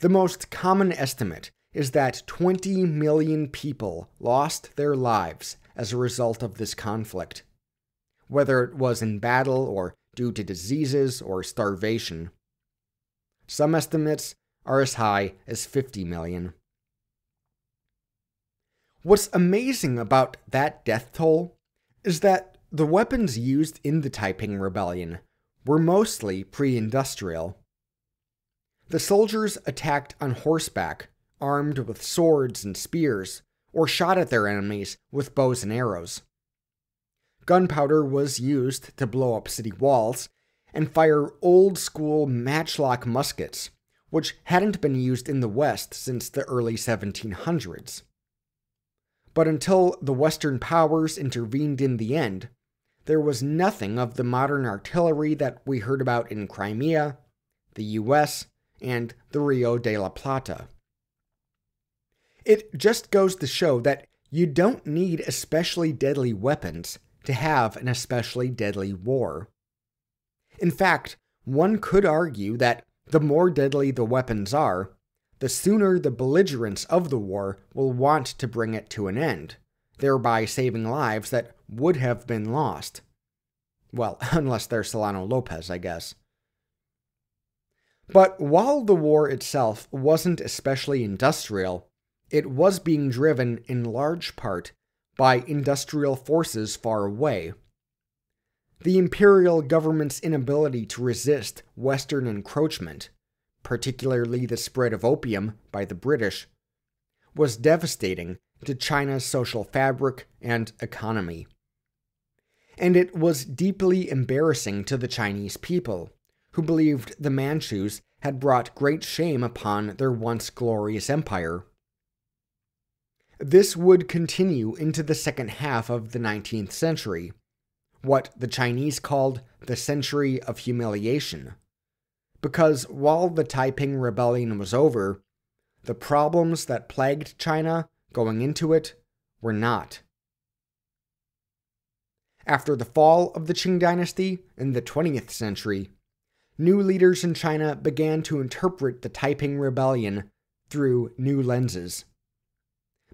The most common estimate is that 20 million people lost their lives as a result of this conflict, whether it was in battle or due to diseases or starvation. Some estimates are as high as 50 million. What's amazing about that death toll is that the weapons used in the Taiping Rebellion were mostly pre industrial. The soldiers attacked on horseback, armed with swords and spears, or shot at their enemies with bows and arrows. Gunpowder was used to blow up city walls and fire old school matchlock muskets, which hadn't been used in the West since the early 1700s. But until the Western powers intervened in the end, there was nothing of the modern artillery that we heard about in Crimea, the US, and the Rio de la Plata. It just goes to show that you don't need especially deadly weapons to have an especially deadly war. In fact, one could argue that the more deadly the weapons are, the sooner the belligerents of the war will want to bring it to an end, thereby saving lives that would have been lost. Well, <laughs> unless they're Solano Lopez, I guess. But while the war itself wasn't especially industrial, it was being driven in large part by industrial forces far away. The imperial government's inability to resist Western encroachment particularly the spread of opium by the British, was devastating to China's social fabric and economy. And it was deeply embarrassing to the Chinese people, who believed the Manchus had brought great shame upon their once glorious empire. This would continue into the second half of the 19th century, what the Chinese called the Century of Humiliation because while the Taiping Rebellion was over, the problems that plagued China going into it were not. After the fall of the Qing dynasty in the 20th century, new leaders in China began to interpret the Taiping Rebellion through new lenses.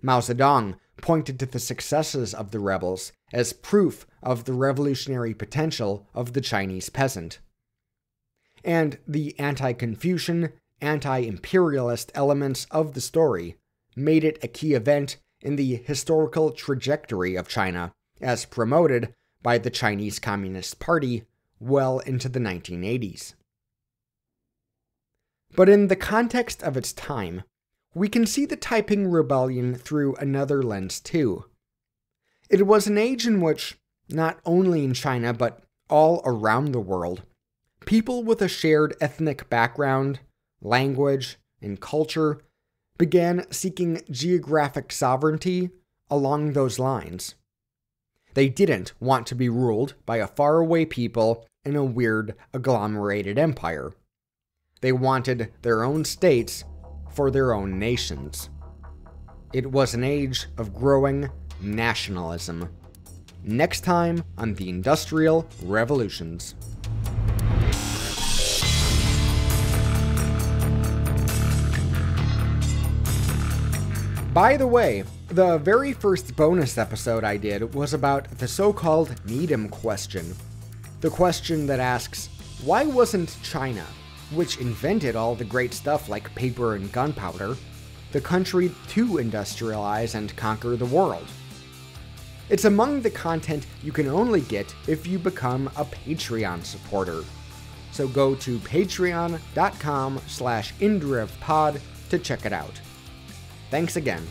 Mao Zedong pointed to the successes of the rebels as proof of the revolutionary potential of the Chinese peasant and the anti Confucian, anti imperialist elements of the story made it a key event in the historical trajectory of China, as promoted by the Chinese Communist Party well into the 1980s. But in the context of its time, we can see the Taiping Rebellion through another lens too. It was an age in which, not only in China but all around the world, people with a shared ethnic background, language, and culture began seeking geographic sovereignty along those lines. They didn't want to be ruled by a faraway people in a weird agglomerated empire. They wanted their own states for their own nations. It was an age of growing nationalism. Next time on the Industrial Revolutions. By the way, the very first bonus episode I did was about the so called Needham question. The question that asks, why wasn't China, which invented all the great stuff like paper and gunpowder, the country to industrialize and conquer the world? It's among the content you can only get if you become a Patreon supporter. So go to patreon.com slash indrevpod to check it out. Thanks again.